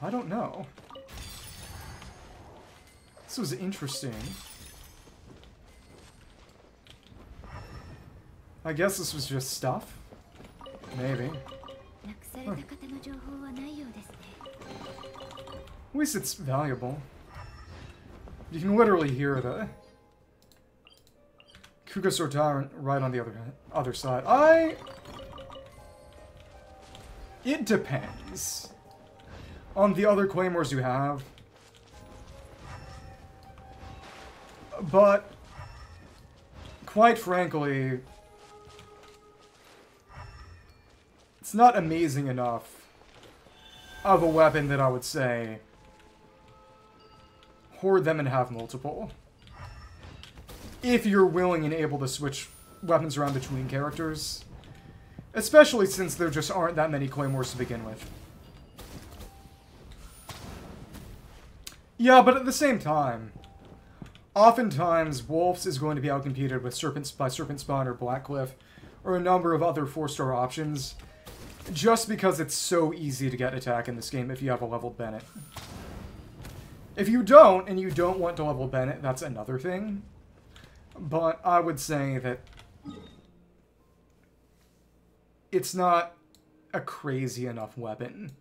I don't know. This was interesting. I guess this was just stuff? Maybe. Huh. At least it's valuable. You can literally hear the Kuga Sortar right on the other other side. I... It depends on the other claymores you have. But, quite frankly, it's not amazing enough of a weapon that I would say hoard them and have multiple. If you're willing and able to switch weapons around between characters. Especially since there just aren't that many claymores to begin with. Yeah, but at the same time, oftentimes Wolf's is going to be outcompeted with Serpent by Serpent Spine or Blackcliff, or a number of other four-star options Just because it's so easy to get attack in this game if you have a leveled Bennett. If you don't, and you don't want to level Bennett, that's another thing. But I would say that it's not a crazy enough weapon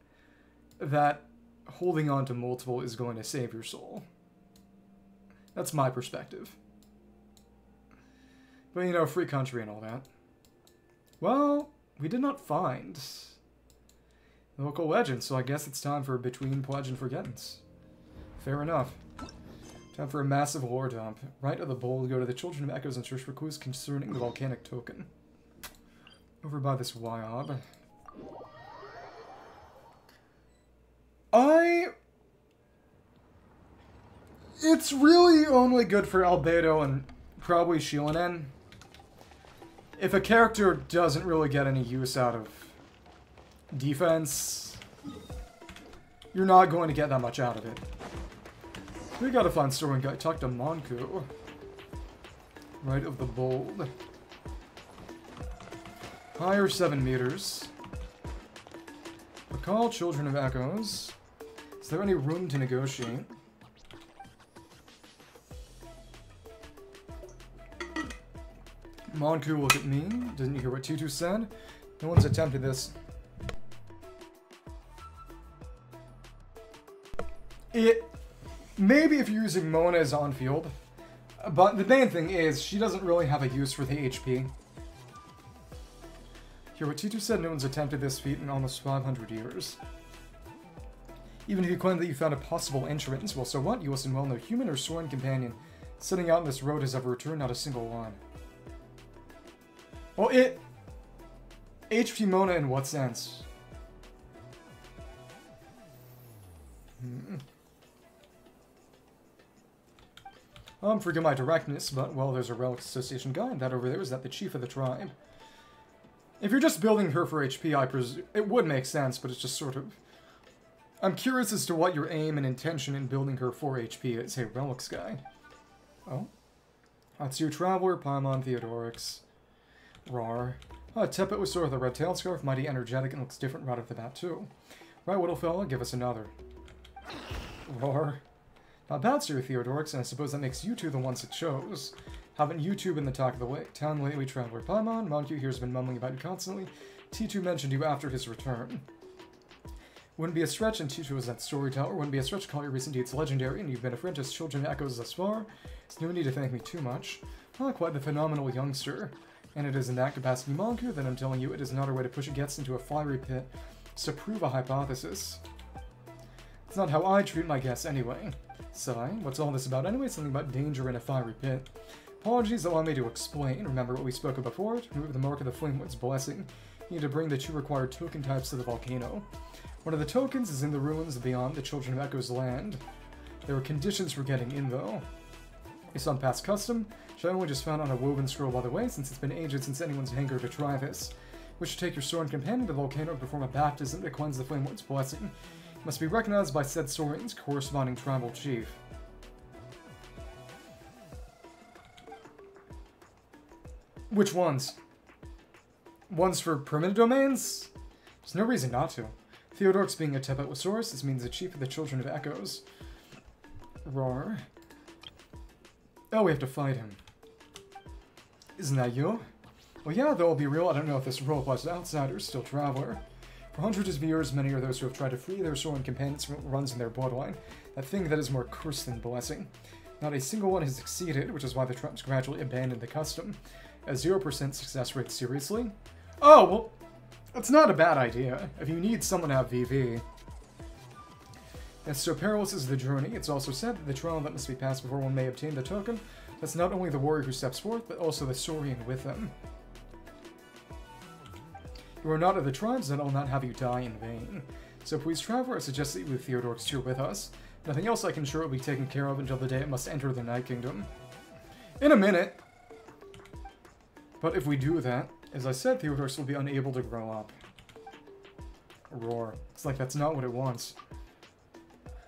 that holding on to multiple is going to save your soul. That's my perspective. But, you know, free country and all that. Well, we did not find local legend, so I guess it's time for Between Pledge and Forgettance. Fair enough. Time for a massive lore dump. Right of the bowl, go to the Children of Echoes and search for clues concerning the volcanic token. Over by this Wayob. I... It's really only good for Albedo and probably Xilonen. If a character doesn't really get any use out of defense, you're not going to get that much out of it. We gotta find Storing Guy. Talk to Monku. Right of the Bold. Higher 7 meters. Recall Children of Echoes. Is there any room to negotiate? Monku, look at me. Didn't you hear what Tutu said? No one's attempted this. It... Maybe if you're using Mona as on field. But the main thing is, she doesn't really have a use for the HP. Here, what Tutu said, no one's attempted this feat in almost 500 years. Even if you claim that you found a possible entrance, well, so what? You listen well, no human or sworn companion setting out on this road has ever returned, not a single one. Well, it... HP Mona in what sense? Hmm. I'm forgive my directness, but, well, there's a Relic Association guy, and that over there is that the chief of the tribe. If you're just building her for HP, I presume... It would make sense, but it's just sort of... I'm curious as to what your aim and intention in building her for HP is. Hey, Relics guy. Oh? That's your Traveler, Paimon, Theodorix. Rar. Uh, Tepet was sort of the red tail scarf, mighty energetic and looks different right off the bat too. Right, little fella, give us another. Rar. Not bad, Sir Theodorix, and I suppose that makes you two the ones it chose. Haven't you two been the talk of the way? Town lately, Traveler Paimon. Monku here's been mumbling about you constantly. Tutu mentioned you after his return. Wouldn't be a stretch, and Tutu was that storyteller. Wouldn't be a stretch to call your recent deeds legendary, and you've been a friend to children echoes thus far. There's no need to thank me too much. Ah, quite the phenomenal youngster and it is in that capacity Monku, that I'm telling you it is not a way to push it gets into a fiery pit to prove a hypothesis. It's not how I treat my guests anyway. Sigh, what's all this about anyway? Something about danger in a fiery pit. Apologies, allow me to explain. Remember what we spoke of before? To remove the mark of the Flame Flamewood's blessing, you need to bring the two required token types to the volcano. One of the tokens is in the ruins beyond the Children of Echo's land. There were conditions for getting in, though. Based on past custom, Generally just found on a woven scroll by the way, since it's been ages since anyone's hankered to try this. Wish to take your Saurian companion to the volcano to perform a baptism to cleanse the Flameward's blessing. must be recognized by said Saurian's corresponding tribal chief. Which ones? Ones for permanent domains? There's no reason not to. Theodorix being a Tepetlisaur, this means the chief of the Children of Echoes. Roar. Oh, we have to fight him. Isn't that you? Well, yeah, though I'll be real, I don't know if this role applies to outsiders, still Traveler. For hundreds of years, many are those who have tried to free their Saurian companions from what runs in their bloodline, that thing that is more curse than blessing. Not a single one has succeeded, which is why the tribes gradually abandoned the custom. A 0% success rate, seriously? Oh, well, that's not a bad idea. If you need someone to have VV. Yes, so perilous is the journey. It's also said that the trial that must be passed before one may obtain the token that's not only the warrior who steps forth, but also the Saurian with them. You are not of the tribes, and I'll not have you die in vain. So please, Traveler, I suggest that you leave Theodorix cheer with us. Nothing else I can sure will be taken care of until the day it must enter the Night Kingdom. In a minute! But if we do that, as I said, Theodorix will be unable to grow up. roar. It's like that's not what it wants.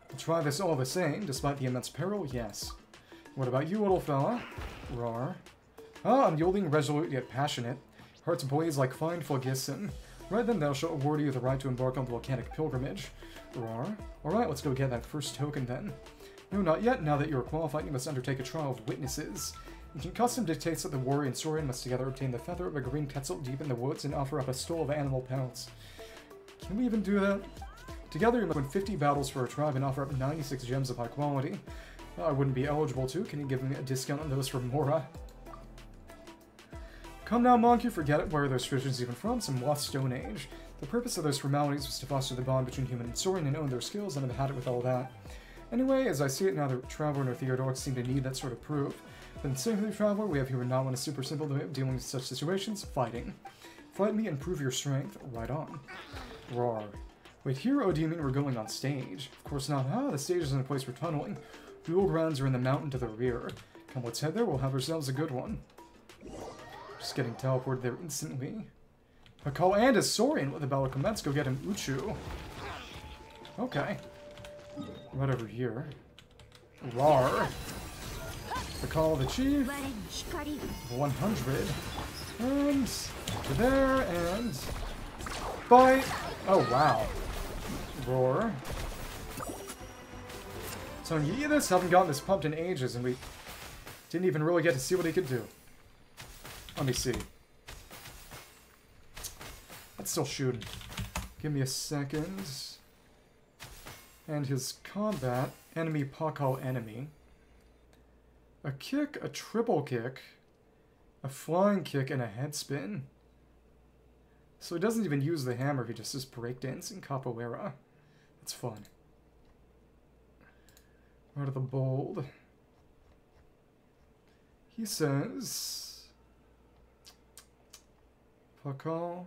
We'll try this all the same, despite the immense peril, yes. What about you, little fella? Rar. Ah, unyielding, resolute, yet passionate. Hearts blaze like fine phlogiston. Right then, thou shalt award you the right to embark on the volcanic pilgrimage. Roar. Alright, let's go get that first token then. No, not yet. Now that you are qualified, you must undertake a trial of witnesses. Custom dictates that the warrior and Saurian must together obtain the feather of a green quetzal deep in the woods and offer up a stole of animal pelts. Can we even do that? Together, you must win 50 battles for a tribe and offer up 96 gems of high quality. I wouldn't be eligible to. Can you give me a discount on those for Mora? Come now, monk, you forget it. where those traditions even from, some lost Stone Age. The purpose of those formalities was to foster the bond between human and Saurian and own their skills, and I've had it with all that. Anyway, as I see it, neither Traveler nor Theodoric seem to need that sort of proof. In Simply Traveler, we have here not one a super simple way of dealing with such situations, fighting. Fight me and prove your strength, right on. Rar. Wait, here, oh, do you mean we're going on stage? Of course not. Ah, the stage isn't a place for tunneling. Duel grounds are in the mountain to the rear. Come, let's head there, we'll have ourselves a good one. Just getting teleported there instantly. Pakal and a Saurian with a battle commence. Go get him Uchu. Okay. Right over here. Rar. Pakal the Chief. 100. And to there and bite. Oh wow. Roar. So Yeetus haven't gotten this pumped in ages and we didn't even really get to see what he could do. Let me see. Let's still shoot Give me a second. And his combat, enemy Pakal enemy. A kick, a triple kick, a flying kick, and a head spin. So he doesn't even use the hammer, he just does breakdance and capoeira. That's fun. Out of the bold. He says... Pakal.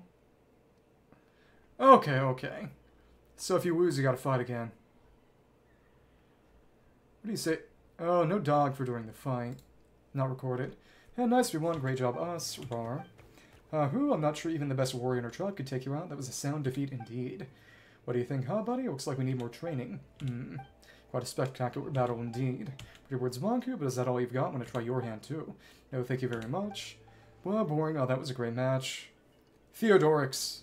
Okay, okay. So if you lose, you gotta fight again. What do you say? Oh, no dog for during the fight. Not recorded. Yeah, nice we won. Great job, us. Rar. Uh, who? I'm not sure even the best warrior in our tribe could take you out. That was a sound defeat indeed. What do you think, huh, buddy? Looks like we need more training. Hmm. Quite a spectacular battle indeed. Pretty words, Monku, but is that all you've got? Want to try your hand, too? No, thank you very much. Well, boring. Oh, that was a great match. Theodorix.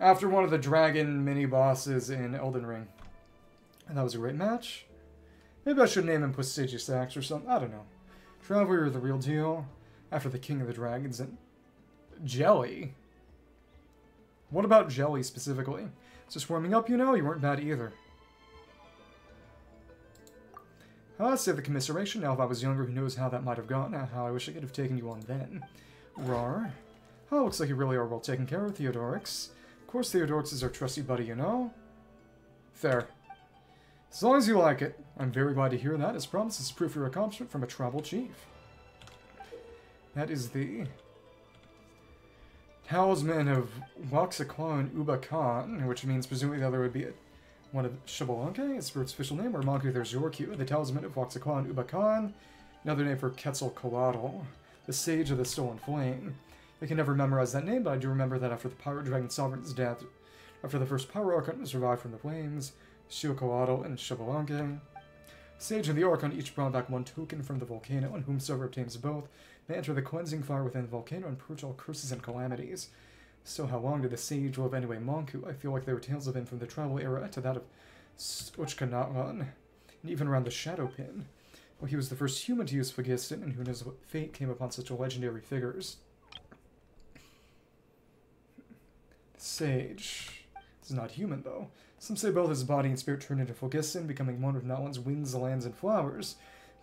After one of the dragon mini-bosses in Elden Ring. And that was a great match. Maybe I should name him Placidusax or something. I don't know. Traveler, you're the real deal. After the King of the Dragons and... Jelly? What about Jelly specifically? Just warming up, you know? You weren't bad either. Ah, say the commiseration. Now, if I was younger, who knows how that might have gone. How I wish I could have taken you on then. Rar. Oh, looks like you really are well taken care of, Theodorix. Of course, Theodorix is our trusty buddy, you know? Fair. As long as you like it. I'm very glad to hear that. As promised, this is proof of your accomplishment from a tribal chief. That is the talisman of Waxaqua and Uba Khan, which means presumably the other would be one of Xbalanque, its for its official name, or Monku there's Yorku, the talisman of Waxaqua and Uba Khan, another name for Quetzalcoatl, the sage of the stolen flame. I can never memorize that name, but I do remember that after the Pyro Dragon Sovereign's death, after the first Pyro Archon survived from the flames, Xiuhcoatl and Xbalanque. Sage and the Archon each brought back one token from the volcano, and whomsoever obtains both may enter the cleansing fire within the volcano and purge all curses and calamities. So how long did the sage live anyway, Monku? I feel like there were tales of him from the tribal era to that of Ochkanatlan, and even around the Shadow Pin. Well, he was the first human to use Phlogiston, and who knows what fate came upon such legendary figures. Sage. This is not human, though. Some say both his body and spirit turned into Phlogiston, becoming one with Natlan's winds, lands, and flowers,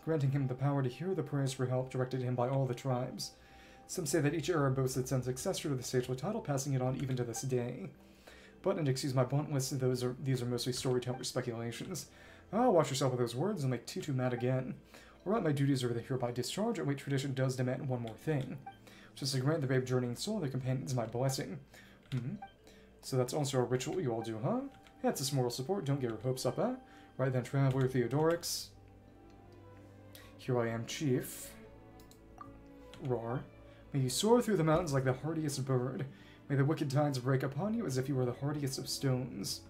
granting him the power to hear the prayers for help directed to him by all the tribes. Some say that each era boasts its own successor to the sagely title, passing it on even to this day. But, and excuse my bluntness, those are these are mostly storyteller speculations. Ah, watch yourself with those words and make Tutu mad again. Alright, my duties are hereby discharged, and wait tradition does demand one more thing. Just to grant the brave journeying soul their companions my blessing. Hmm. So that's also a ritual you all do, huh? It's a moral support, don't get your hopes up, eh? Right then, Traveler Theodorix. Here I am, Chief. Roar. May you soar through the mountains like the hardiest bird. May the wicked tides break upon you as if you were the hardiest of stones.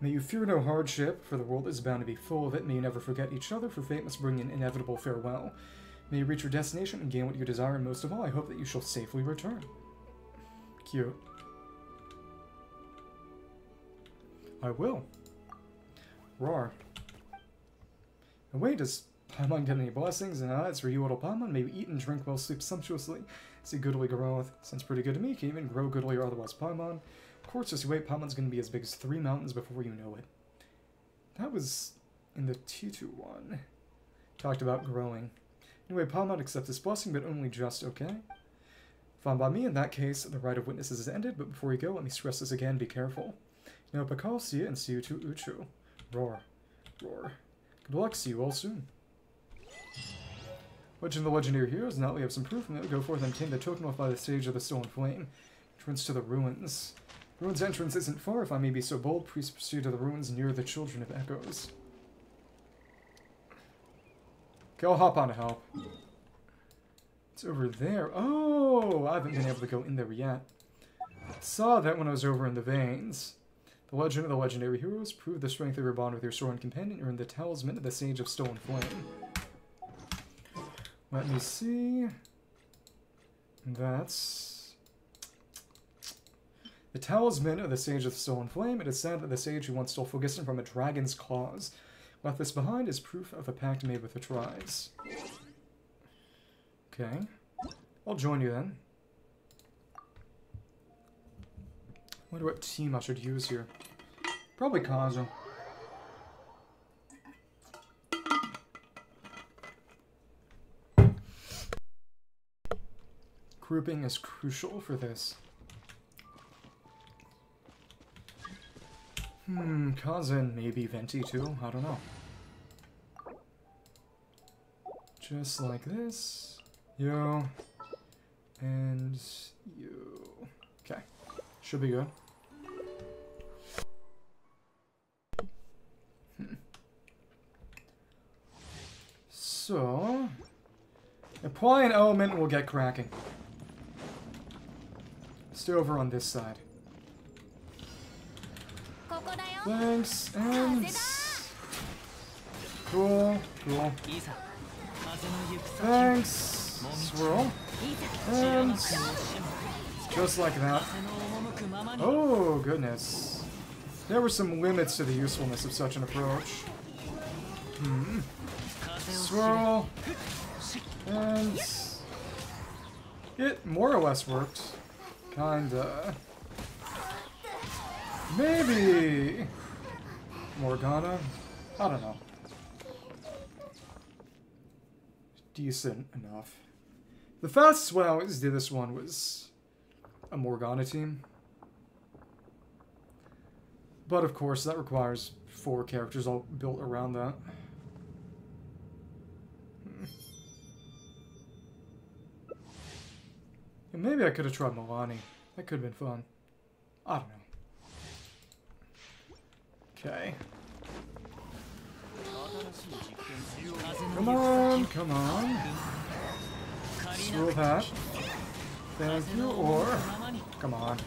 May you fear no hardship, for the world is bound to be full of it. May you never forget each other, for fate must bring an inevitable farewell. May you reach your destination and gain what you desire, and most of all, I hope that you shall safely return. Cute. I will. Roar. And wait, does Paimon get any blessings? And it's for you, little Paimon. Maybe eat and drink well, sleep sumptuously. See goodly growth. Sounds pretty good to me. Can even grow goodly or otherwise Paimon. Of course, just wait, Paimon's gonna be as big as three mountains before you know it. That was in the Tutu one. Talked about growing. Anyway, Paimon accepts this blessing, but only just, okay? Fine by me, in that case, the right of witnesses is ended, but before you go, let me stress this again, be careful. Know, Pakal, see you, and see you to Uchu. Roar. Roar. Good luck, see you all soon. Legend of the Legendary Heroes, now we have some proof, we go forth and obtain the token off by the stage of the Stolen Flame. Entrance to the ruins. Ruins entrance isn't far, if I may be so bold. Please proceed to the ruins near the Children of Echoes. I'll hop on to help. It's over there. Oh, I haven't been able to go in there yet. Saw that when I was over in the veins. The legend of the legendary heroes prove the strength of your bond with your Saurian companion earned the talisman of the Sage of Stolen Flame. Let me see. That's... The talisman of the Sage of the Stolen Flame. It is said that the sage who once stole Phlogiston from a dragon's claws left this behind as proof of a pact made with the tribes. Okay. I'll join you then. wonder what team I should use here. Probably Kazu. Grouping is crucial for this. Hmm, Kazan, maybe Venti too, I don't know. Just like this. You. And you. Okay. Should be good. Hmm. So... Apply an element we'll get cracking. Stay over on this side. Thanks, and... Cool, cool. Thanks, swirl. And... Just like that. Oh, goodness. There were some limits to the usefulness of such an approach. Hmm. Swirl. And... It more or less worked. Kinda. Maybe... Morgana? I don't know. Decent enough. The fastest way I always did this one was a Morgana team. But of course, that requires four characters all built around that. Hmm. maybe I could have tried Mualani. That could have been fun. I don't know. Okay. Come on, come on. Swirl that. Thank you, or... Come on.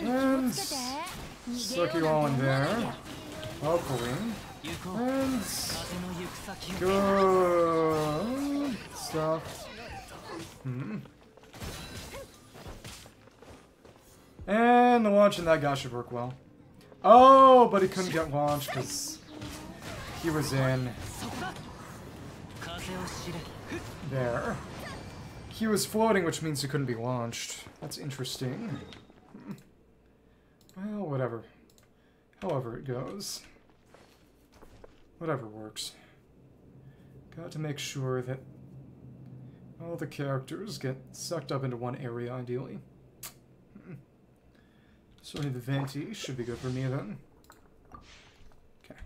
And... Suck you all in there. Hopefully. And... Good stuff. Hmm. And the launch in that guy should work well. Oh, but he couldn't get launched because he was in there. He was floating, which means he couldn't be launched. That's interesting. Hmm. Well, whatever. However it goes. Whatever works. Got to make sure that all the characters get sucked up into one area, ideally. Hmm. So the Venti should be good for me then. Okay.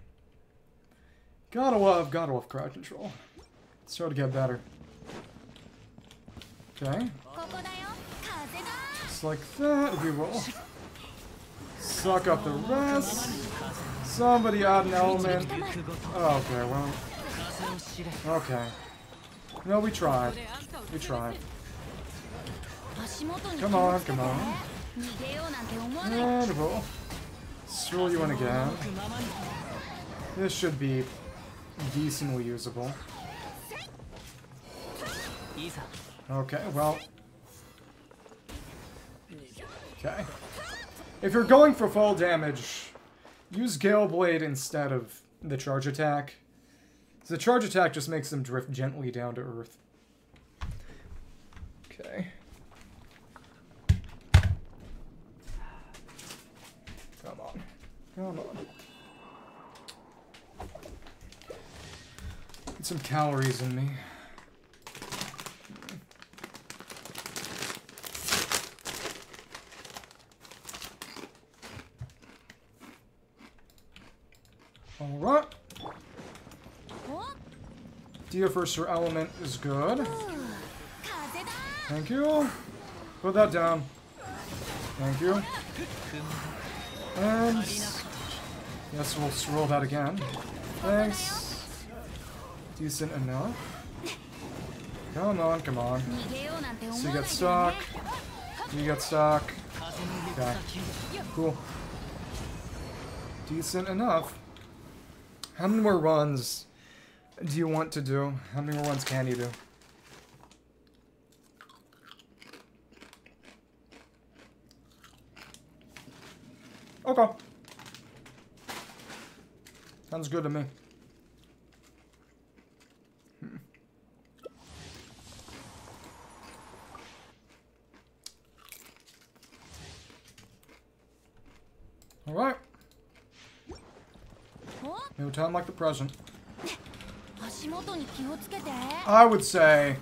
Gotta love, gotta love crowd control. Start to get better. Okay. Just like that, we will suck up the rest. Somebody add an element. Oh, okay, well. Okay. No, we tried. We tried. Come on, come on. And swirl you in again. This should be decently usable. Okay, well. Okay. If you're going for full damage, use Gale Blade instead of the charge attack. The charge attack just makes them drift gently down to earth. Okay. Come on. Come on. Get some calories in me. Alright. First her element is good. Thank you. Put that down. Thank you. And yes, we'll roll that again. Thanks. Decent enough. Come on, come on. So you get stuck. You get stuck. Okay. Cool. Decent enough. How many more runs do you want to do? How many more runs can you do? Okay. Sounds good to me. Hmm. All right. No time like the present. I would say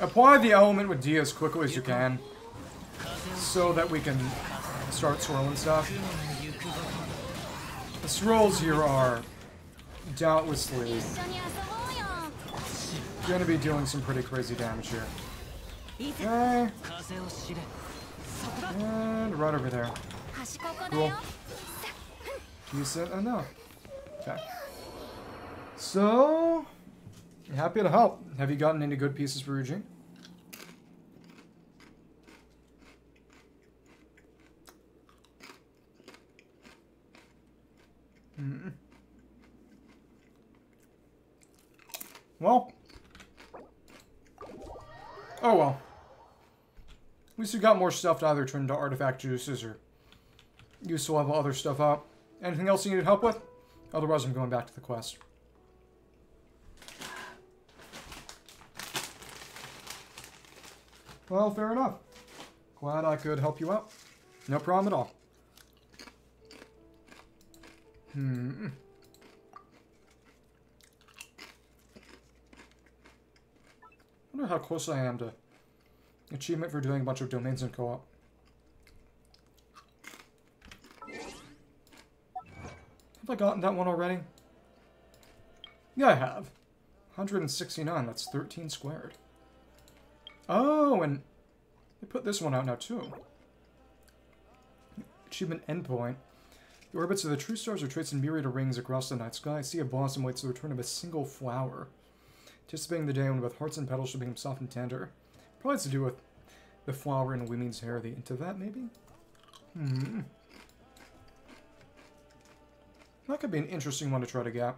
apply the element with D as quickly as you can so that we can start swirling stuff. The swirls here are doubtlessly going to be doing some pretty crazy damage here. Okay. Eh. And right over there. Cool. Decent enough. Okay. So, happy to help. Have you gotten any good pieces for Eugene? Mm Well. Oh well. At least we got more stuff to either turn into artifact juices or use to level other stuff up. Anything else you needed help with? Otherwise, I'm going back to the quest. Well, fair enough. Glad I could help you out. No problem at all. Hmm. I wonder how close I am to achievement for doing a bunch of domains in co-op. Have I gotten that one already? Yeah, I have. 169, that's 13 squared. Oh, and they put this one out now, too. Achievement endpoint. The orbits of the true stars are traced in myriad of rings across the night sky. See a blossom waits the return of a single flower. Anticipating the day when both hearts and petals shall become soft and tender. Probably has to do with the flower in women's hair, the into that, maybe? Hmm. That could be an interesting one to try to get.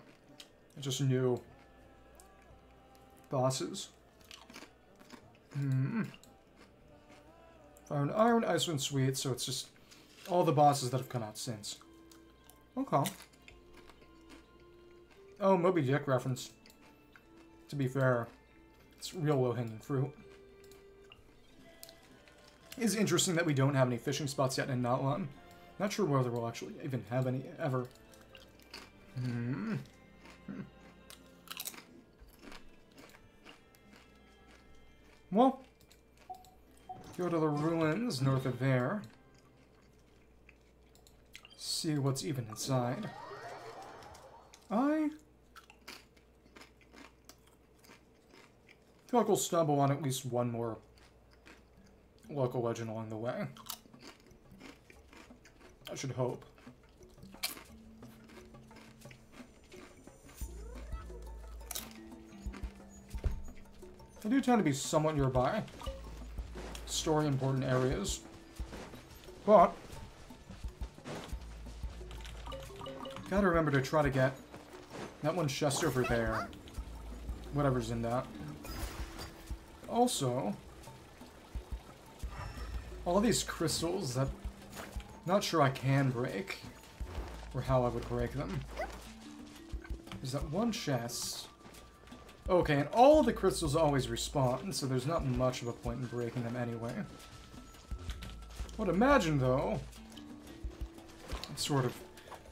Just new bosses. Hmm. Iron, Iron, Icewind Suite, so it's just all the bosses that have come out since. Okay. Oh, Moby Dick reference. To be fair, it's real low-hanging fruit. It's interesting that we don't have any fishing spots yet in Natlan. Not sure whether we'll actually even have any ever. Hmm. Well, go to the ruins north of there. See what's even inside. I feel like we'll stumble on at least one more local legend along the way. I should hope. They do tend to be somewhat nearby. Story important areas. But gotta remember to try to get that one's just over there. Whatever's in that. Also, all these crystals that not sure I can break, or how I would break them. Is that one chest. Okay, and all the crystals always respawn, so there's not much of a point in breaking them anyway. Would imagine, though, sort of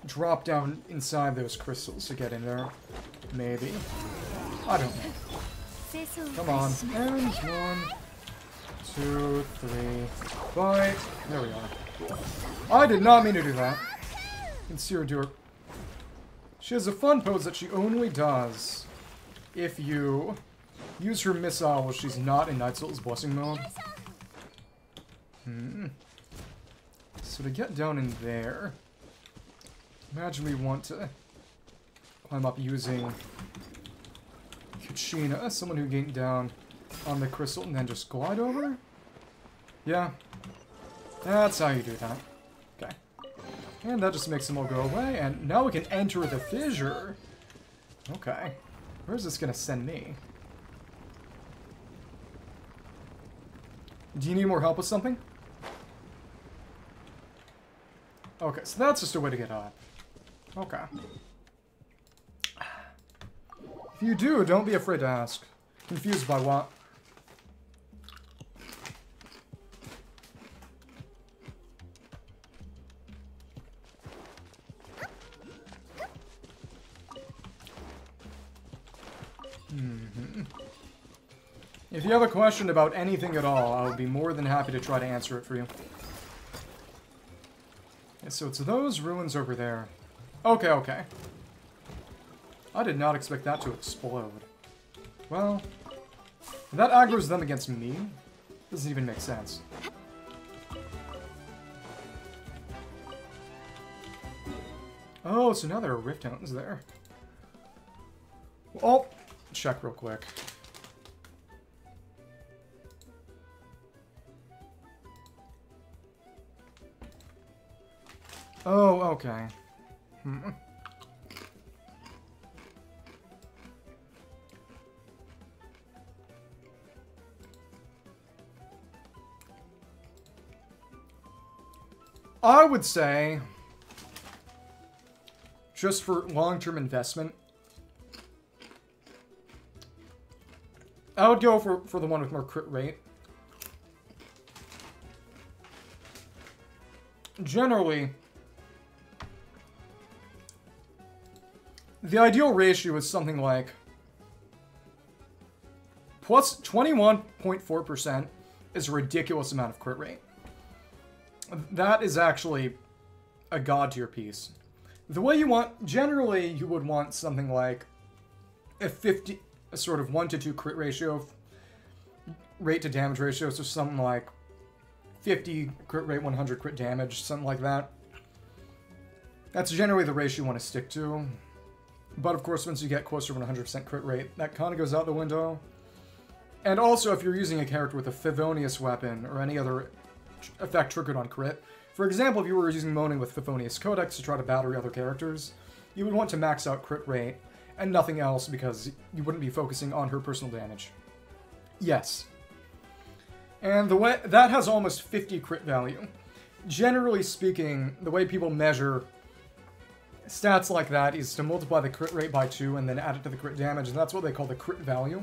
drop down inside those crystals to get in there. Maybe. I don't know. Come on. And one, two, three, bite. There we are. I did not mean to do that. Consider do her. She has a fun pose that she only does if you use her missile while she's not in Nightsoul's Blessing mode. Hmm. So to get down in there, imagine we want to climb up using Kachina, someone who gained down on the crystal and then just glide over? Yeah. That's how you do that. Okay. And that just makes them all go away, and now we can enter the fissure. Okay. Where's this gonna send me? Do you need more help with something? Okay, so that's just a way to get up. Okay. If you do, don't be afraid to ask. Confused by what? If you have a question about anything at all, I'll be more than happy to try to answer it for you. So it's those ruins over there. Okay, okay. I did not expect that to explode. Well, that aggro's them against me. Doesn't even make sense. Oh, so now there are rift hounds there. Oh, check real quick. Oh, okay. Hmm. I would say, just for long-term investment, I would go for, for the one with more crit rate. Generally, the ideal ratio is something like plus 21.4% is a ridiculous amount of crit rate. That is actually a god tier piece. The way you want, generally, you would want something like a 50, a sort of 1 to 2 crit ratio, rate to damage ratio, so something like 50 crit rate, 100 crit damage, something like that. That's generally the ratio you want to stick to. But of course, once you get closer to 100% crit rate, that kind of goes out the window. And also, if you're using a character with a Favonius weapon or any other effect triggered on crit. For example, if you were using Mona with Favonius Codex to try to battery other characters, you would want to max out crit rate and nothing else because you wouldn't be focusing on her personal damage. Yes. And the way that has almost 50 crit value. Generally speaking, the way people measure stats like that is to multiply the crit rate by 2 and then add it to the crit damage, and that's what they call the crit value.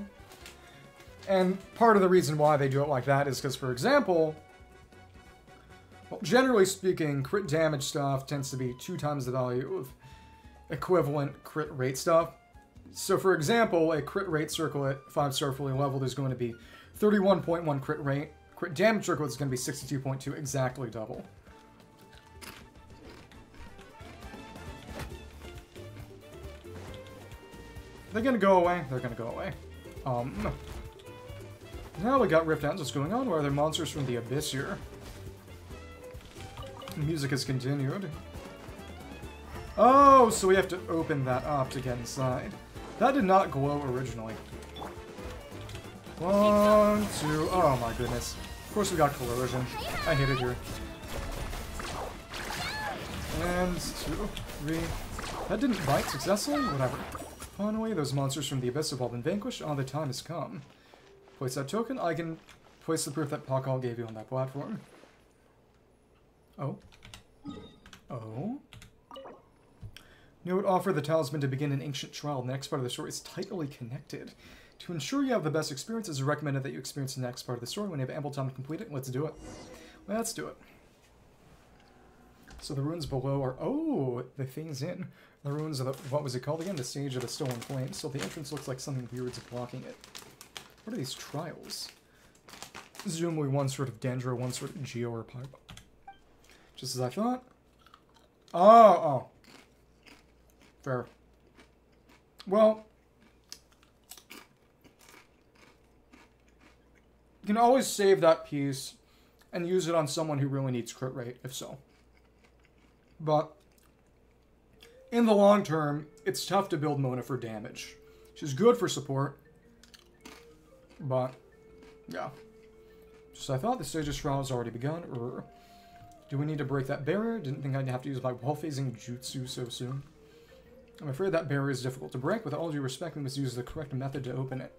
And part of the reason why they do it like that is because, for example, well, generally speaking, crit damage stuff tends to be two times the value of equivalent crit rate stuff. So for example, a crit rate circle at 5 star fully leveled is going to be 31.1 crit rate. Crit damage circle is going to be 62.2, exactly double. They're gonna go away. They're gonna go away. Um, now we got Rift Hounds. What's going on? Where are there monsters from the Abyss here? music has continued. Oh, so we have to open that up to get inside. That did not glow originally. One, two, oh my goodness. Of course we got collision. I hate it here. And two, three. That didn't bite successfully? Whatever. Finally, those monsters from the Abyss have all been vanquished. Oh, the time has come. place that token, I can place the proof that Pakal gave you on that platform. Oh. Oh. Note offer the talisman to begin an ancient trial. The next part of the story is tightly connected. To ensure you have the best experience, it is recommended that you experience the next part of the story when you have ample time to complete it. Let's do it. Let's do it. So the ruins below are... Oh, the thing's in. The ruins of the... What was it called again? The Stage of the Stolen Flame. So the entrance looks like something weird's blocking it. What are these trials? Presumably one sort of Dendro, one sort of Geo or Pipe. Just as I thought. Ah, oh, oh. Fair. Well, you can always save that piece and use it on someone who really needs crit rate, if so. But in the long term, it's tough to build Mona for damage. She's good for support, but yeah. So I thought the Sage's Shroud has already begun. Urgh. Do we need to break that barrier? Didn't think I'd have to use my wall phasing jutsu so soon. I'm afraid that barrier is difficult to break. With all due respect, we must use the correct method to open it.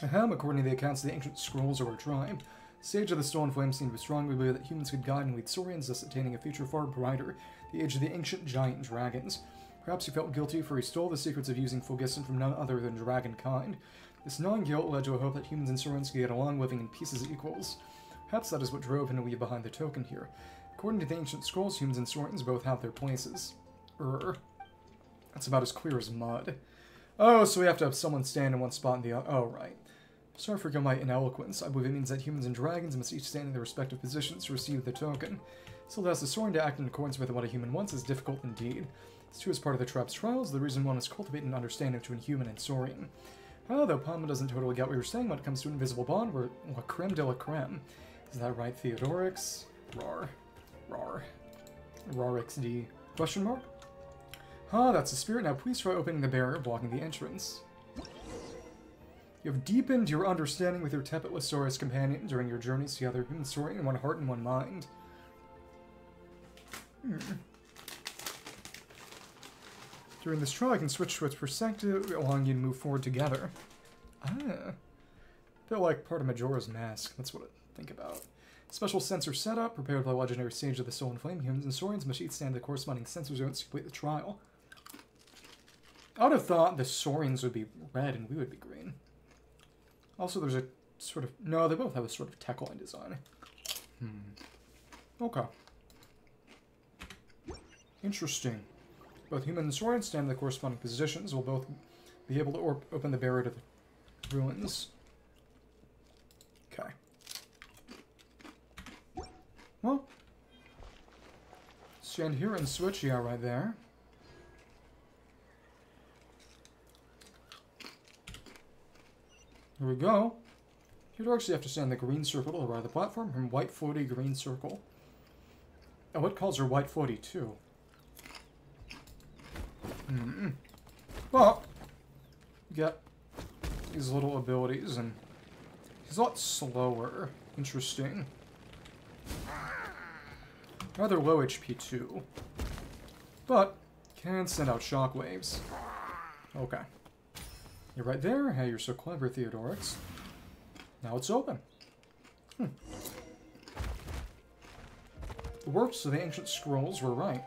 Ahem, according to the accounts of the ancient scrolls our tribe, Sage of the Stolen Flame seemed to strongly believe that humans could guide and lead Saurians, thus attaining a future far brighter, the age of the ancient giant dragons. Perhaps he felt guilty, for he stole the secrets of using Phlogiston from none other than dragonkind. This non-guilt led to a hope that humans and Saurians could get along living in peace as equals. Perhaps that is what drove him to leave behind the token here. According to the ancient scrolls, humans and Saurians both have their places. Er. That's about as clear as mud. Oh, so we have to have someone stand in one spot and the other. Oh, right. Sorry for my ineloquence. I believe it means that humans and dragons must each stand in their respective positions to receive the token. So thus, the Saurian to act in accordance with what a human wants is difficult indeed. This too is part of the tribe's trials, the reason one is cultivate an understanding between human and Saurian. Although Paimon doesn't totally get what you're saying when it comes to invisible bond, we're la creme de la creme. Is that right, Theodorix? Rar. Rar. XD Question mark? Ah, that's the spirit. Now please try opening the barrier blocking the entrance. You have deepened your understanding with your Tepetlisaurus companion during your journeys together, human story in one heart and one mind. Hmm. During this trial, I can switch to its perspective, allowing you to move forward together. Ah. Feel like part of Majora's Mask. That's what I think about. Special sensor setup, prepared by legendary sage of the Stolen Flame. Humans and Saurians must each stand the corresponding sensor zones to complete the trial. I would have thought the Saurians would be red and we would be green. Also, there's a sort of... No, they both have a sort of tech line design. Hmm. Okay. Interesting. Both human and Saurian stand in the corresponding positions. Will both be able to open the barrier to the ruins. Okay. Well. Stand here and switch. Yeah, right there. Here we go. You do actually have to stand the green circle to of the platform from white floaty green circle. Oh, it calls her white floaty too. Mm -mm. Well, get these little abilities and he's a lot slower. Interesting. Rather low HP too. But can send out shockwaves. Okay. You're right there. Hey, you're so clever, Theodorix. Now it's open. Hmm. The works of the ancient scrolls were right.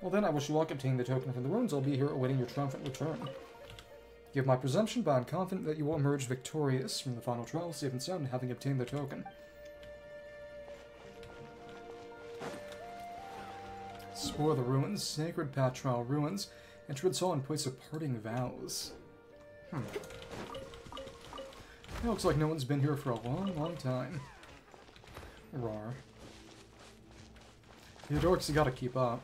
Well then, I wish you luck obtaining the token from the ruins. I'll be here awaiting your triumphant return. Give my presumption, but I'm confident that you will emerge victorious from the final trial, safe and sound, having obtained the token. Explore the ruins, sacred Patral ruins. Enter its hall and place of parting vows. Hmm. It looks like no one's been here for a long, long time. Rar. Theodorix, you gotta keep up.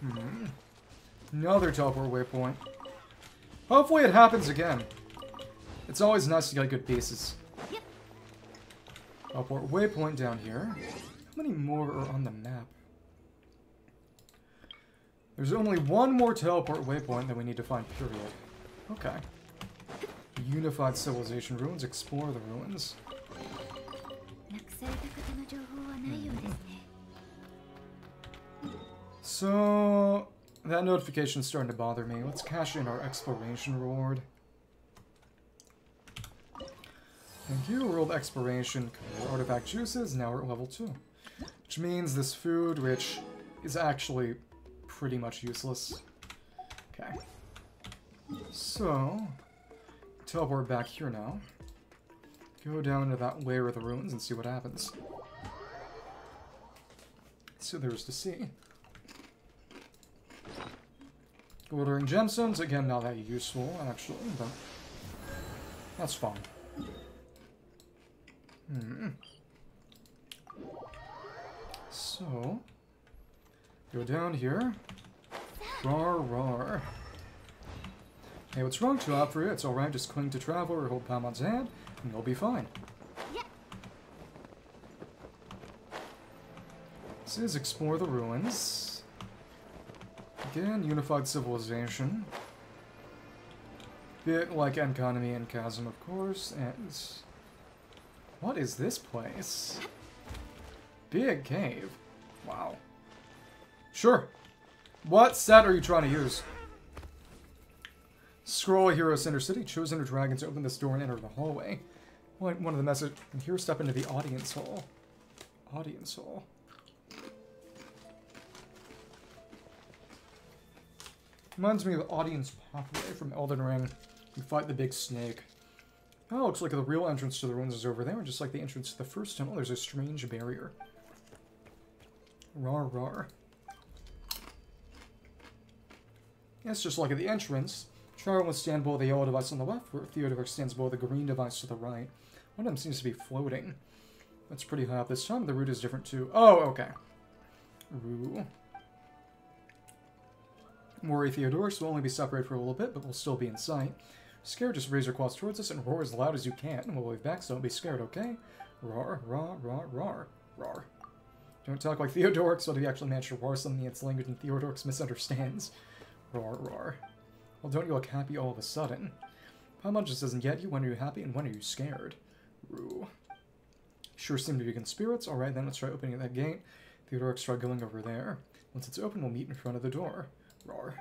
Hmm. Another teleport waypoint. Hopefully it happens again. It's always nice to get good pieces. Teleport waypoint down here. How many more are on the map? There's only one more teleport waypoint that we need to find, period. Okay. Unified Civilization Ruins. Explore the ruins. So, That notification's starting to bother me. Let's cash in our exploration reward. Thank you. World exploration artifact juices. Now we're at level 2. Which means this food, which is actually pretty much useless. Okay. So, teleport back here now. Go down into that layer of the ruins and see what happens. So there's to see. Ordering gemstones, again, not that useful, actually, but that's fine. Hmm. So, go down here. Rar, rar. Hey, what's wrong, Joffrey? It's alright, just cling to Traveler or hold Paimon's hand, and you'll be fine. Yeah. This is explore the ruins. Again, unified civilization. Bit like Enkanomiya and Chasm, of course, and... What is this place? Big cave. Wow. Sure. What set are you trying to use? Scroll Hero Cinder City. Choose Chosen dragons open this door and enter the hallway. One of the message. And here, step into the audience hall. Audience hall. Reminds me of audience pathway from Elden Ring. You fight the big snake. Oh, looks like the real entrance to the ruins is over there, just like the entrance to the first tunnel, there's a strange barrier. Rar rar. It's just like at the entrance. Charles will stand below the yellow device on the left, where Theodore stands below the green device to the right. One of them seems to be floating. That's pretty high up this time. The route is different too. Oh, okay. Rue. Mori Theodorus will only be separated for a little bit, but will still be in sight. Scare just raise your claws towards us and roar as loud as you can. We'll wave back, so don't be scared, okay? Roar, roar, roar, roar, roar. Don't talk like Theodorix, so he actually managed to roar something in its language and Theodorix misunderstands. Roar, roar. Well, don't you look happy all of a sudden? Paimon just doesn't get you. When are you happy and when are you scared? Rue. Sure seem to be good spirits. Alright, then let's try opening that gate. Theodorix try going over there. Once it's open, we'll meet in front of the door. Roar.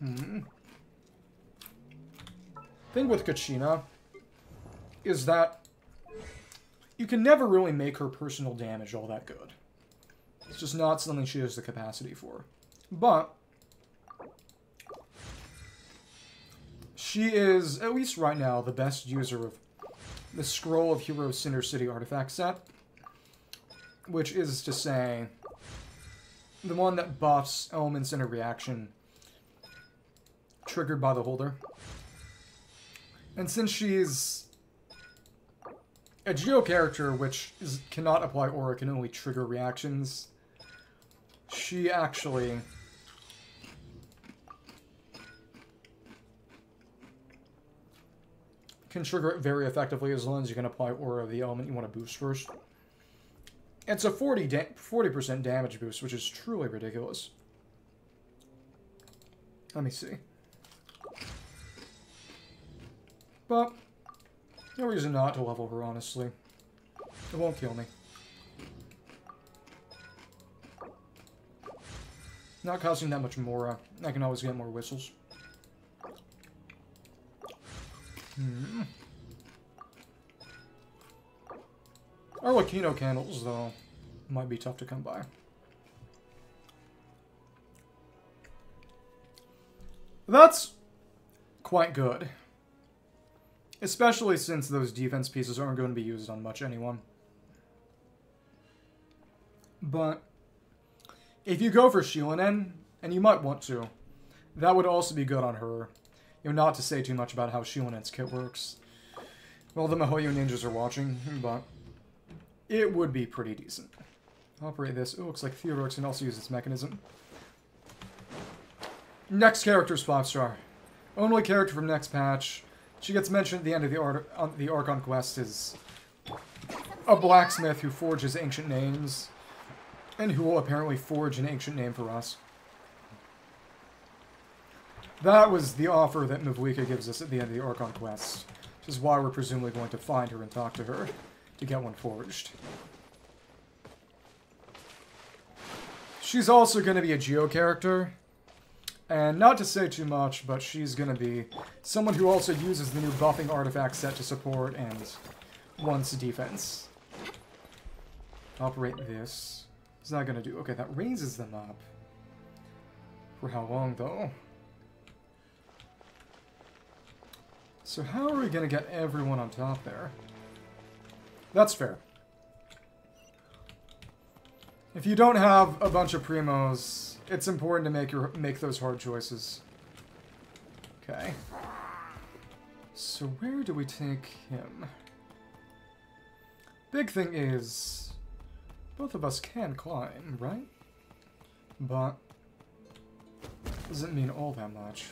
Hmm thing with Kachina is that you can never really make her personal damage all that good. It's just not something she has the capacity for. But she is, at least right now, the best user of the Scroll of Hero Cinder City artifact set. Which is to say, the one that buffs elements in a reaction triggered by the holder. And since she's a Geo character, which is, cannot apply aura, can only trigger reactions, she actually... can trigger it very effectively as long as you can apply aura of the element you want to boost first. It's a 40 40% damage boost, which is truly ridiculous. Let me see. But, no reason not to level her, honestly. It won't kill me. Not costing that much more. I can always get more whistles. Hmm. Arlecchino candles, though, might be tough to come by. That's quite good. Especially since those defense pieces aren't going to be used on much anyone. But if you go for Xilonen, and you might want to, that would also be good on her. You know, not to say too much about how Xilonen's kit works. Well, the Mihoyo ninjas are watching, but it would be pretty decent. Operate this. It looks like Theodorix can also use this mechanism. Next character is 5 star. Only character from next patch. She gets mentioned at the end of the, Ar on the Archon quest is a blacksmith who forges ancient names, and who will apparently forge an ancient name for us. That was the offer that Mavuika gives us at the end of the Archon quest, which is why we're presumably going to find her and talk to her to get one forged. She's also going to be a Geo character. And not to say too much, but she's going to be someone who also uses the new buffing artifact set to support and wants defense. Operate this. What's that going to do? Okay, that raises them up. For how long, though? So how are we going to get everyone on top there? That's fair. If you don't have a bunch of primos, it's important to make your make those hard choices. Okay. So where do we take him? Big thing is, both of us can climb, right? But doesn't mean all that much.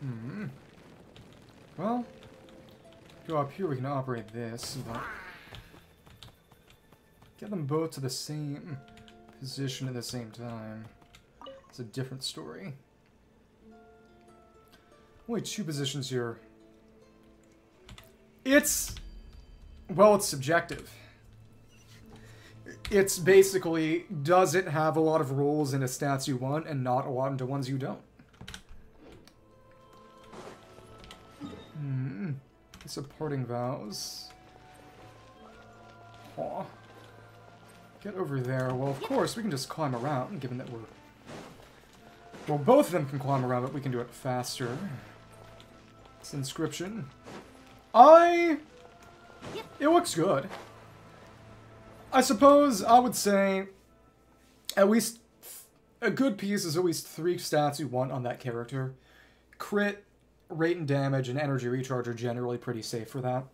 Hmm. Well, go up here, we can operate this, but... Get them both to the same position at the same time. It's a different story. Only two positions here. It's... Well, it's subjective. It's basically, does it have a lot of roles into stats you want and not a lot into ones you don't? Hmm. Supporting vows. Aw. Get over there. Well, of course, we can just climb around, given that we're... Well, both of them can climb around, but we can do it faster. It's inscription. I... It looks good. I suppose I would say at least a good piece is at least three stats you want on that character. Crit, rate and damage, and energy recharge are generally pretty safe for that.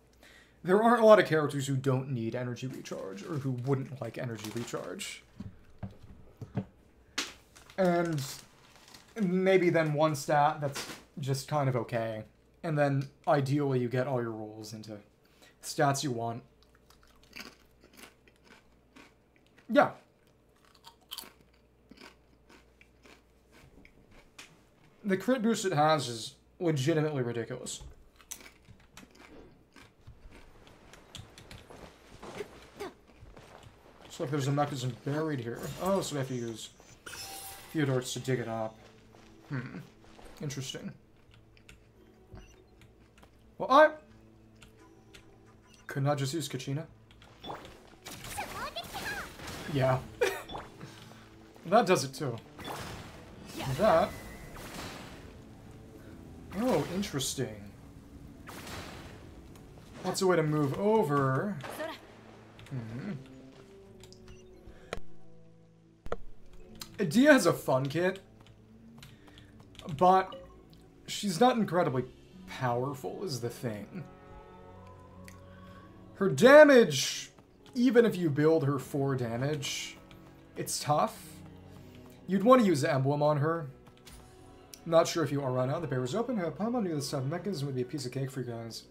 There aren't a lot of characters who don't need energy recharge, or who wouldn't like energy recharge. And maybe then one stat that's just kind of okay. And then ideally you get all your rolls into stats you want. Yeah. The crit boost it has is legitimately ridiculous. Looks like there's a mechanism buried here. Oh, so we have to use Theodorix to dig it up. Hmm. Interesting. Well, I... Could not just use Kachina? Yeah. that does it too. That... Oh, interesting. That's a way to move over. Hmm. Dehya has a fun kit, but she's not incredibly powerful is the thing. Her damage, even if you build her for damage, it's tough. You'd want to use the emblem on her. Not sure if you are right now. The bear is open. Paimon knew this stuff mechanism would be a piece of cake for you guys.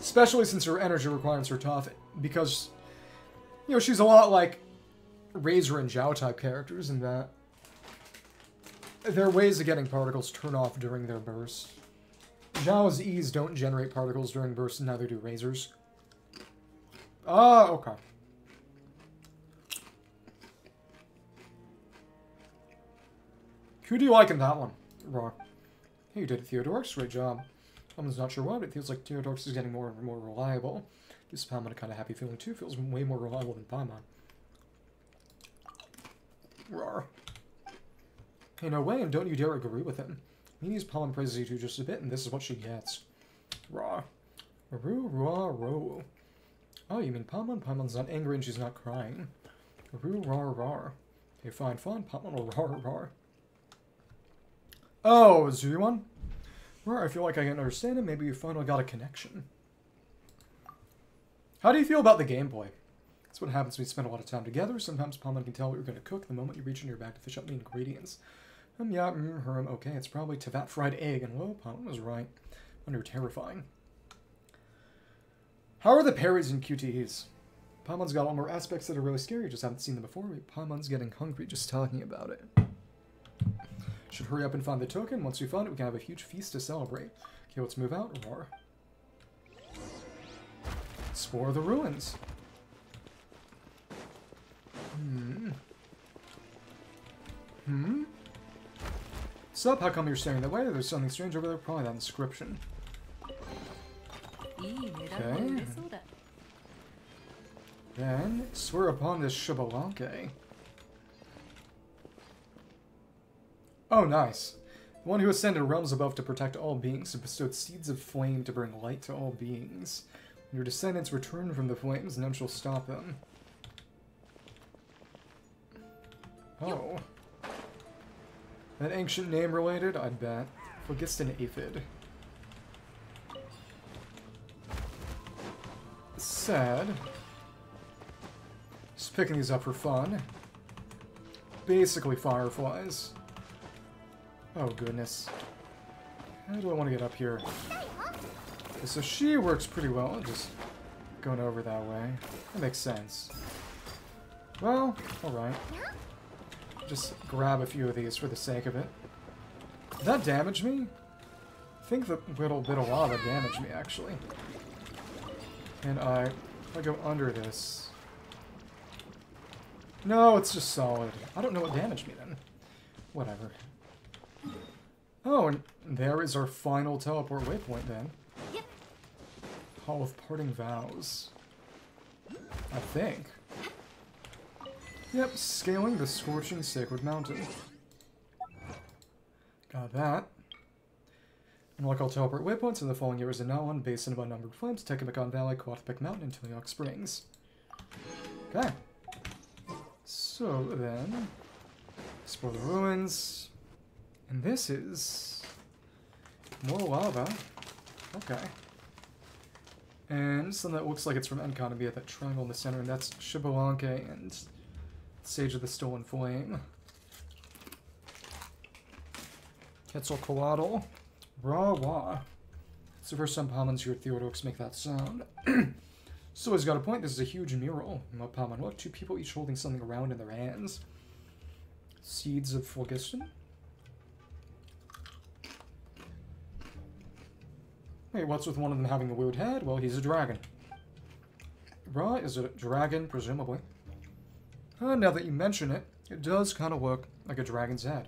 Especially since her energy requirements are tough, because, you know, she's a lot like Razor and Xiao type characters in that there are ways of getting particles turn off during their burst. Xiao's E's don't generate particles during bursts, neither do Razors. Ah, okay. Who do you like in that one? Raw. Hey, you did it, Theodorix. Great job. I'm not sure why, but it feels like Theodorix is getting more and more reliable. Gives Paimon a kind of happy feeling too. Feels way more reliable than Paimon. Rawr. Hey, no way, and don't you dare agree with him. Mimi's Paimon praises you two just a bit, and this is what she gets. Raw. Roo, raw, ro. Oh, you mean Paimon? Paimon's not angry and she's not crying. Roo, raw, raw. Okay, fine, fine. Paimon will raw, raw. Oh, Zuyuan? Where I feel like I can understand it, Maybe you finally got a connection. How do you feel about the Game Boy? That's what happens when you spend a lot of time together. Sometimes Paimon can tell what you're going to cook the moment you reach in your bag to fish up the ingredients. Um, yeah, mm, Herm, okay, it's probably Teyvat fried egg, and well, Paimon was right. Under terrifying. How are the parries in QTEs? Paimon's got a lot more aspects that are really scary, just haven't seen them before. Paimon's getting hungry just talking about it. Should hurry up and find the token. Once we find it, we can have a huge feast to celebrate. Okay, let's move out. Roar. Explore the ruins. Hmm. Hmm? Sup, how come you're staring that way? There's something strange over there? Probably that inscription. Okay. Then, swear upon this Shibalanke. Oh, nice. The one who ascended realms above to protect all beings, who bestowed seeds of flame to bring light to all beings. When your descendants return from the flames, none shall stop them. Oh. That ancient name related, I'd bet. Phlogiston Aphid. Sad. Just picking these up for fun. Basically fireflies. Oh goodness. How do I want to get up here? Okay, so she works pretty well, just going over that way. That makes sense. Well, alright. Just grab a few of these for the sake of it. Did that damage me? I think the little bit of lava damaged me, actually. And I, I go under this... No, it's just solid. I don't know what damaged me then. Whatever. Oh, and there is our final teleport waypoint then. Yep. Hall of Parting Vows. I think. Yep, scaling the Scorching Sacred Mountain. Got that. Unlock all teleport waypoints in the following areas in Natlan, Basin of Unnumbered Flames, Tequemecan Valley, Coatepec Mountain, and Toyac Springs. Okay. So then, explore the ruins. And this is more lava. Okay. And something that looks like it's from Enkanomiya, that triangle in the center, and that's Xbalanque and Sage of the Stolen Flame. Quetzalcoatl. Rah wah. It's the first time Paimons hear Theodorix make that sound. so he's got a point, this is a huge mural. Paimon, look, two people each holding something around in their hands. Seeds of Phlogiston? Wait, what's with one of them having a weird head? Well, he's a dragon. Right, is it a dragon? Presumably. Uh, now that you mention it, it does kind of look like a dragon's head.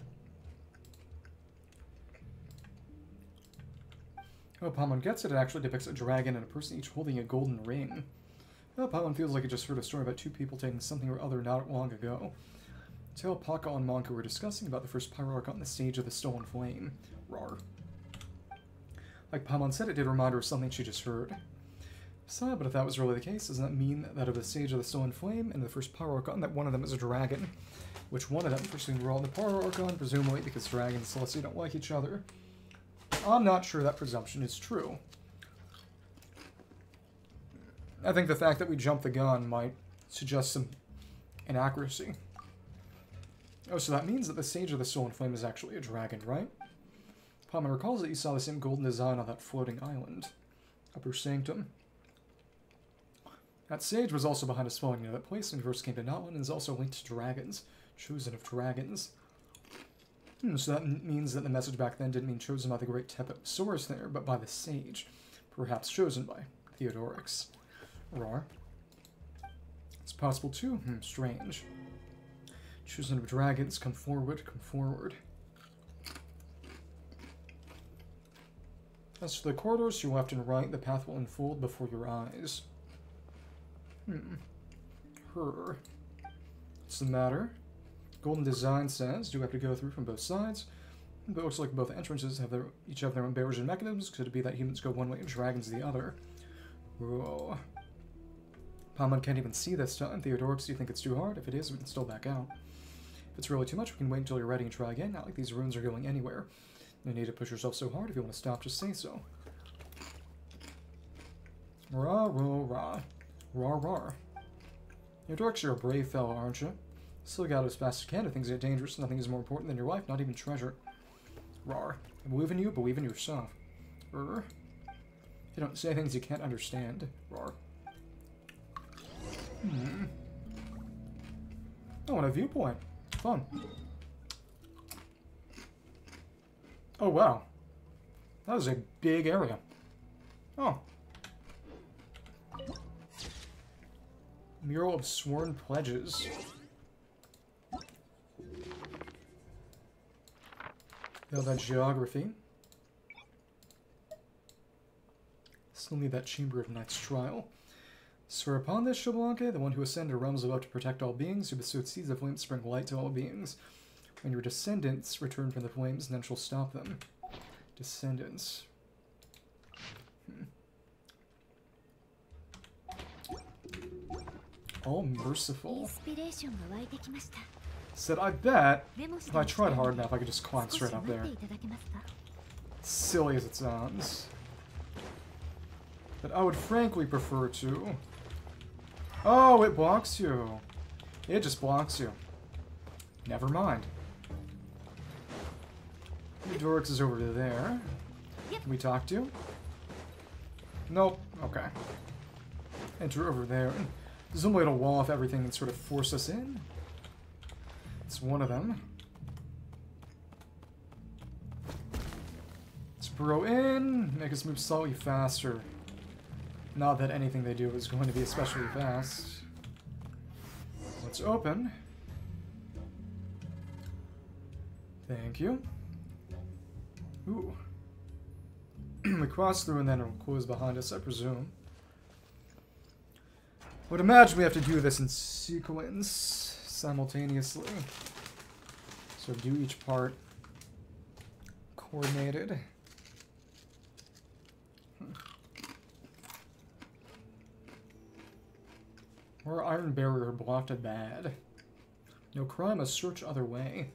Oh, Paimon gets it. It actually depicts a dragon and a person each holding a golden ring. Oh, Paimon feels like he just heard a story about two people taking something or other not long ago. Tail Paka and Monka were discussing about the first Pyro Archon the stage of the Stolen Flame. Rar. Like Paimon said, it did remind her of something she just heard. Sad, but if that was really the case, doesn't that mean that of the Sage of the Stolen Flame and the first Pyro Archon, that one of them is a dragon? Which one of them, thing we're all the Pyro Archon, presumably because dragons and Celestia don't like each other. I'm not sure that presumption is true. I think the fact that we jumped the gun might suggest some inaccuracy. Oh, so that means that the Sage of the Stolen Flame is actually a dragon, right? Paimon recalls that you saw the same golden design on that floating island. Upper Sanctum. That sage was also behind a spawning near that place he first came to Natlan and is also linked to dragons. Chosen of dragons. Hmm, so that means that the message back then didn't mean chosen by the great Tepetlisaurus there, but by the sage. Perhaps chosen by Theodorix. Rar. It's possible too. Hmm, strange. Chosen of dragons, come forward, come forward. As for the corridors to left and right, the path will unfold before your eyes. Hmm. Her. What's the matter? Golden Design says, do we have to go through from both sides? But it looks like both entrances have their each have their own barriers and mechanisms. Could it be that humans go one way and dragons the other? Whoa. Paimon can't even see this time. Theodorix, do you think it's too hard? If it is, we can still back out. If it's really too much, we can wait until you're ready and try again. Not like these runes are going anywhere. No need to push yourself so hard. If you want to stop, just say so. Rah, rah, rah. Rah, rah. Your Dorks, you're a brave fellow, aren't you? Still got it as fast as you can if things get dangerous. Nothing is more important than your life, not even treasure. Rar. I believe in you, believe in yourself. Er. You don't say things you can't understand. Rar. Hmm. Oh, and a viewpoint. Fun. Oh, wow. That is a big area. Oh. Mural of Sworn Pledges. Now that geography. Still need that Chamber of Night's Trial. Swear upon this, Xbalanque, the one who ascended realms above to protect all beings, who bestowed seeds of flame spring light to all beings. When your descendants return from the flames, none shall stop them. Descendants. Hmm. All merciful. Said, I bet if I tried hard enough, I could just climb straight up there. Silly as it sounds. But I would frankly prefer to. Oh, it blocks you. It just blocks you. Never mind. Dorix is over there. Can we talk to? Nope. Okay. Enter over there. There's no way to wall off everything and sort of force us in. It's one of them. Let's burrow in, make us move slightly faster. Not that anything they do is going to be especially fast. Let's open. Thank you. Ooh. we cross through and then it'll close behind us, I presume. Would imagine we have to do this in sequence simultaneously. So do each part coordinated. Or iron barrier blocked a bad. No crime, a search other way.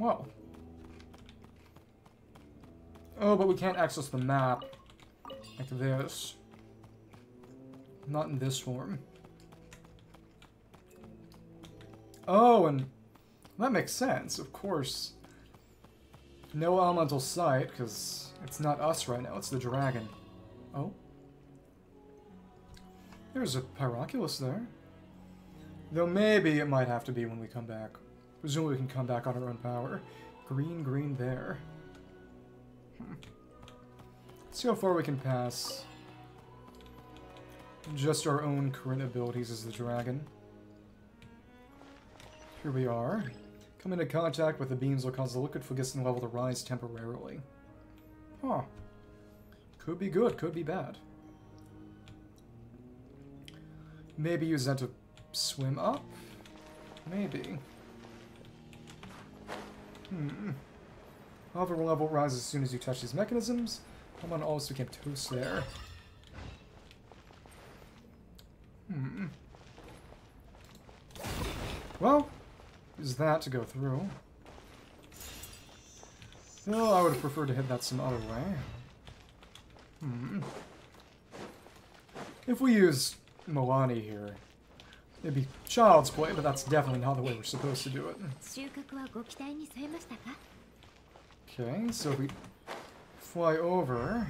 Well. Oh, but we can't access the map like this. Not in this form. Oh, and that makes sense, of course. No elemental sight, because it's not us right now, it's the dragon. Oh? There's a Pyroculus there. Though maybe it might have to be when we come back. Presumably we can come back on our own power. Green, green there. Hmm. Let's see how far we can pass. Just our own current abilities as the dragon. Here we are. Come into contact with the beams will cause the liquid phlogiston level to rise temporarily. Huh. Could be good, could be bad. Maybe use that to swim up? Maybe. Hmm. However, level rises as soon as you touch these mechanisms. Come on, also can toast there. Hmm. Well, is that to go through. Well, I would have preferred to hit that some other way. Hmm. If we use Mualani here, it'd be child's play, but that's definitely not the way we're supposed to do it. Okay, so we fly over...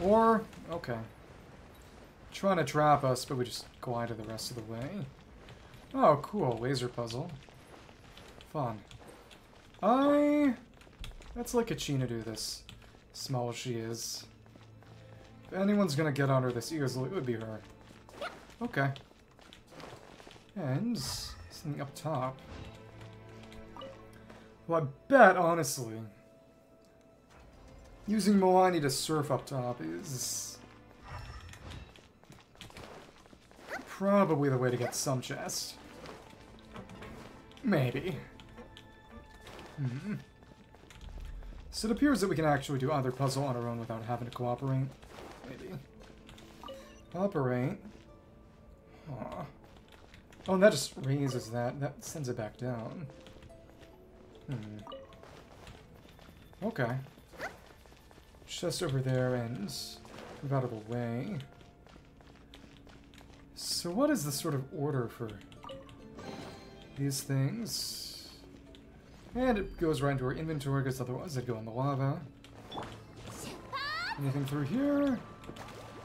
Or... Okay. Trying to trap us, but we just glided the rest of the way. Oh, cool. Laser puzzle. Fun. I... Let's let Kachina do this. Small as she is. If anyone's gonna get under this easily, it would be her. Okay. And... Something up top. Well, I bet, honestly, using Mualani to surf up top is probably the way to get some chest. Maybe. Hmm. So it appears that we can actually do either puzzle on our own without having to cooperate. Maybe. Operate. Huh. Oh, and that just raises that. That sends it back down. Hmm. Okay. Chest over there and the way. So what is the sort of order for these things? And it goes right into our inventory because otherwise it'd go in the lava. Anything through here?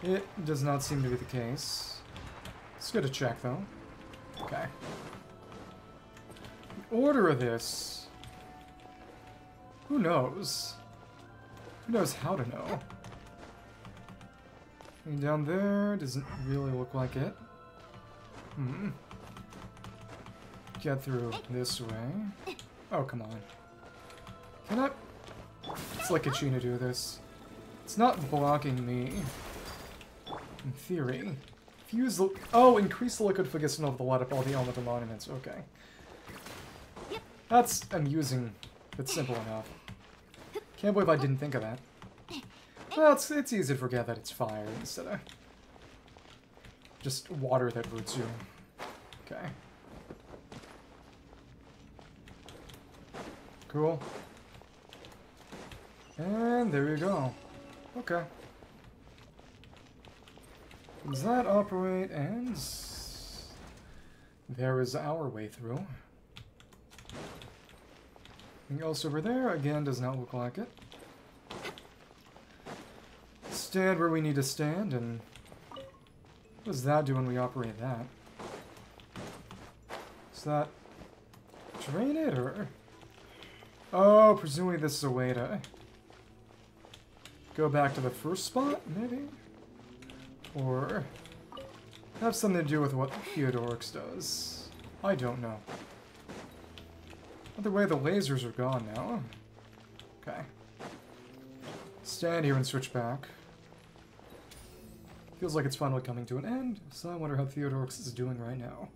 It does not seem to be the case. It's good to check though. Okay. The order of this who knows? Who knows how to know? And down there doesn't really look like it. Hmm. Get through this way. Oh, come on. Can I... It's like a Kachina do this. It's not blocking me. In theory. Fuse the... Oh, increase the liquid phlogiston of the light up all the elemental monuments. Okay. That's amusing. It's simple enough. Can't believe I didn't think of that. Well, it's, it's easy to forget that it's fire instead of just water that roots you. Okay. Cool. And there you go. Okay. Does that operate and... There is our way through. Anything else over there? Again, does not look like it. Stand where we need to stand, and... What does that do when we operate that? Does that... Drain it, or... Oh, presumably this is a way to... Go back to the first spot, maybe? Or... Have something to do with what Theodorix does. I don't know. Either way, the lasers are gone now. Okay. Stand here and switch back. Feels like it's finally coming to an end, so I wonder how Theodorix is doing right now.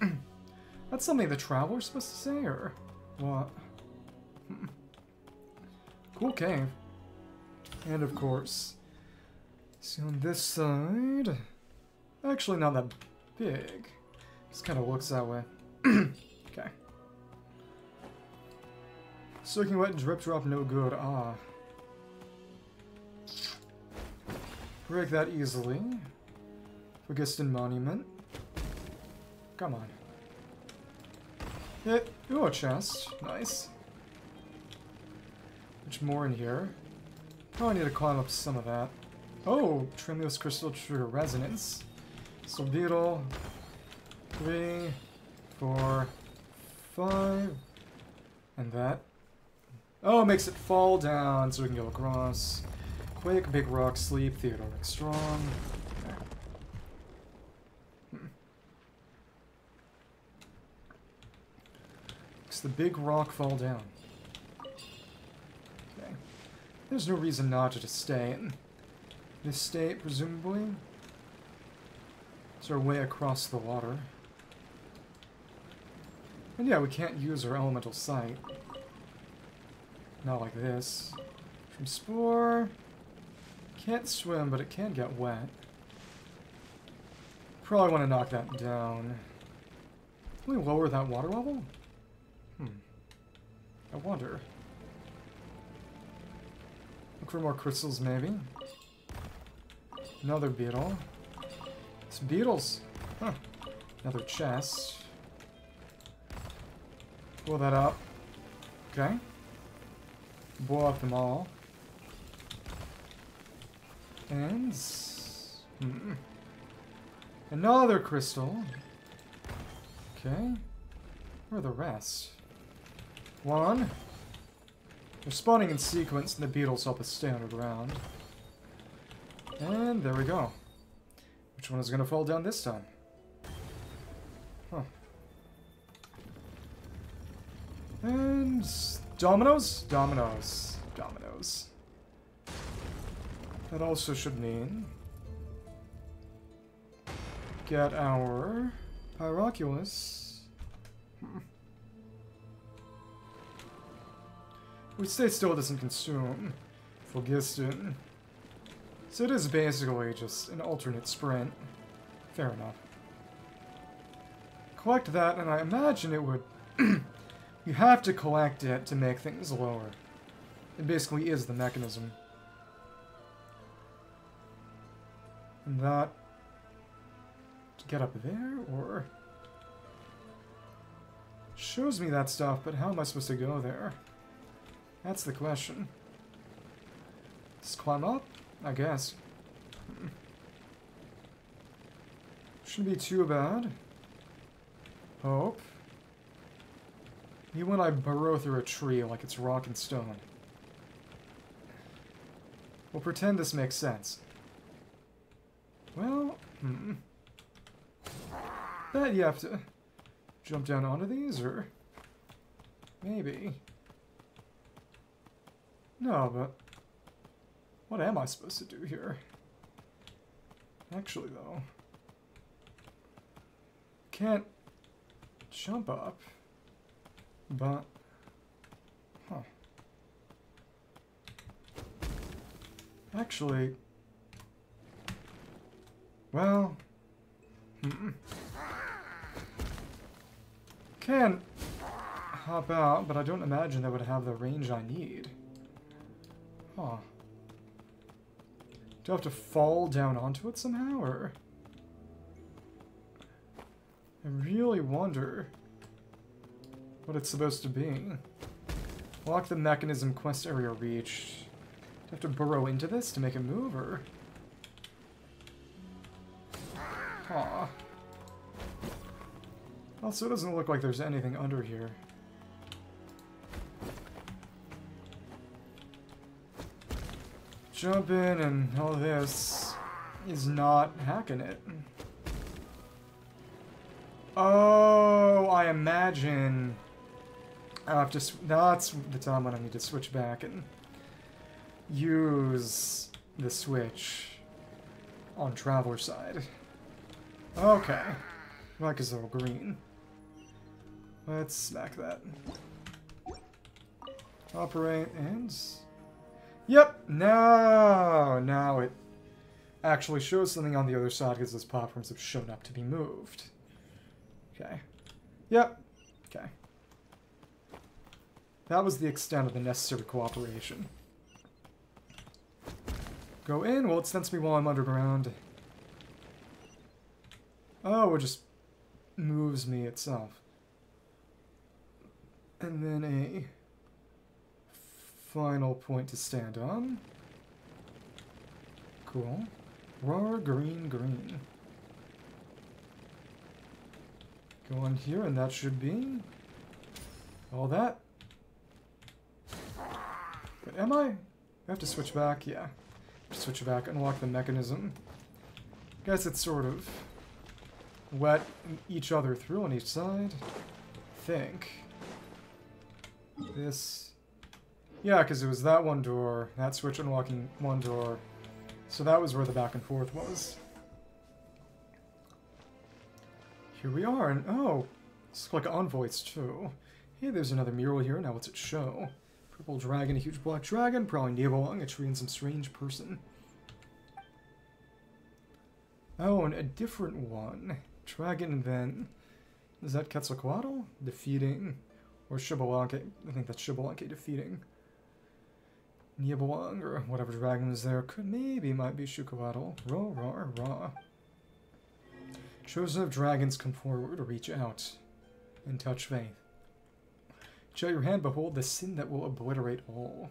That's something the Traveler's supposed to say, or what? Cool cave. And of course, see on this side, actually not that big. Just kind of looks that way. okay. Soaking wet, drip drop, no good. Ah. Break that easily. Phlogiston Monument. Come on. Hit. Ooh, a chest. Nice. Much more in here. Probably need to climb up some of that. Oh, Tremulous Crystal Trigger Resonance. So Beetle. Three, four, five, and that. Oh, makes it fall down so we can go across. Quick, big rock, sleep, Theodoric strong. Makes the big rock fall down. Okay. There's no reason not to just stay this state, presumably. It's our way across the water. And yeah, we can't use our elemental sight. Not like this. From Spore... Can't swim, but it can get wet. Probably want to knock that down. Can we lower that water level? Hmm. I wonder. Look for more crystals, maybe. Another beetle. It's beetles. Huh. Another chest. Pull that up. Okay blow up them all. And... Hmm. Another crystal. Okay. Where are the rest? One. They're spawning in sequence, and the beetles help us stay underground. And there we go. Which one is going to fall down this time? Huh. And Dominoes? Dominoes. Dominoes. That also should mean... Get our... Pyroculus. Hmm. Which stay still doesn't consume Phlogiston. So it is basically just an alternate sprint. Fair enough. Collect that, and I imagine it would You have to collect it to make things lower. It basically is the mechanism. And that... To get up there, or... Shows me that stuff, but how am I supposed to go there? That's the question. Just climb up? I guess. Shouldn't be too bad. Hope. You when I burrow through a tree like it's rock and stone. We'll pretend this makes sense. Well, hmm. Bet you have to jump down onto these, or... Maybe. No, but... What am I supposed to do here? Actually, though... Can't jump up, but... Huh. Actually... Well... Hmm. Can hop out, but I don't imagine that would have the range I need. Huh. Do I have to fall down onto it somehow, or... I really wonder what it's supposed to be. Lock the mechanism quest area reached. Do I have to burrow into this to make it move, or... Huh. Also, it doesn't look like there's anything under here. Jump in and all this is not hacking it. Oh, I imagine... I have to... That's the time when I need to switch back and use the switch on Traveler side. Okay. Like is all green. Let's smack that. Operate and... Yep, now, now it actually shows something on the other side because those platforms have shown up to be moved. Okay. Yep. Okay. That was the extent of the necessary cooperation. Go in? Well, it sends me while I'm underground. Oh, it just moves me itself. And then a final point to stand on. Cool. Raw green green. Go on here, and that should be all that. But am I? I have to switch back? Yeah. Switch back, unlock the mechanism. Guess it's sort of wet each other through on each side. think. This... Yeah, because it was that one door, that switch unlocking one door. So that was where the back and forth was. Here we are, and oh, it's like envoys too. Hey, there's another mural here, now what's it show? Purple dragon, a huge black dragon, prowling along a tree, and some strange person. Oh, and a different one. Dragon then. Is that Quetzalcoatl? Defeating. Or Xbalanque. I think that's Xbalanque defeating. Nibelung, or whatever dragon is there, could maybe might be Xuchotl. Raw, raw, raw. Chosen of dragons come forward, reach out, and touch faith. Show your hand behold the sin that will obliterate all.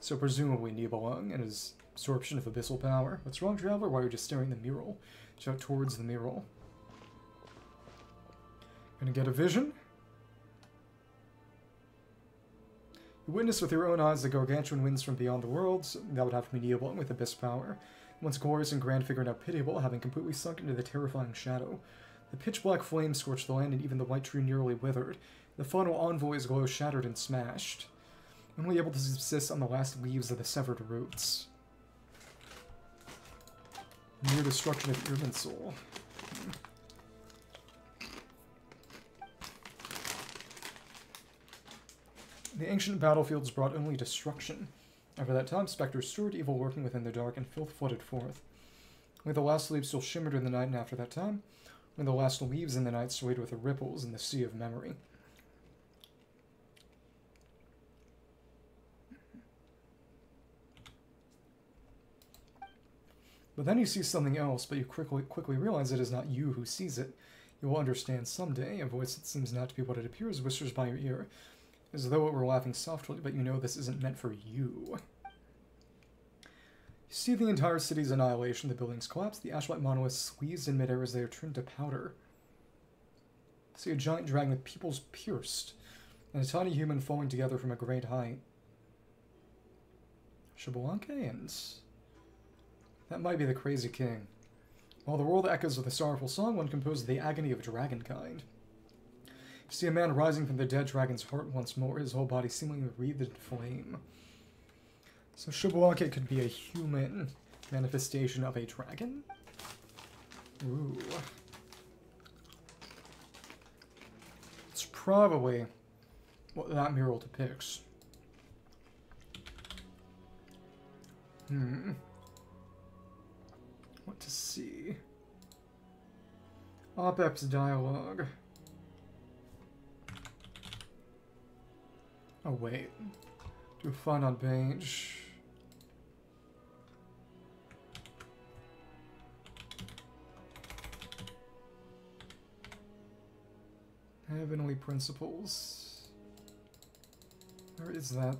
So presumably Nibelung and his absorption of abyssal power. What's wrong, Traveler? Why are you just staring the mural? Shout towards the mural. Gonna get a vision? Witness with your own eyes the gargantuan winds from beyond the worlds. That would have to be Nibelung with abyss power. Once glorious and grand figure now pitiable, having completely sunk into the terrifying shadow. The pitch-black flames scorched the land, and even the white tree nearly withered. The final envoy's glow shattered and smashed, only able to subsist on the last leaves of the severed roots. Near destruction of Irminsul. The ancient battlefields brought only destruction. After that time, specters stirred evil working within the dark, and filth flooded forth. When the last leaves still shimmered in the night, and after that time, when the last leaves in the night swayed with the ripples in the sea of memory. But then you see something else, but you quickly, quickly realize it is not you who sees it. You will understand someday. A voice that seems not to be what it appears whispers by your ear, as though it were laughing softly, but you know this isn't meant for you. You see the entire city's annihilation, the buildings collapse, the ashlight monoliths squeezed in midair as they are turned to powder. See a giant dragon with pupils pierced, and a tiny human falling together from a great height. And... That might be the Crazy King. While the world echoes with a sorrowful song, one composed the agony of dragonkind. See a man rising from the dead dragon's heart once more, his whole body seemingly wreathed in flame. So Xbalanque could be a human manifestation of a dragon? Ooh. It's probably what that mural depicts. Hmm. What to see? OpEx dialogue. Oh wait. Do find on page. Heavenly Principles. Where is that?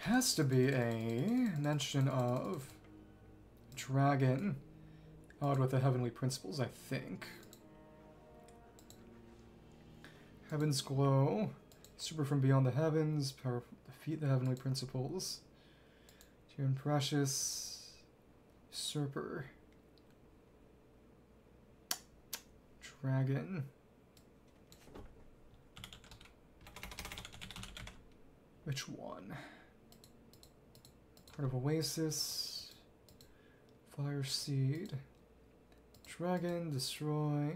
Has to be a mention of dragon odd with the Heavenly Principles, I think. Heaven's Glow. Super from beyond the heavens. Powerful. Defeat the Heavenly Principles. And Precious. Usurper. Dragon. Which one? Part of Oasis. Fire Seed. Dragon, destroy.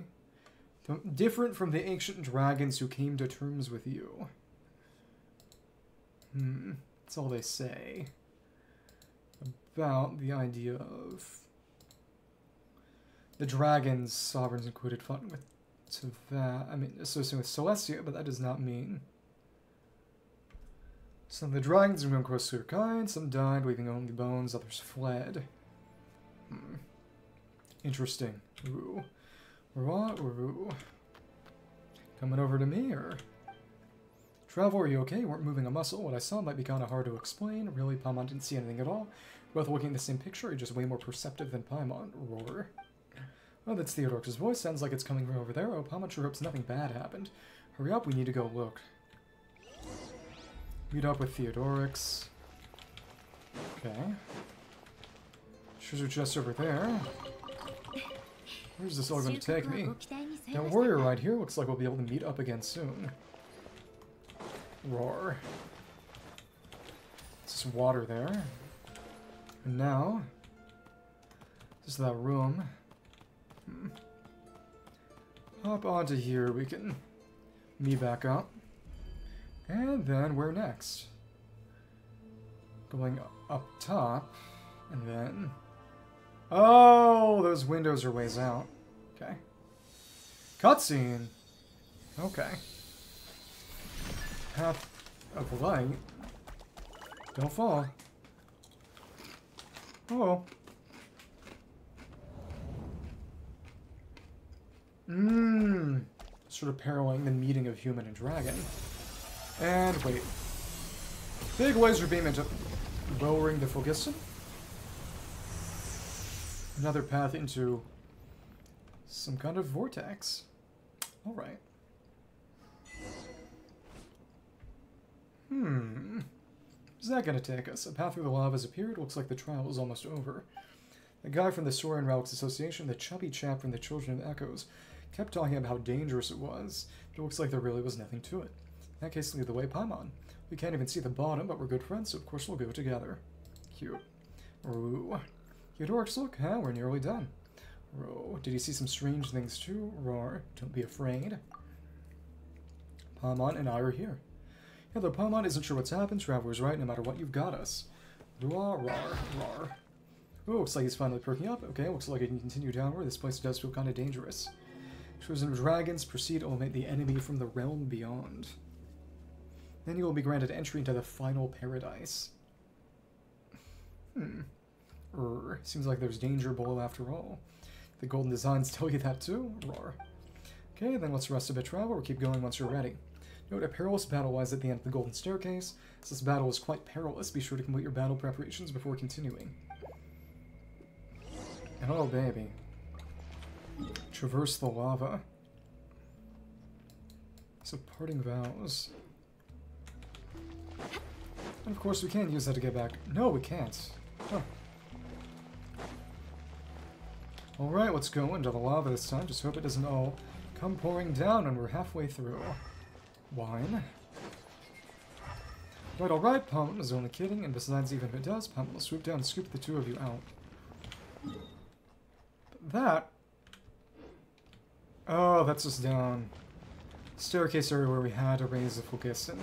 Different from the ancient dragons who came to terms with you. Hmm, that's all they say about the idea of the dragons sovereigns included fought with that. I mean, associated with Celestia, but that does not mean. Some of the dragons were close to their kind, some died, leaving only bones, others fled. Hmm. Interesting. Ooh. What? Coming over to me, or... Travel, are you okay? Weren't moving a muscle. What I saw might be kind of hard to explain. Really, Paimon didn't see anything at all. Both looking at the same picture, you're just way more perceptive than Paimon. Roar. Oh, that's Theodorix's voice. Sounds like it's coming from over there. Oh, Paimon sure hopes nothing bad happened. Hurry up, we need to go look. Meet up with Theodorix. Okay. Treasure chest over there. Where's this all going to take me? That warrior right here looks like we'll be able to meet up again soon. Roar. There's just water there. And now, this is that room. Hmm. Hop onto here, we can me back up. And then where next? Going up top, and then Oh, those windows are ways out. Okay. Cutscene. Okay. Path of light. Don't fall. Oh. Mmm. Sort of paralleling the meeting of human and dragon. And wait. Big laser beam into lowering the Phlogiston another path into some kind of vortex. Alright. Hmm. Is that going to take us? A path through the lava has appeared. Looks like the trial is almost over. The guy from the Saurian Relics Association, the chubby chap from the Children of Echoes, kept talking about how dangerous it was. It looks like there really was nothing to it. In that case, lead the way, Paimon. We can't even see the bottom, but we're good friends, so of course we'll go together. Cute. Ooh. Theodorix, look, huh? We're nearly done. Roar. Did you see some strange things too? Roar. Don't be afraid. Paimon and I are here. Yeah, though Paimon isn't sure what's happened, Traveler's right, no matter what, you've got us. Roar, roar, roar. Oh, looks like he's finally perking up. Okay, looks like I can continue downward. This place does feel kind of dangerous. Chosen dragons proceed to eliminate the enemy from the realm beyond. Then you will be granted entry into the final paradise. Hmm. Seems like there's danger below after all. The golden designs tell you that too? Roar. Okay, then let's rest a bit travel or keep going once you're ready. Note a perilous battle lies at the end of the golden staircase. As this battle is quite perilous, be sure to complete your battle preparations before continuing. Oh, baby. Traverse the lava. So, parting vows. And of course, we can use that to get back. No, we can't. Huh. Alright, let's go into the lava this time. Just hope it doesn't all come pouring down when we're halfway through. Wine. Right, alright, Paimon is only kidding, and besides, even if it does, Paimon will swoop down and scoop the two of you out. But that... Oh, that's just down. Staircase area where we had to raise the focus, and...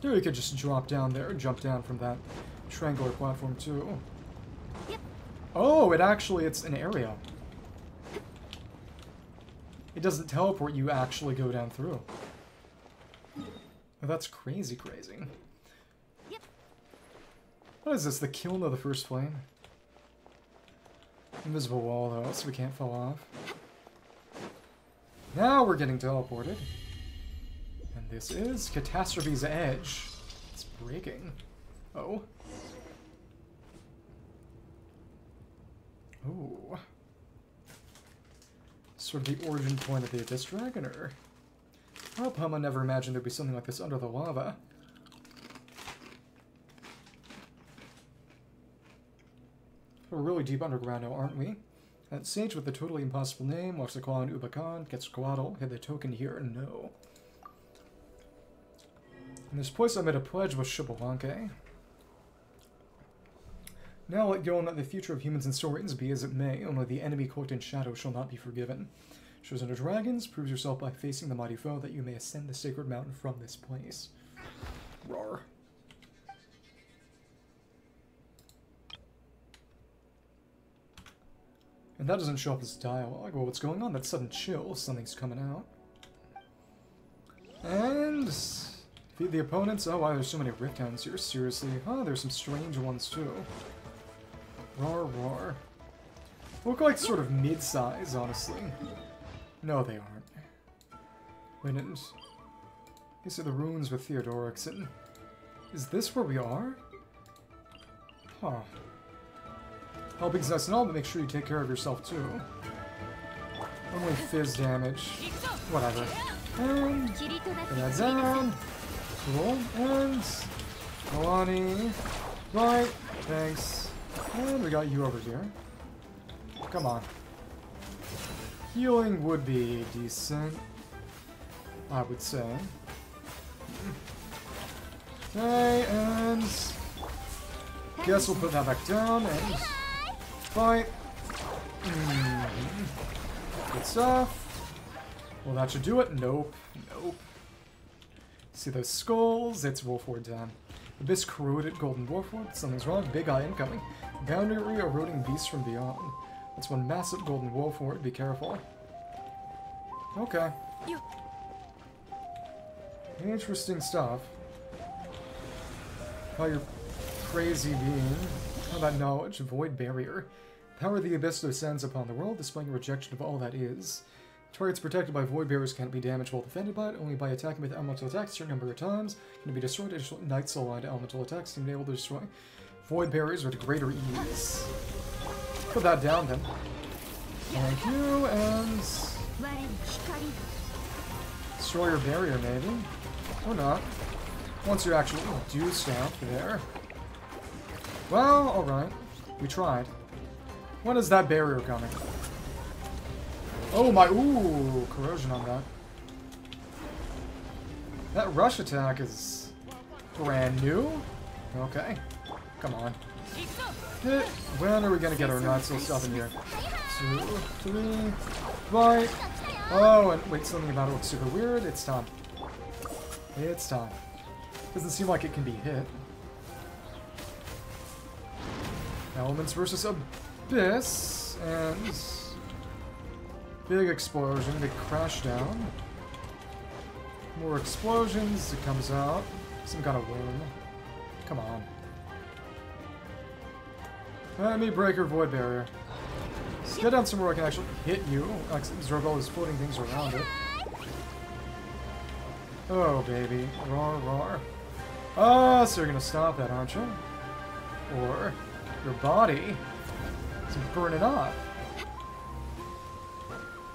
There we could just drop down there, jump down from that triangular platform too. Oh, it actually, it's an area. It doesn't teleport you actually go down through. That's crazy crazy. What is this, the kiln of the first flame? Invisible wall though, so we can't fall off. Now we're getting teleported. And this is Catastrophe's Edge. It's breaking. Oh. Sort of the origin point of the Abyss Dragon, or... Oh, Paimon never imagined there'd be something like this under the lava. We're really deep underground now, aren't we? That sage with the totally impossible name, Loxaquan Ubakan, Quetzalcoatl, hid the token here, no. In this place I made a pledge with Xbalanque. Now let go and let the future of humans and Saurians be as it may, only the enemy cloaked in shadow shall not be forgiven. Shows under dragons, proves yourself by facing the mighty foe that you may ascend the sacred mountain from this place. Roar. And that doesn't show up as dialogue. Well, what's going on? That sudden chill. Something's coming out. And... Defeat the opponents. Oh, wow, there's so many Rift Hounds here. Seriously. Huh, there's some strange ones, too. Roar, roar. Look like sort of mid-size, honestly. No, they aren't. And these are the ruins with Theodorix, and is this where we are? Huh. Helping's nice and all, but make sure you take care of yourself too. Only Phys damage. Whatever. And put that down. Cool. And Mualani. Right. Thanks. And we got you over here. Come on. Healing would be decent. I would say. Okay, and... Guess we'll put that back down and... Fight! Mm -hmm. Good stuff. Well, that should do it. Nope. Nope. See those skulls? It's Wolf time. Abyss corroded Golden Wolflord. Something's wrong. Big Eye incoming. Boundary eroding beasts from beyond. That's one massive Golden Wolflord. Be careful. Okay. Interesting stuff. How you're crazy being. How about knowledge? Void barrier. Power of the Abyss descends upon the world, displaying rejection of all that is. Targets protected by void barriers can't be damaged while defended by it, only by attacking with elemental attacks a certain number of times. Can be destroyed. Additional Nightsoul aligned elemental attacks can be able to destroy void barriers with greater ease. Put that down then. Thank you, and destroy your barrier maybe. Or not. Once you actually do stuff there. Well, alright. We tried. When is that barrier coming? Oh my, ooh, corrosion on that. That rush attack is brand new. Okay, come on. Hit. When are we gonna get our Nightsoul stuff in here? Two, three, right. Oh, and wait, something about it looks super weird. It's time. It's time. Doesn't seem like it can be hit. Elements versus Abyss, and... Big explosion, big crash down. More explosions, it comes out. Some kind of worm. Come on. Let me break breaker, void barrier. Let's get down somewhere I can actually hit you. Zergal is floating things around it. Oh, baby. Roar, roar. Oh, ah, so you're gonna stop that, aren't you? Or your body is burning up.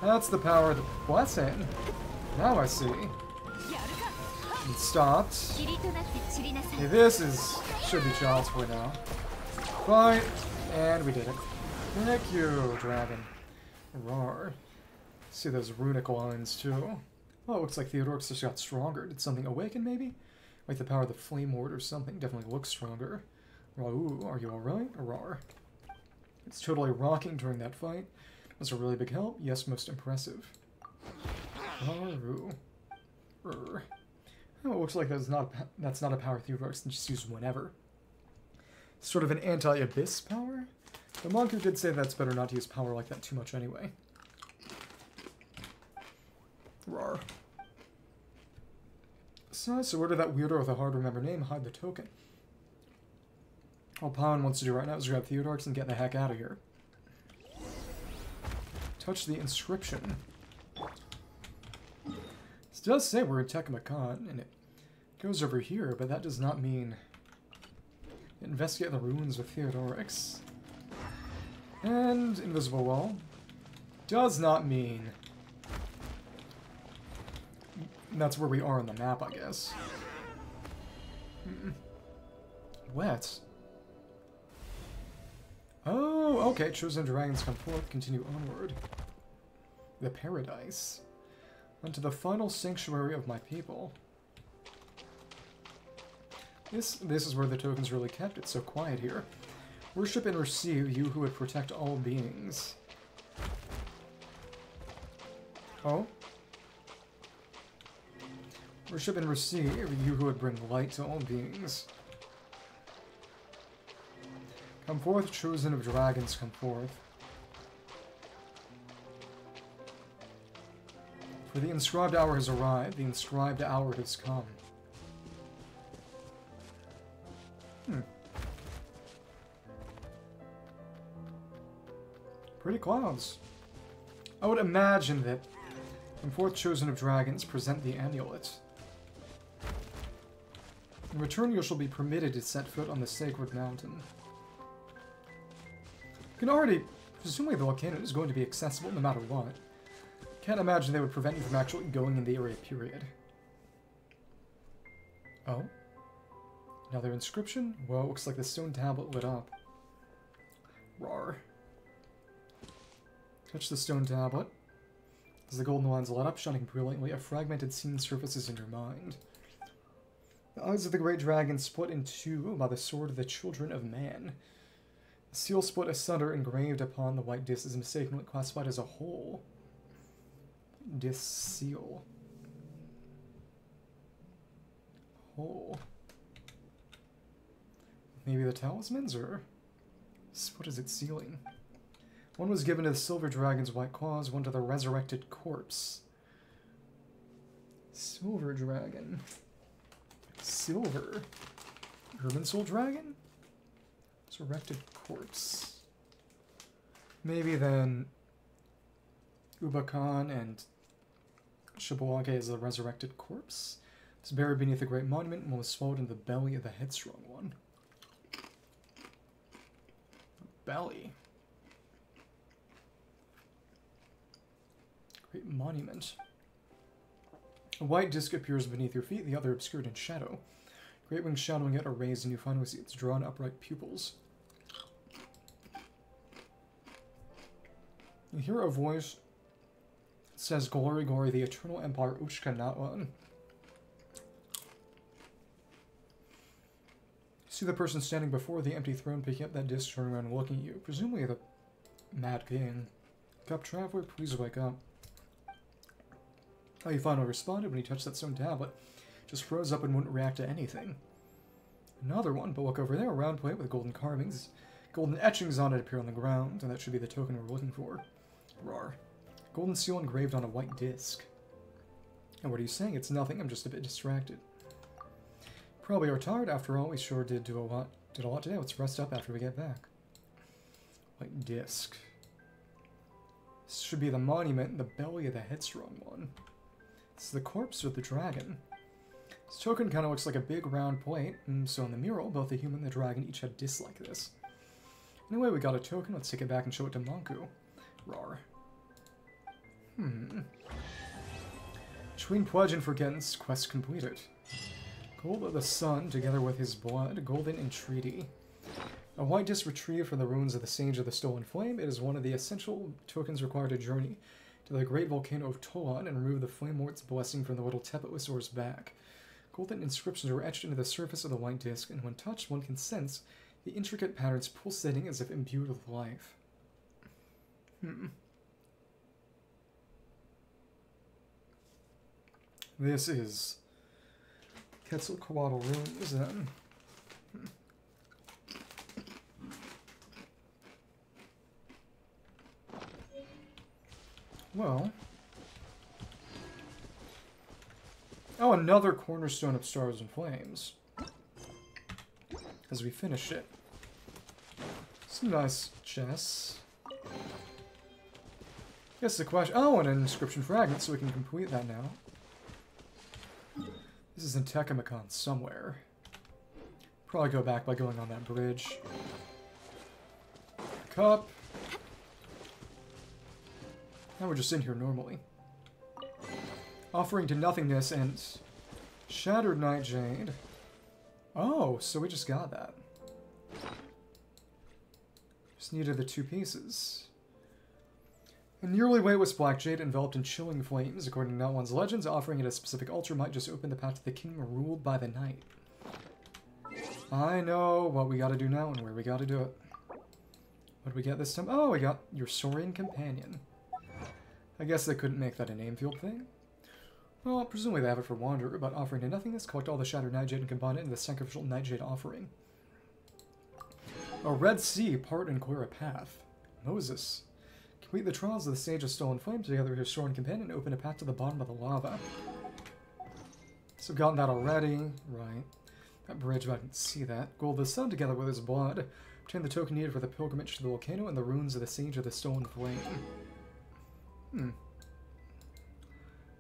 That's the power of the blessing. Now I see. It stopped. Okay, this is should be child's play now. Fight, and we did it. Thank you, dragon. Roar. See those runic lines, too. Oh, it looks like Theodorix just got stronger. Did something awaken, maybe? Like the power of the Flame Ward or something. Definitely looks stronger. Raul, are you alright? Rar. It's totally rocking during that fight. Was a really big help. Yes, most impressive. Raru. Oh, it looks like that's not a, that's not a power Theodorix can just use whenever. Sort of an anti-abyss power? The monk did say that's better not to use power like that too much anyway. Rar. So, so where did that weirdo with a hard to remember name hide the token? All Pawn wants to do right now is grab Theodorix and get the heck out of here. Touch the inscription. This does say we're in Tequemecan, and it goes over here, but that does not mean investigate the ruins with Theodorix. And Invisible Wall does not mean that's where we are on the map, I guess. Wet. Oh, okay. Chosen dragons come forth. Continue onward. The paradise. Unto the final sanctuary of my people. This this is where the token's really kept. It's so quiet here. Worship and receive, you who would protect all beings. Oh? Worship and receive, you who would bring light to all beings. Come forth, chosen of dragons, come forth. For the inscribed hour has arrived, the inscribed hour has come. Hmm. Pretty clouds. I would imagine that when Fourth Chosen of Dragons present the amulet. In return, you shall be permitted to set foot on the sacred mountain. Can already, presumably the volcano is going to be accessible no matter what. Can't imagine they would prevent you from actually going in the area, period. Oh? Another inscription? Well, looks like the stone tablet lit up. Rar. Touch the stone tablet. As the golden lines light up, shining brilliantly, a fragmented scene surfaces in your mind. The eyes of the great dragon split in two by the sword of the children of man. Seal split asunder engraved upon the white disc is mistakenly classified as a whole. Disc seal. Hole. Maybe the talismans, or what is it sealing? One was given to the silver dragon's white claws, one to the resurrected corpse. Silver dragon. Silver. Urban soul dragon? Resurrected corpse. Maybe then Ubakan and Shibuage is the resurrected corpse. It's buried beneath a great monument and was swallowed in the belly of the headstrong one. Belly. Great monument. A white disk appears beneath your feet, the other obscured in shadow. Great wings shadowing it are raised, and you finally see its drawn upright pupils. You hear a voice that says, Glory, glory, the eternal empire Ochkanatlan. See the person standing before the empty throne picking up that disc, turning around and looking at you. Presumably the Mad King. Cup Traveler, please wake up. How he finally responded when he touched that stone tablet. Just froze up and wouldn't react to anything. Another one, but look over there, a round plate with golden carvings. Golden etchings on it appear on the ground, and that should be the token we're looking for. Rar. Golden seal engraved on a white disc. And what are you saying? It's nothing, I'm just a bit distracted. Probably are tired, after all, we sure did do a lot did a lot today. Let's rest up after we get back. White disc. This should be the monument in the belly of the headstrong one. It's the corpse of the dragon. This token kind of looks like a big round plate, and mm, so in the mural, both the human and the dragon each had discs like this. Anyway, we got a token, let's take it back and show it to Monetoo. Rar. Hmm. Between Pledge and Forgettance, quest completed. Gold of the Sun, together with his blood, golden entreaty. A white disc retrieved from the ruins of the Sage of the Stolen Flame. It is one of the essential tokens required to journey to the great volcano of Toan and remove the Flame Lord's blessing from the little Tepetlisaur's back. Golden inscriptions are etched into the surface of the white disc, and when touched, one can sense the intricate patterns pulsating as if imbued with life. Hmm. This is Quetzalcoatl runes then. Hmm. Well. Oh, another cornerstone of Stars and Flames. As we finish it. Some nice chests. Guess the question. Oh, and an inscription fragment, so we can complete that now. This is in Tequemecan somewhere. Probably go back by going on that bridge. Cup. Now we're just in here normally. Offering to nothingness and Shattered Night Jade. Oh, so we just got that. Just needed the two pieces. A nearly weightless black jade enveloped in chilling flames. According to Natlan's legends, offering it a specific altar might just open the path to the kingdom ruled by the night. I know what we gotta do now and where we gotta do it. What do we get this time? Oh, we got your Saurian Companion. I guess they couldn't make that a name field thing. Well, presumably they have it for Wanderer, but offering to nothingness, collect all the Shattered Nightjade and combine it into the sacrificial Nightjade offering. A Red Sea, part and clear a path. Moses. Complete the trials of the Sage of Stolen Flame together with your Saurian Companion and open a path to the bottom of the lava. So gotten that already. Right. That bridge, but I didn't see that. Gold the sun together with his blood. Obtain the token needed for the pilgrimage to the volcano and the ruins of the Sage of the Stolen Flame. Hmm.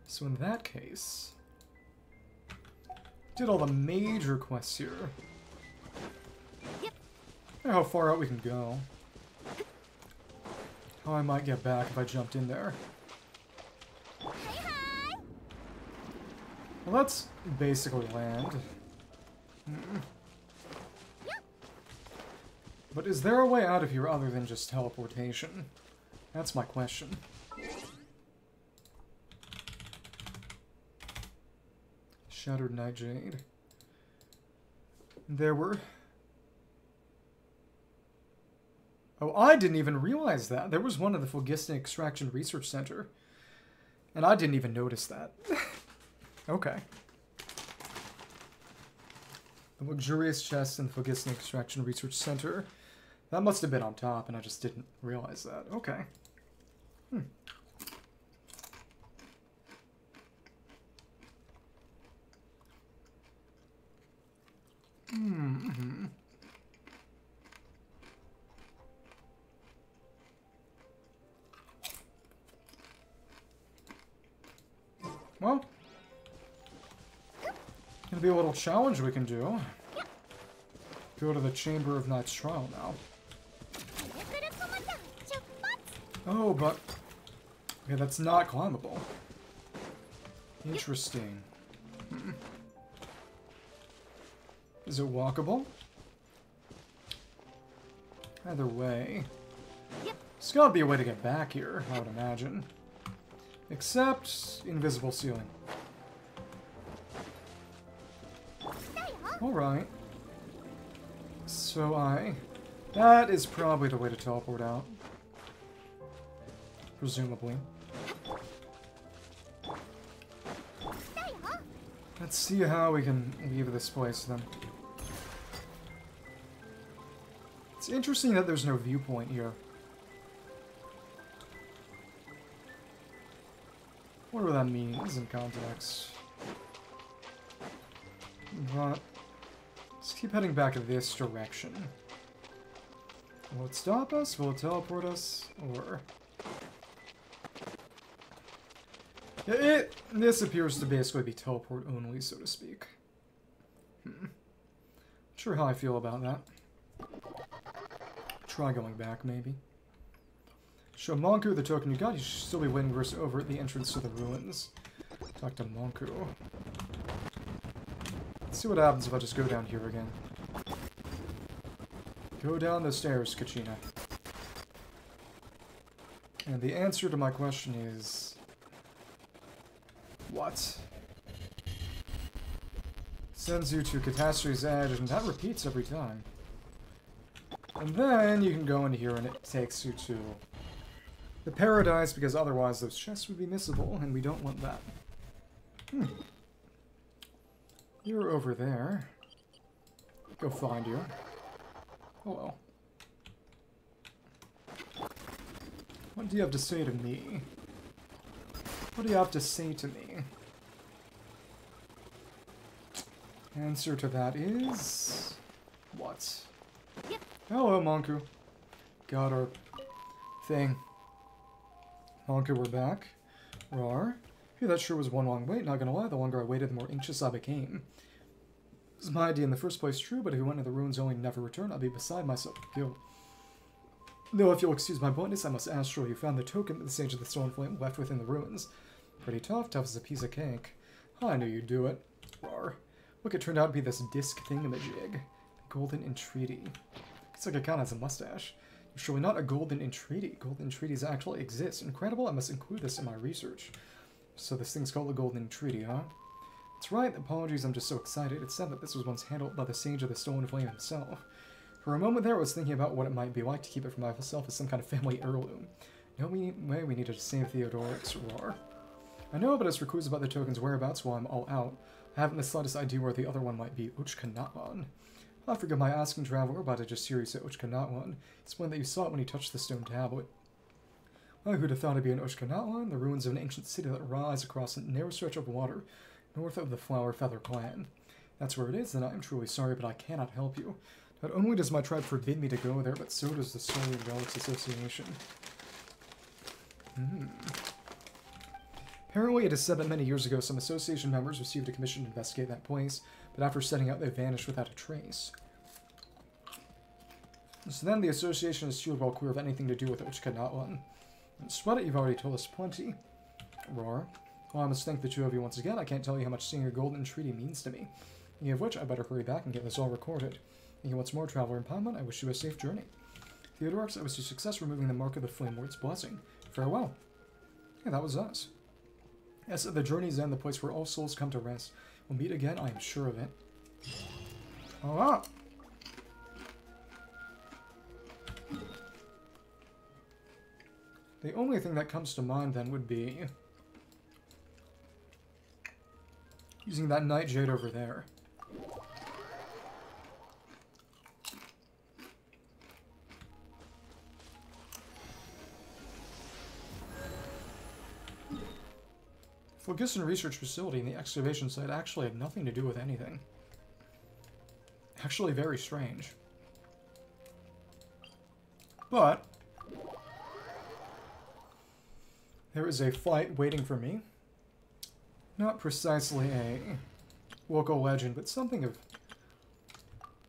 So in that case... Did all the major quests here. Yep. how far out we can go. How I might get back if I jumped in there. Well, that's basically land. Mm. But is there a way out of here other than just teleportation? That's my question. Shattered Nightjade. There were... Oh, I didn't even realize that. There was one at the Phlogiston Extraction Research Center. And I didn't even notice that. okay. The luxurious chest in the Phlogiston Extraction Research Center. That must have been on top, and I just didn't realize that. Okay. Hmm. Mm hmm Well, gonna be a little challenge we can do. Go to the Chamber of Night's Trial now. Oh, but... Okay, that's not climbable. Interesting. Is it walkable? Either way. There's gotta be a way to get back here, I would imagine. Except invisible ceiling. Alright. So I... That is probably the way to teleport out. Presumably. Let's see how we can leave this place then. It's interesting that there's no viewpoint here. Whatever that means in context. But let's keep heading back in this direction. Will it stop us? Will it teleport us? Or... Yeah, it, this appears to basically be teleport only, so to speak. Hmm. Sure how I feel about that. Try going back, maybe. Show Monetoo the token you got. You should still be waiting for us over at the entrance to the ruins. Talk to Monetoo. Let's see what happens if I just go down here again. Go down the stairs, Kachina. And the answer to my question is... What? Sends you to Catastrophe's Edge, and that repeats every time. And then you can go in here and it takes you to the Paradise, because otherwise those chests would be missable, and we don't want that. Hmm. You're over there. Go find you. Hello. What do you have to say to me? What do you have to say to me? Answer to that is... What? Yep. Hello, Monetoo. Got our thing. Monetoo, we're back. Rar. Phew, that sure was one long wait, not gonna lie, the longer I waited, the more anxious I became. It was my idea in the first place, true, but if he went to the ruins only never returned, I'd be beside myself with guilt. Though, if you'll excuse my bluntness, I must ask where you found the token that the Sage of the Stolen Flame left within the ruins. Pretty tough, tough as a piece of cake. I knew you'd do it. Rar. Look, it turned out to be this disc thingamajig. Golden Entreaty. Looks like a cat has a mustache. Surely not a golden entreaty. Golden entreaties actually exist. Incredible, I must include this in my research. So this thing's called the golden entreaty, huh? That's right, apologies, I'm just so excited. It's said that this was once handled by the Sage of the Stolen Flame himself. For a moment there, I was thinking about what it might be like to keep it for myself as some kind of family heirloom. No way we needed to save Theodoric's roar. I know about his recluse about the token's whereabouts while I'm all out. I haven't the slightest idea where the other one might be. Ochkanatlan. I forgive my asking, traveler, but I just serious at Ochkanatlan. one that you saw when you touched the stone tablet. I who'd have thought it'd be in Ochkanatlan, the ruins of an ancient city that rise across a narrow stretch of water, north of the Flower Feather clan. That's where it is, and I am truly sorry, but I cannot help you. Not only does my tribe forbid me to go there, but so does the Solar Relics Association. Hmm. Apparently, it is said that many years ago, some association members received a commission to investigate that place, but after setting out, they vanished without a trace. So then the association assumed well clear of anything to do with Ochkanatlan. Sweat it, you've already told us plenty. Roar. Well, I must thank the two of you once again. I can't tell you how much seeing your golden treaty means to me. Any of which, I better hurry back and get this all recorded. You once more, Traveler and Paimon. I wish you a safe journey. Theodorix, I wish you success removing the mark of the Flame Lord's blessing. Farewell. Yeah, that was us. Yes, the journey's end, the place where all souls come to rest. We'll meet again, I am sure of it. Ah! The only thing that comes to mind then would be using that Nightjade over there. Phlogiston Research Facility and the excavation site actually had nothing to do with anything. Actually very strange. But, there is a flight waiting for me. Not precisely a local legend, but something of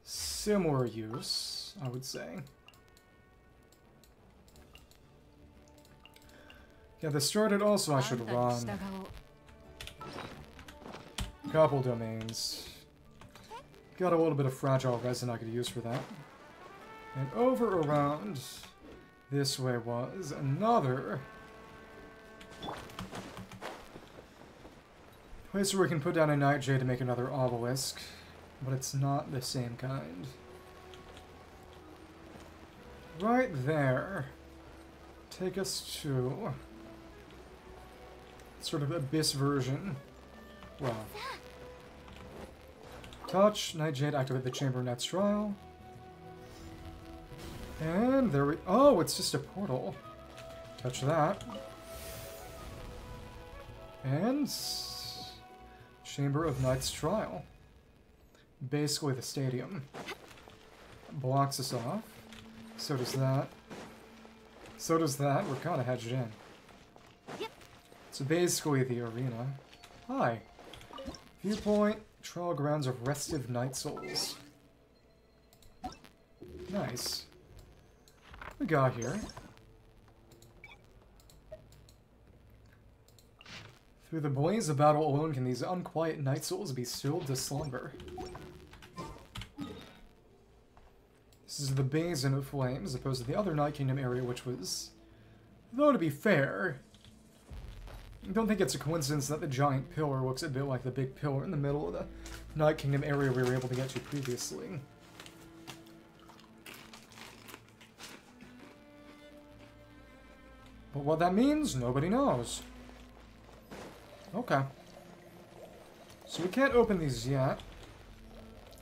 similar use, I would say. Yeah, this started also I should run. Couple domains. Got a little bit of fragile resin I could use for that. And over around this way was another place where we can put down a nightjade to make another obelisk, but it's not the same kind. Right there. Take us to sort of abyss version. Well, touch, Nightjade, activate the Chamber of Night's Trial. And there we... Oh, it's just a portal. Touch that. And... Chamber of Night's Trial. Basically the stadium. Blocks us off. So does that. So does that. We're kind of hedged in. So basically the arena. Hi. Viewpoint, Trial Grounds of Restive Night Souls. Nice. We got here. Through the blaze of battle alone can these unquiet night souls be stilled to slumber. This is the Basin of Flames, opposed to the other Night Kingdom area, which was... Though, to be fair, I don't think it's a coincidence that the giant pillar looks a bit like the big pillar in the middle of the Night Kingdom area we were able to get to previously. But what that means, nobody knows. Okay. So we can't open these yet.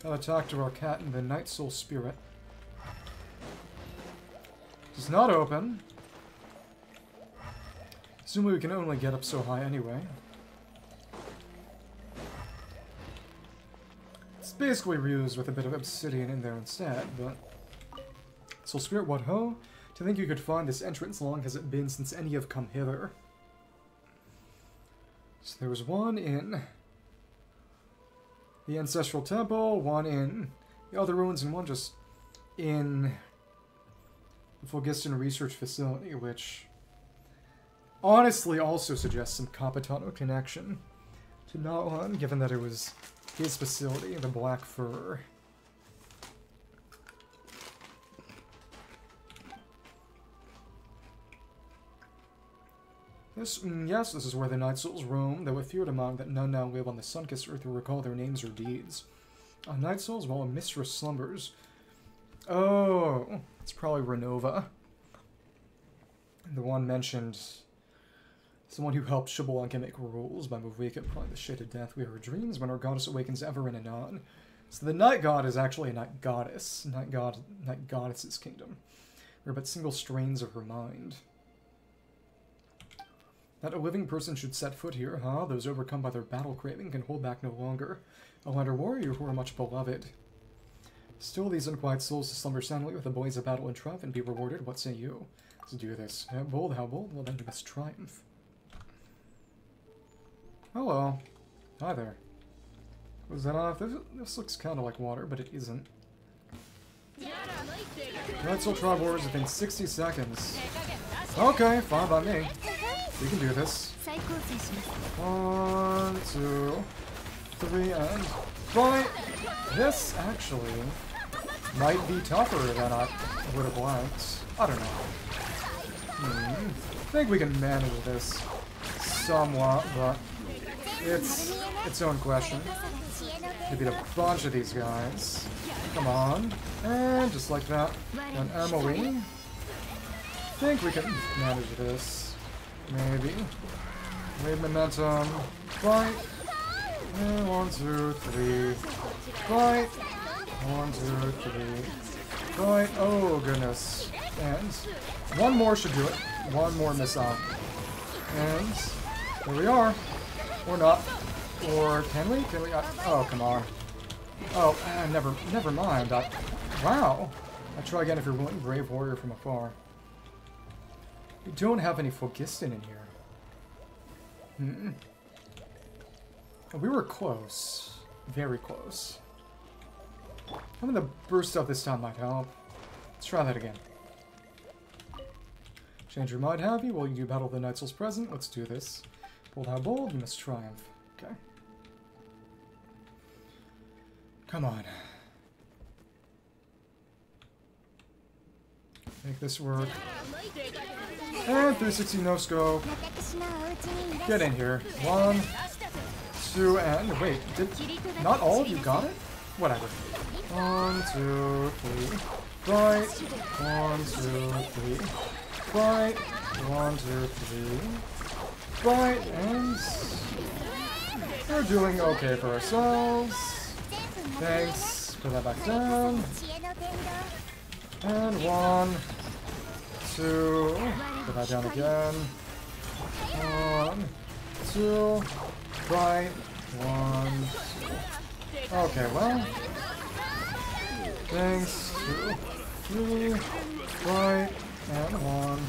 Gotta talk to our cat and the Night Soul Spirit. Does not open. Assuming we can only get up so high anyway. It's basically reused with a bit of obsidian in there instead, but... So Spirit, what ho? To think you could find this entrance, long has it been since any have come hither? So there was one in the Ancestral Temple, one in the other ruins, and one just in the Phlogiston Research Facility, which honestly also suggests some Capitano connection to Natlan, given that it was his facility, the Black Fur. This, mm, yes, this is where the Night Souls roam, though a feared among that none now live on the sun-kissed earth will recall their names or deeds. On Night Souls, while a mistress slumbers. Oh, it's probably Renova. The one mentioned Someone who helped Xbalanque make rules by Mavuika, probably the shade of death we her dreams when our goddess awakens ever and anon. So the night god is actually a night goddess, night god, night goddess's kingdom. We're but single strains of her mind. That a living person should set foot here, huh? Those overcome by their battle craving can hold back no longer. A lander warrior who are much beloved. Still these unquiet souls to slumber soundly with the boys of battle and triumph and be rewarded, what say you? Let's do this. How bold, how bold? Well then you must triumph. Hello. Hi there. Was that off? This, this looks kind of like water, but it isn't. Red Soul Tribe Wars within 60 seconds. Okay, fine by me. We can do this. One, two, three, and... Right! This, actually, might be tougher than I would have liked. I don't know. Hmm. I think we can manage this somewhat, but it's its own question. Beat a bunch of these guys. Come on. And just like that. An Emily. think we can manage this. Maybe. Wave momentum. Fight. And one, two, three. Fight. One, two, three. Fight. Oh, goodness. And one more should do it. One more missile. And here we are. Or not. Or can we? Can we? Uh, oh, come on. Oh, uh, never, never mind. I, wow. I try again if you're willing. Brave warrior from afar. We don't have any Phlogiston in here. Hmm. We were close. Very close. I'm gonna burst up this time might help. Let's try that again. Change your mind, have you? While you do battle the Night Souls present, let's do this. Bold how bold, must triumph. Okay. Come on. Make this work. And 360 no scope. Get in here. One, two, and wait, did not all of you got it? Whatever. One, two, three. Right. One, two, three. Right. One, two, three. Right, and we're doing okay for ourselves. Thanks. Put that back down. And one, two, put that down again. One, two, right, one, two. Okay, well, thanks, two, three, right, and one,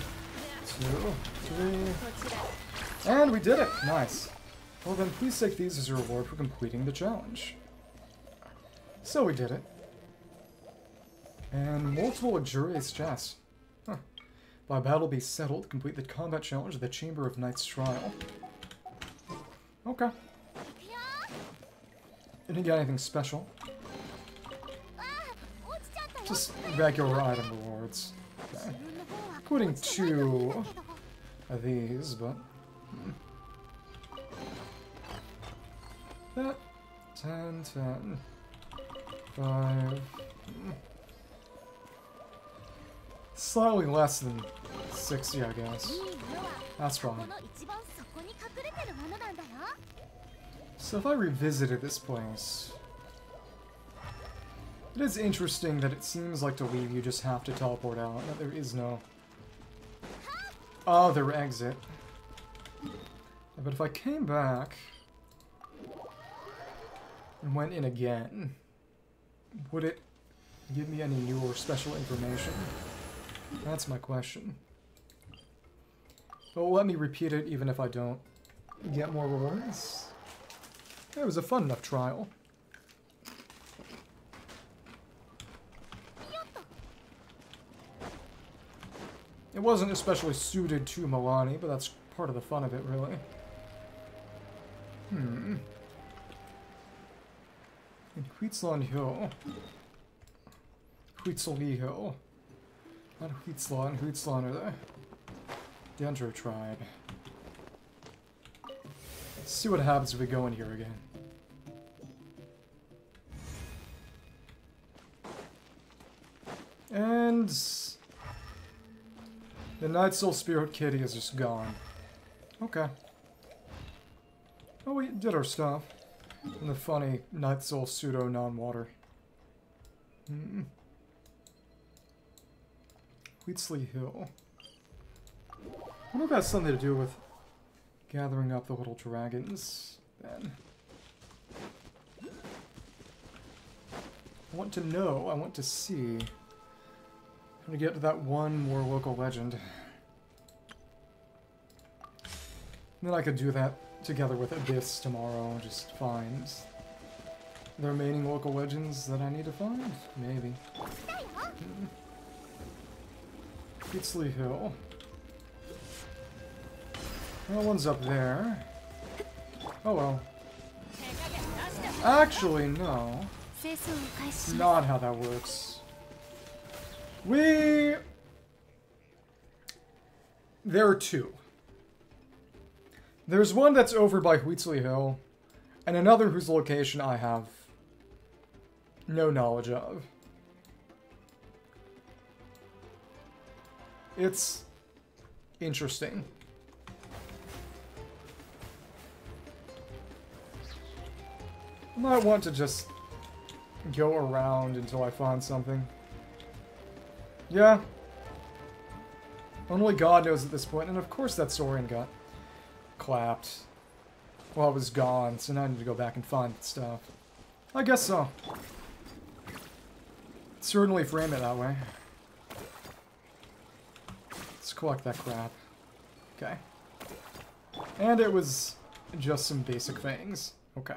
two, three, and we did it! Nice. Well then, please take these as a reward for completing the challenge. So we did it. And multiple luxurious chests. Huh. By battle be settled, complete the combat challenge of the Chamber of Night's Trial. Okay. Didn't get anything special. Just regular item rewards. Okay. Including two of these, but that, 10, 10, 5. Slightly less than 60, I guess. That's wrong. So if I revisited this place... It is interesting that it seems like to leave you just have to teleport out. There is no other exit. But if I came back and went in again, would it give me any new or special information? That's my question. But let me repeat it even if I don't get more rewards. It was a fun enough trial. It wasn't especially suited to Mualani, but that's part of the fun of it, really. Hmm. In Huitzlan Hill. Huitzli Hill. Not Huitzlan, Huitzlan are the Dendro tribe. Let's see what happens if we go in here again. And the Night Soul Spirit Kitty is just gone. Okay. Oh, we did our stuff. And the funny Night Soul pseudo non-water. Hmm. Wheatsley Hill. I wonder if that's something to do with gathering up the little dragons, then. I want to know, I want to see. I'm gonna get to that one more local legend. And then I could do that together with Abyss tomorrow, just find the remaining local legends that I need to find, maybe. Peatsley Hill. No one's up there. Oh well. Actually, no. Not how that works. We... There are two. There's one that's over by Wheatsley Hill, and another whose location I have no knowledge of. It's interesting. I might want to just go around until I find something. Yeah. Only God knows at this point, and of course that Saurian got clapped while it was gone, so now I need to go back and find stuff. I guess so. Certainly frame it that way. Let's collect that crap. Okay. And it was just some basic things. Okay.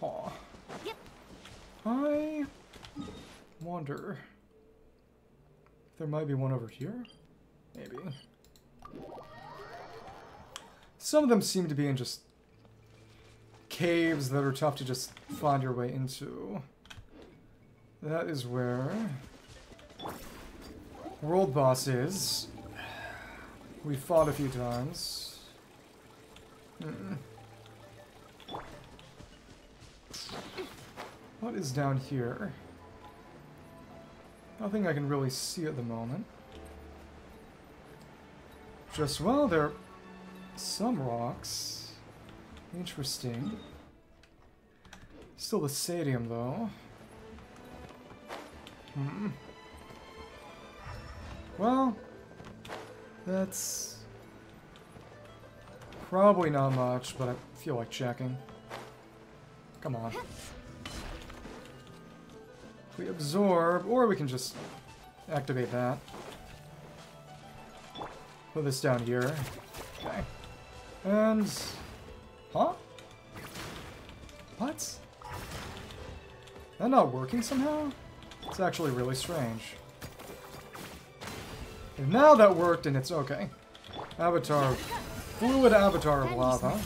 Huh. Yep. I wonder if there might be one over here? Maybe. Some of them seem to be in just caves that are tough to just find your way into. That is where World Boss is. We fought a few times. Mm. What is down here? Nothing I can really see at the moment. Just, well, there are some rocks. Interesting. Still the stadium, though. Hmm. Well, that's probably not much, but I feel like checking. Come on. We absorb, or we can just activate that. Put this down here. Okay. And... Huh? What? that not working somehow? It's actually really strange. And now that worked and it's okay. Avatar. Fluid avatar of lava.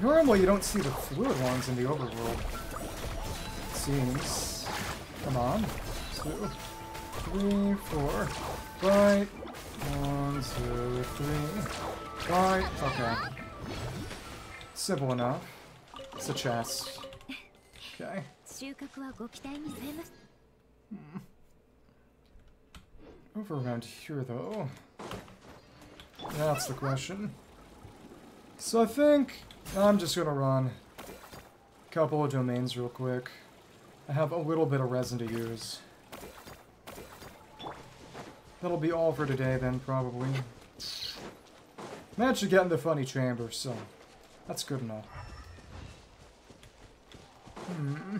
Normally you don't see the fluid ones in the overworld. Seems. Come on. Two, three, four. Right. One, two, three. Right, okay. Civil enough. It's a chest. Okay. Hmm. Over around here, though. That's the question. So I think I'm just gonna run a couple of domains real quick. I have a little bit of resin to use. That'll be all for today then, probably. Managed to get in the funny chamber, so that's good enough. Hmm.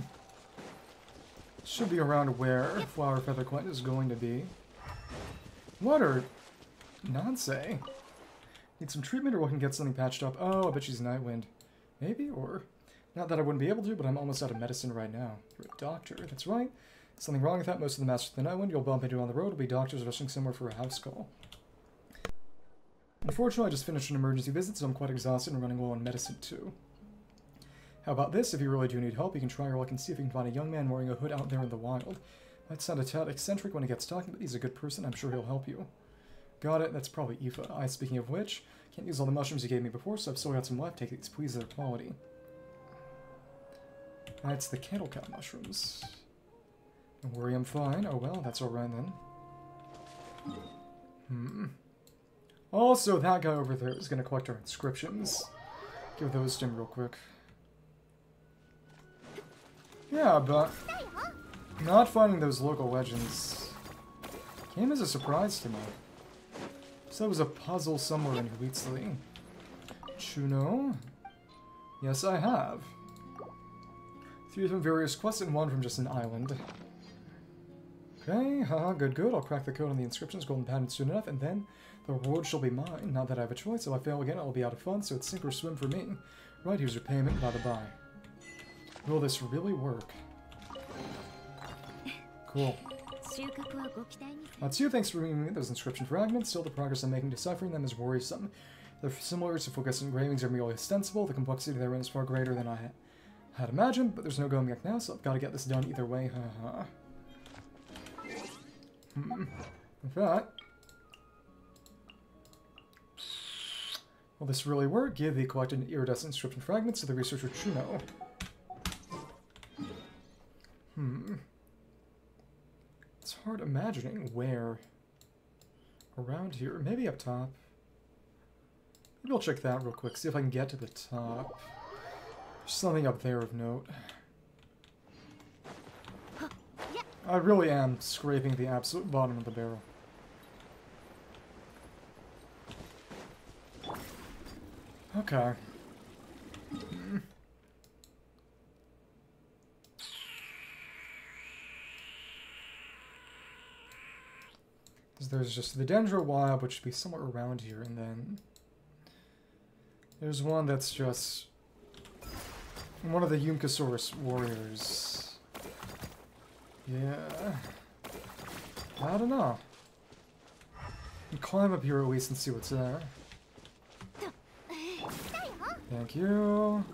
Should be around where Flower Feather Quint is going to be. What are... Nansei? Need some treatment or we can get something patched up? Oh, I bet she's Nightwind. Maybe, or... Not that I wouldn't be able to, but I'm almost out of medicine right now. You're a doctor, that's right. Something wrong with that? Most of the Masters of the Nightwind you'll bump into on the road will be doctors rushing somewhere for a house call. Unfortunately, I just finished an emergency visit, so I'm quite exhausted and running low on medicine too. How about this? If you really do need help, you can try your luck and see if you can find a young man wearing a hood out there in the wild. Might sound a tad eccentric when he gets talking, but he's a good person. I'm sure he'll help you. Got it. That's probably Aoife. I, speaking of which, can't use all the mushrooms you gave me before, so I've still got some left. Take these, please. They're quality. That's the candle cap mushrooms. Don't worry, I'm fine. Oh well, that's alright then. Hmm. Also, that guy over there is going to collect our inscriptions. Give those to him real quick. Yeah, but not finding those local legends came as a surprise to me. So that was a puzzle somewhere in Huitzli. Chuno? Yes, I have. Three from various quests and one from just an island. Okay, haha, good, good. I'll crack the code on the inscriptions, golden pattern soon enough, and then the reward shall be mine. Not that I have a choice. If I fail again, I will be out of funds, so it's sink or swim for me. Right, here's your payment, by the by. Will this really work? Cool. Matsuo, thanks for bringing me those inscription fragments. Still, the progress I'm making deciphering them is worrisome. The similarities to focus engravings are merely ostensible. The complexity therein is far greater than I had imagined, but there's no going back now, so I've got to get this done either way. In fact, will this really work? Give the collected iridescent inscription fragments to the researcher Chuno. Hmm. It's hard imagining where. Around here. Maybe up top. Maybe I'll check that real quick, see if I can get to the top. There's something up there of note. I really am scraping the absolute bottom of the barrel. Okay. There's just the Dendro Wild, which should be somewhere around here, and then there's one that's just one of the Yumkasaurus warriors. Yeah. I don't know. You climb up here at least and see what's there. Thank you.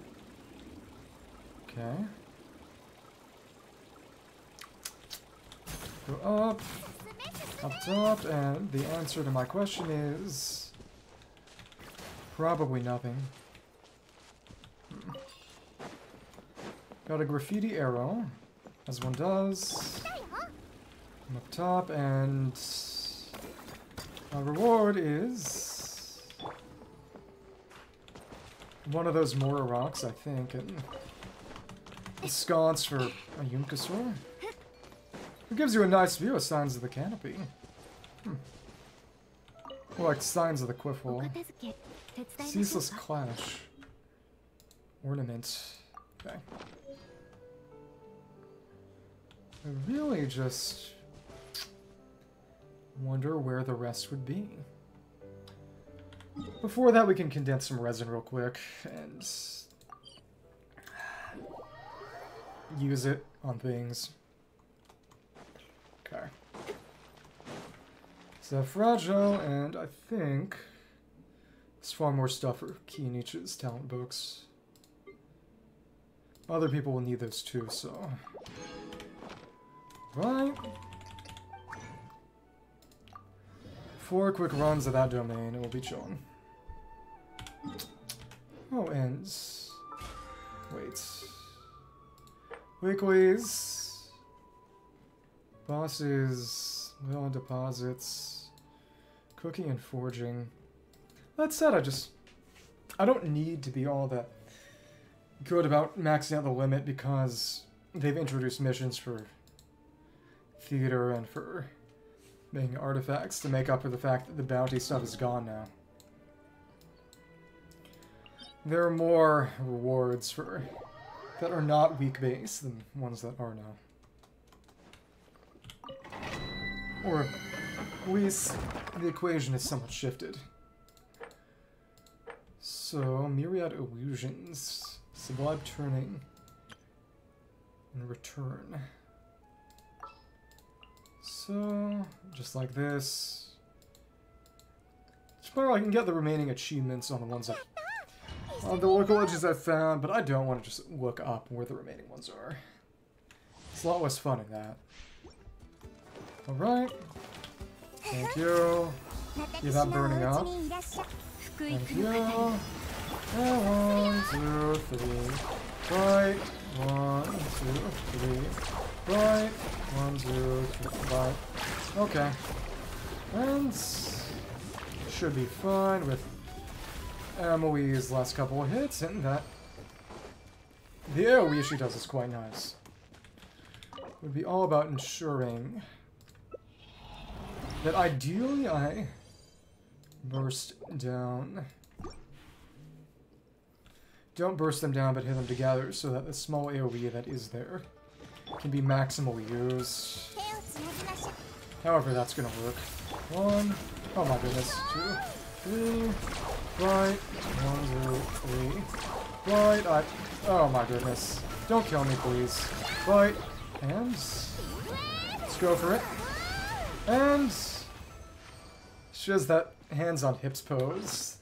Okay. Go up. Up top, and the answer to my question is... Probably nothing. Got a graffiti arrow, as one does. I'm up top, and our reward is one of those Mora rocks, I think, and sconce for a Yumkasaur. It gives you a nice view of Scions of the Canopy. Hmm. Like Signs of the Quiffle. Ceaseless Clash. Ornament. Okay. I really just wonder where the rest would be. Before that, we can condense some resin real quick and use it on things. Okay. So fragile, and I think there's far more stuff for Key talent books. Other people will need those too, so... Right. Four quick runs of that domain, oh, and we'll be chilling. Oh, ends. Wait. Weeklies. Bosses. Villain deposits. Cooking and forging. That said, I just... I don't need to be all that good about maxing out the limit because they've introduced missions for theater and for making artifacts to make up for the fact that the bounty stuff is gone now. There are more rewards for that are not weak base than ones that are now. Or at least the equation is somewhat shifted. So, myriad illusions, sublime turning, and return. So, just like this. Tomorrow I can get the remaining achievements on the ones that... On the local legends I've found, but I don't want to just look up where the remaining ones are. It's a lot less fun in that. Alright. Thank you. You're not burning up. Thank you. And one, two, three. Right. One, two, three. Right. One, two, three. Okay. And should be fine with Emilie's last couple of hits, and that the AoE she does is quite nice. Would be all about ensuring that ideally I burst down. Don't burst them down, but hit them together so that the small AoE that is there can be maximal used. However that's gonna work. One, oh my goodness, two, three, right, one, two, three, right, I, oh my goodness. Don't kill me, please. Right, and, let's go for it. And, she has that hands on hips pose.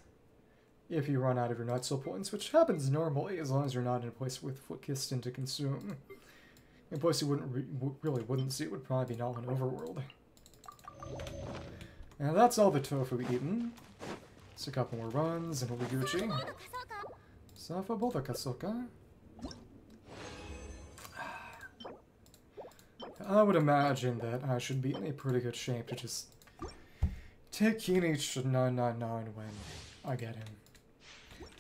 If you run out of your Nightsoul points, which happens normally as long as you're not in a place with Phlogiston to consume. And plus, you wouldn't re really wouldn't see it would probably be not in Overworld. Now that's all the tofu we've eaten. It's a couple more runs, and we'll be Gucci. Safaboda Kasoka. I would imagine that I should be in a pretty good shape to just take Kinich 999 when I get him.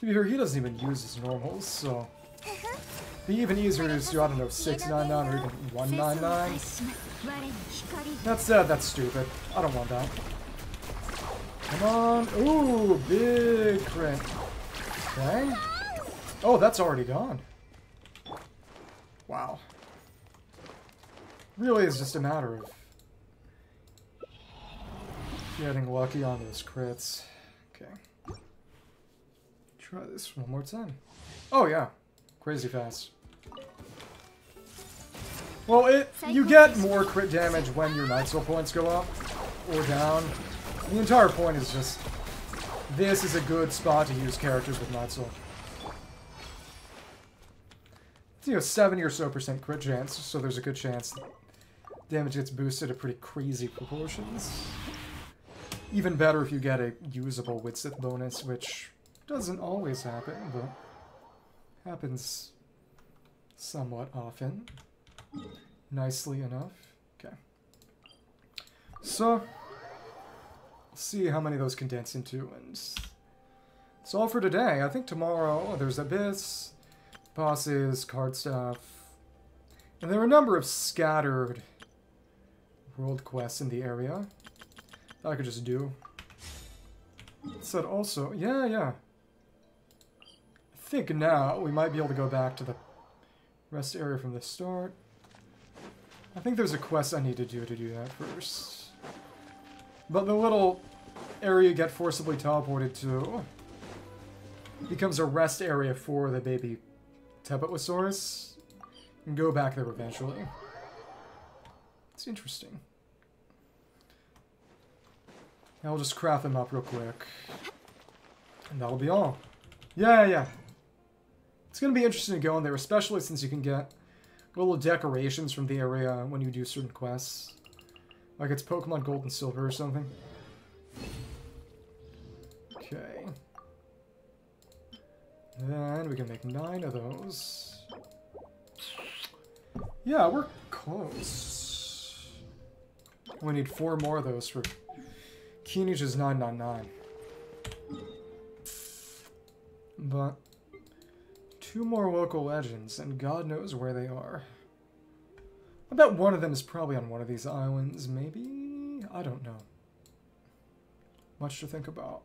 To be fair, he doesn't even use his normals, so... Uh-huh. The even easier is, you, I don't know, 699 or even 199. That's sad, that's stupid. I don't want that. Come on. Ooh, big crit. Okay. Oh, that's already gone. Wow. Really is just a matter of getting lucky on those crits. Okay. Try this one more time. Oh, yeah. Crazy fast. Well, it you get more crit damage when your Nightsoul points go up or down. The entire point is just this is a good spot to use characters with Nightsoul. It's, you know, 70 or so percent crit chance, so there's a good chance damage gets boosted to pretty crazy proportions. Even better if you get a usable Widsith bonus, which doesn't always happen, but happens somewhat often. Nicely enough. Okay. So, see how many of those condense into, and that's all for today. I think tomorrow oh, there's Abyss, bosses, card stuff, and there are a number of scattered world quests in the area that I could just do. Said also, yeah, yeah. I think now we might be able to go back to the rest area from the start. I think there's a quest I need to do to do that first. But the little area you get forcibly teleported to becomes a rest area for the baby Tepetlisaurus. And go back there eventually. It's interesting. I'll just craft them up real quick. And that'll be all. Yeah, yeah. It's going to be interesting to go in there, especially since you can get little decorations from the area when you do certain quests. Like it's Pokemon Gold and Silver or something. Okay. Then we can make nine of those. Yeah, we're close. We need four more of those for Kinich's 999. But two more local legends, and God knows where they are. I bet one of them is probably on one of these islands, maybe? I don't know. Much to think about.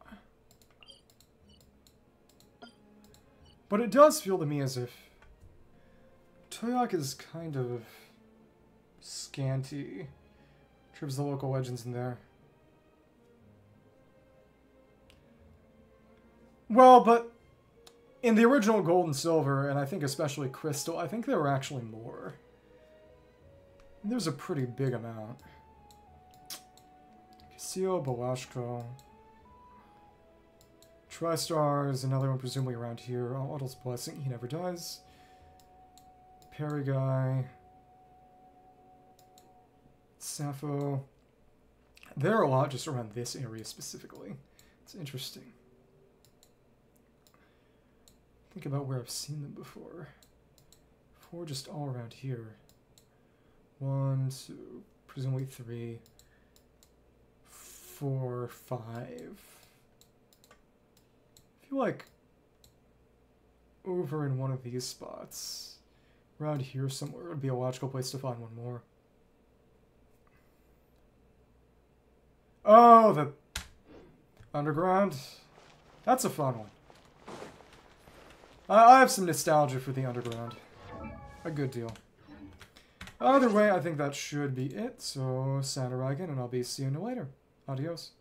But it does feel to me as if Toyac is kind of scanty. of the local legends in there. Well, but in the original Gold and Silver, and I think especially Crystal, I think there were actually more. There's a pretty big amount. Casio, Balachko. TriStar is another one presumably around here. Oh, Otto's Blessing, he never dies. Paraguay. Sappho. There are a lot just around this area specifically. It's interesting. Think about where I've seen them before. Four just all around here. One, two, presumably three, four, five. I feel like over in one of these spots, around here somewhere, would be a logical place to find one more. Oh, the underground. That's a fun one. I, I have some nostalgia for the underground. A good deal. Either way, I think that should be it. So, Saturagan, and I'll be seeing you later. Adios.